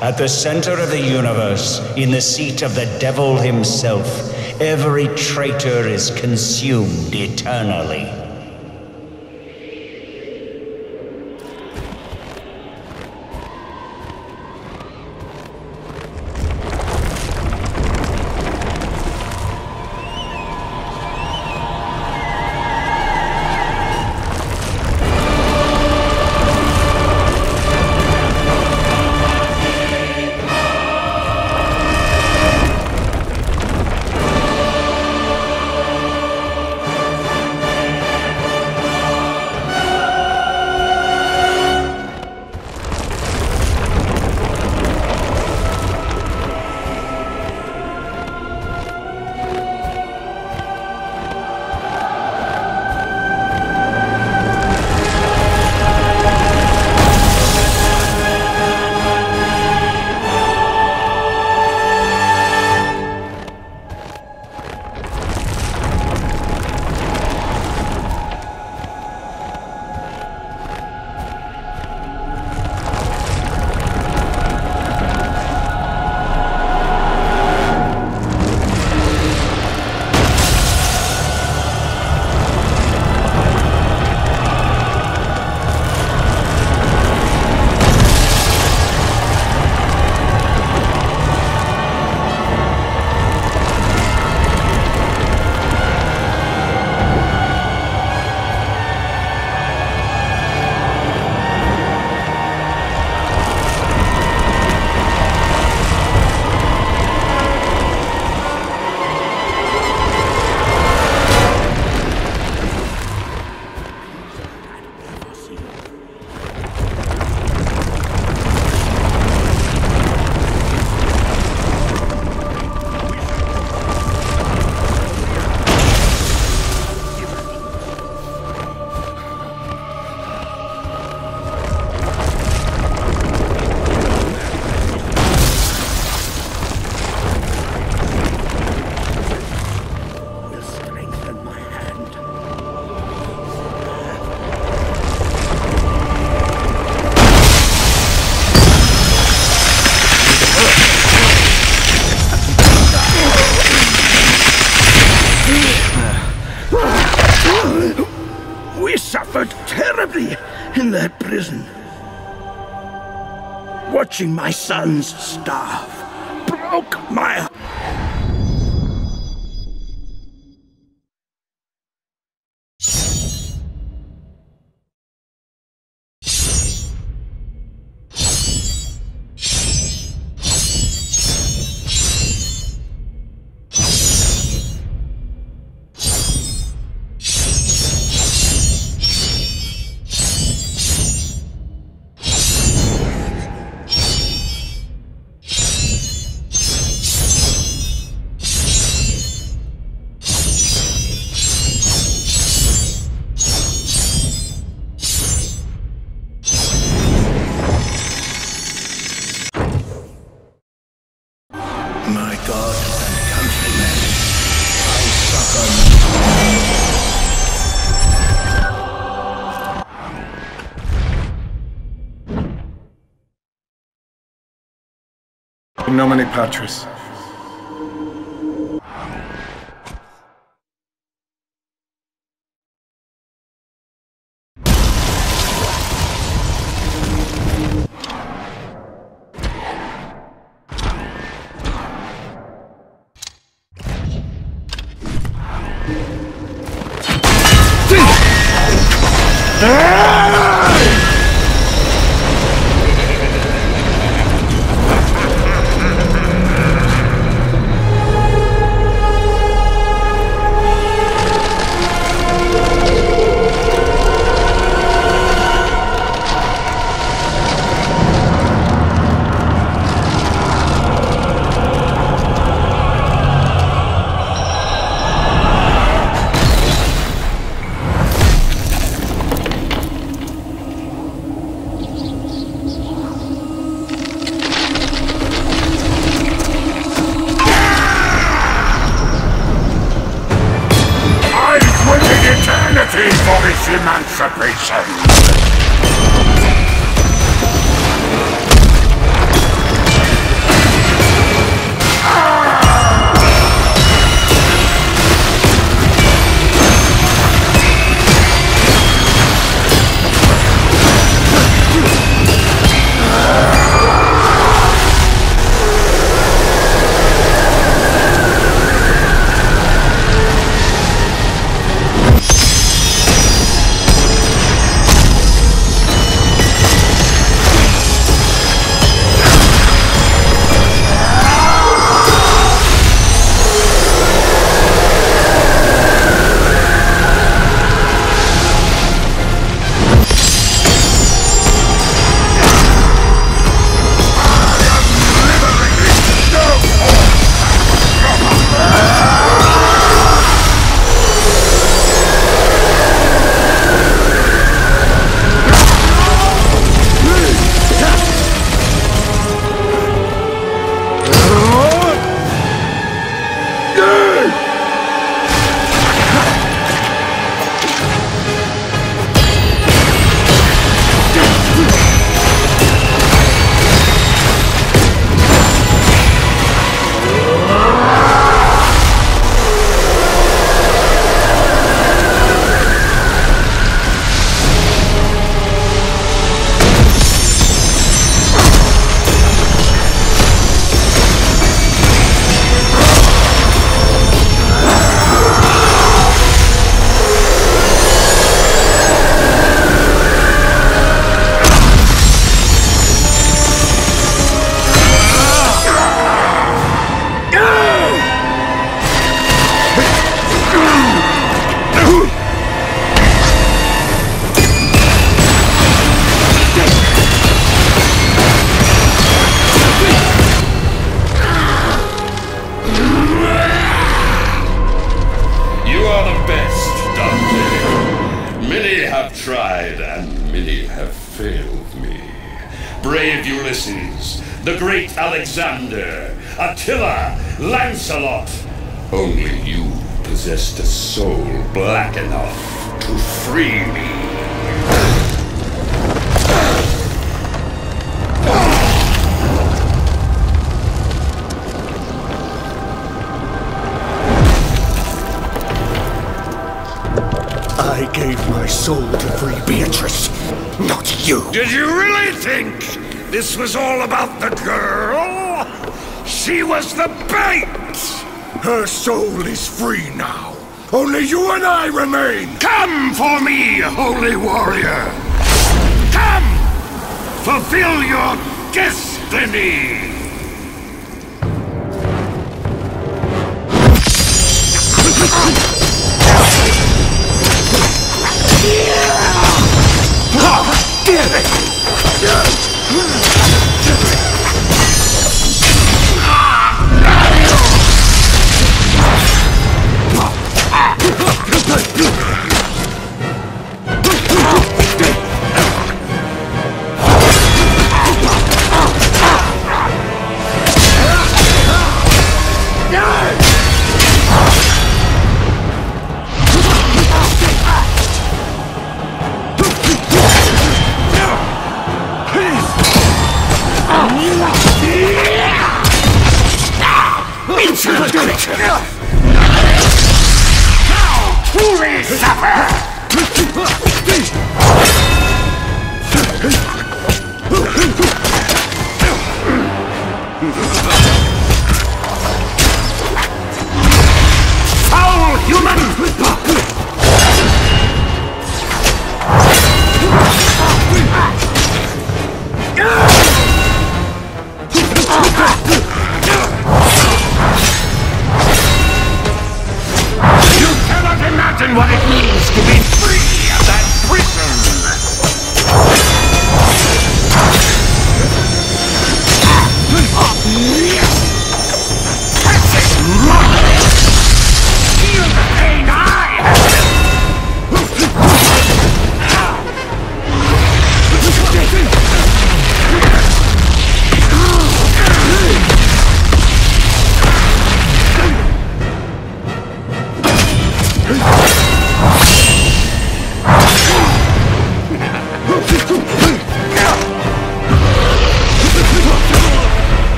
At the center of the universe, in the seat of the devil himself, every traitor is consumed eternally. My sons starve broke my nomine Patris.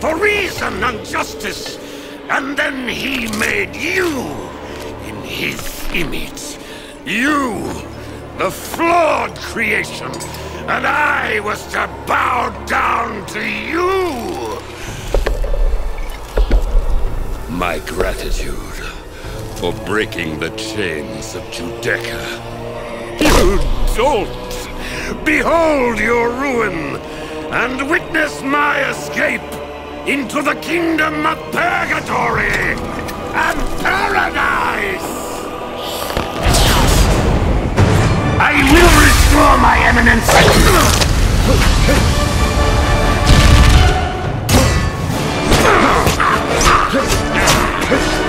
For reason and justice, and then he made you in his image. You, the flawed creation, and I was to bow down to you! My gratitude for breaking the chains of Judecca. You dolt! Behold your ruin, and witness my escape into the kingdom of purgatory and paradise! I will restore my eminence!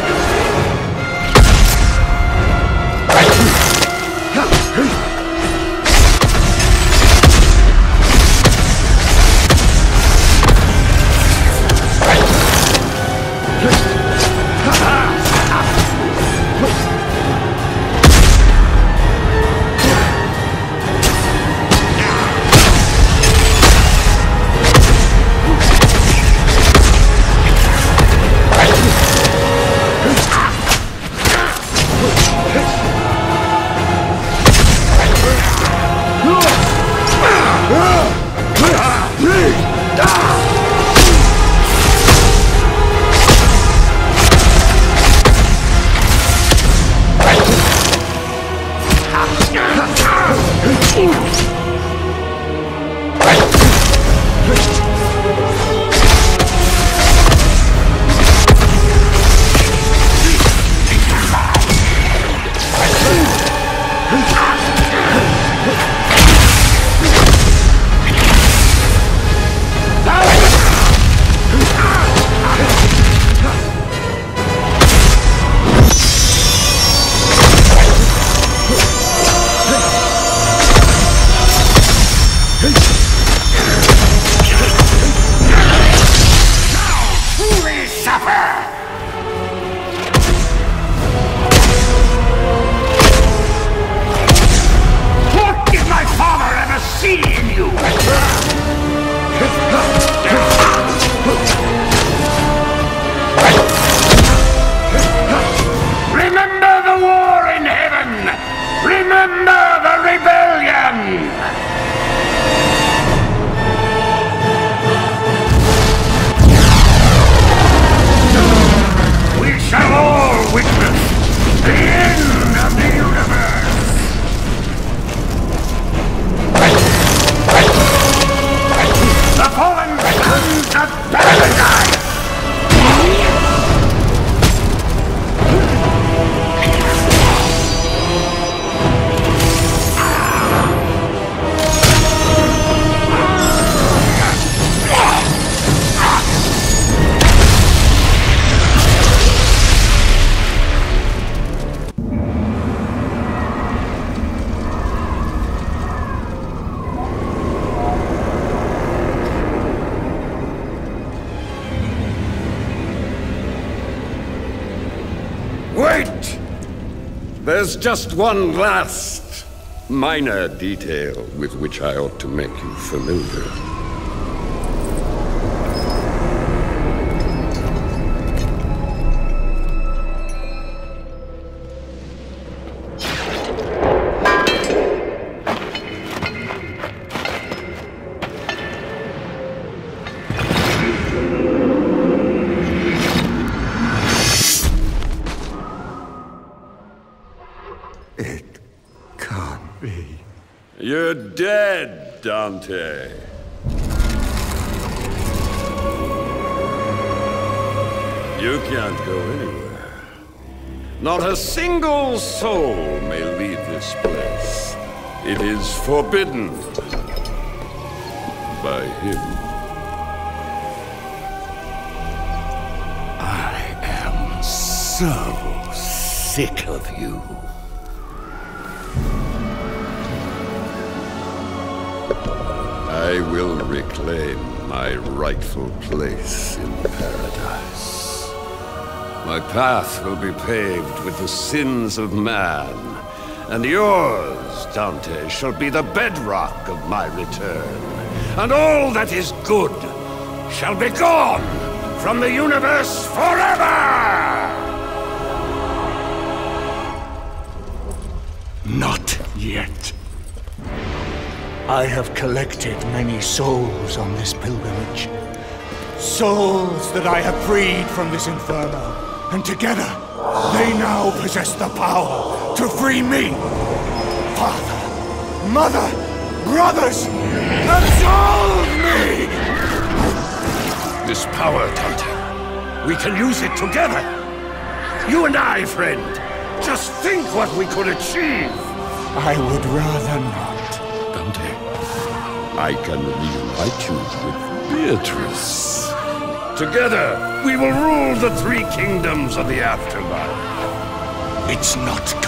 just one last minor detail with which I ought to make you familiar. Soul may leave this place. It is forbidden by him. I am so sick of you. I will reclaim my rightful place in paradise. My path will be paved with the sins of man, and yours, Dante, shall be the bedrock of my return. And all that is good shall be gone from the universe forever! Not yet. I have collected many souls on this pilgrimage. Souls that I have freed from this inferno. And together, they now possess the power to free me. Father, mother, brothers, absolve me! This power, Dante, we can use it together. You and I, friend. Just think what we could achieve. I would rather not. Dante, I can reunite you with Beatrice. Together, we will rule the three kingdoms of the afterlife. It's not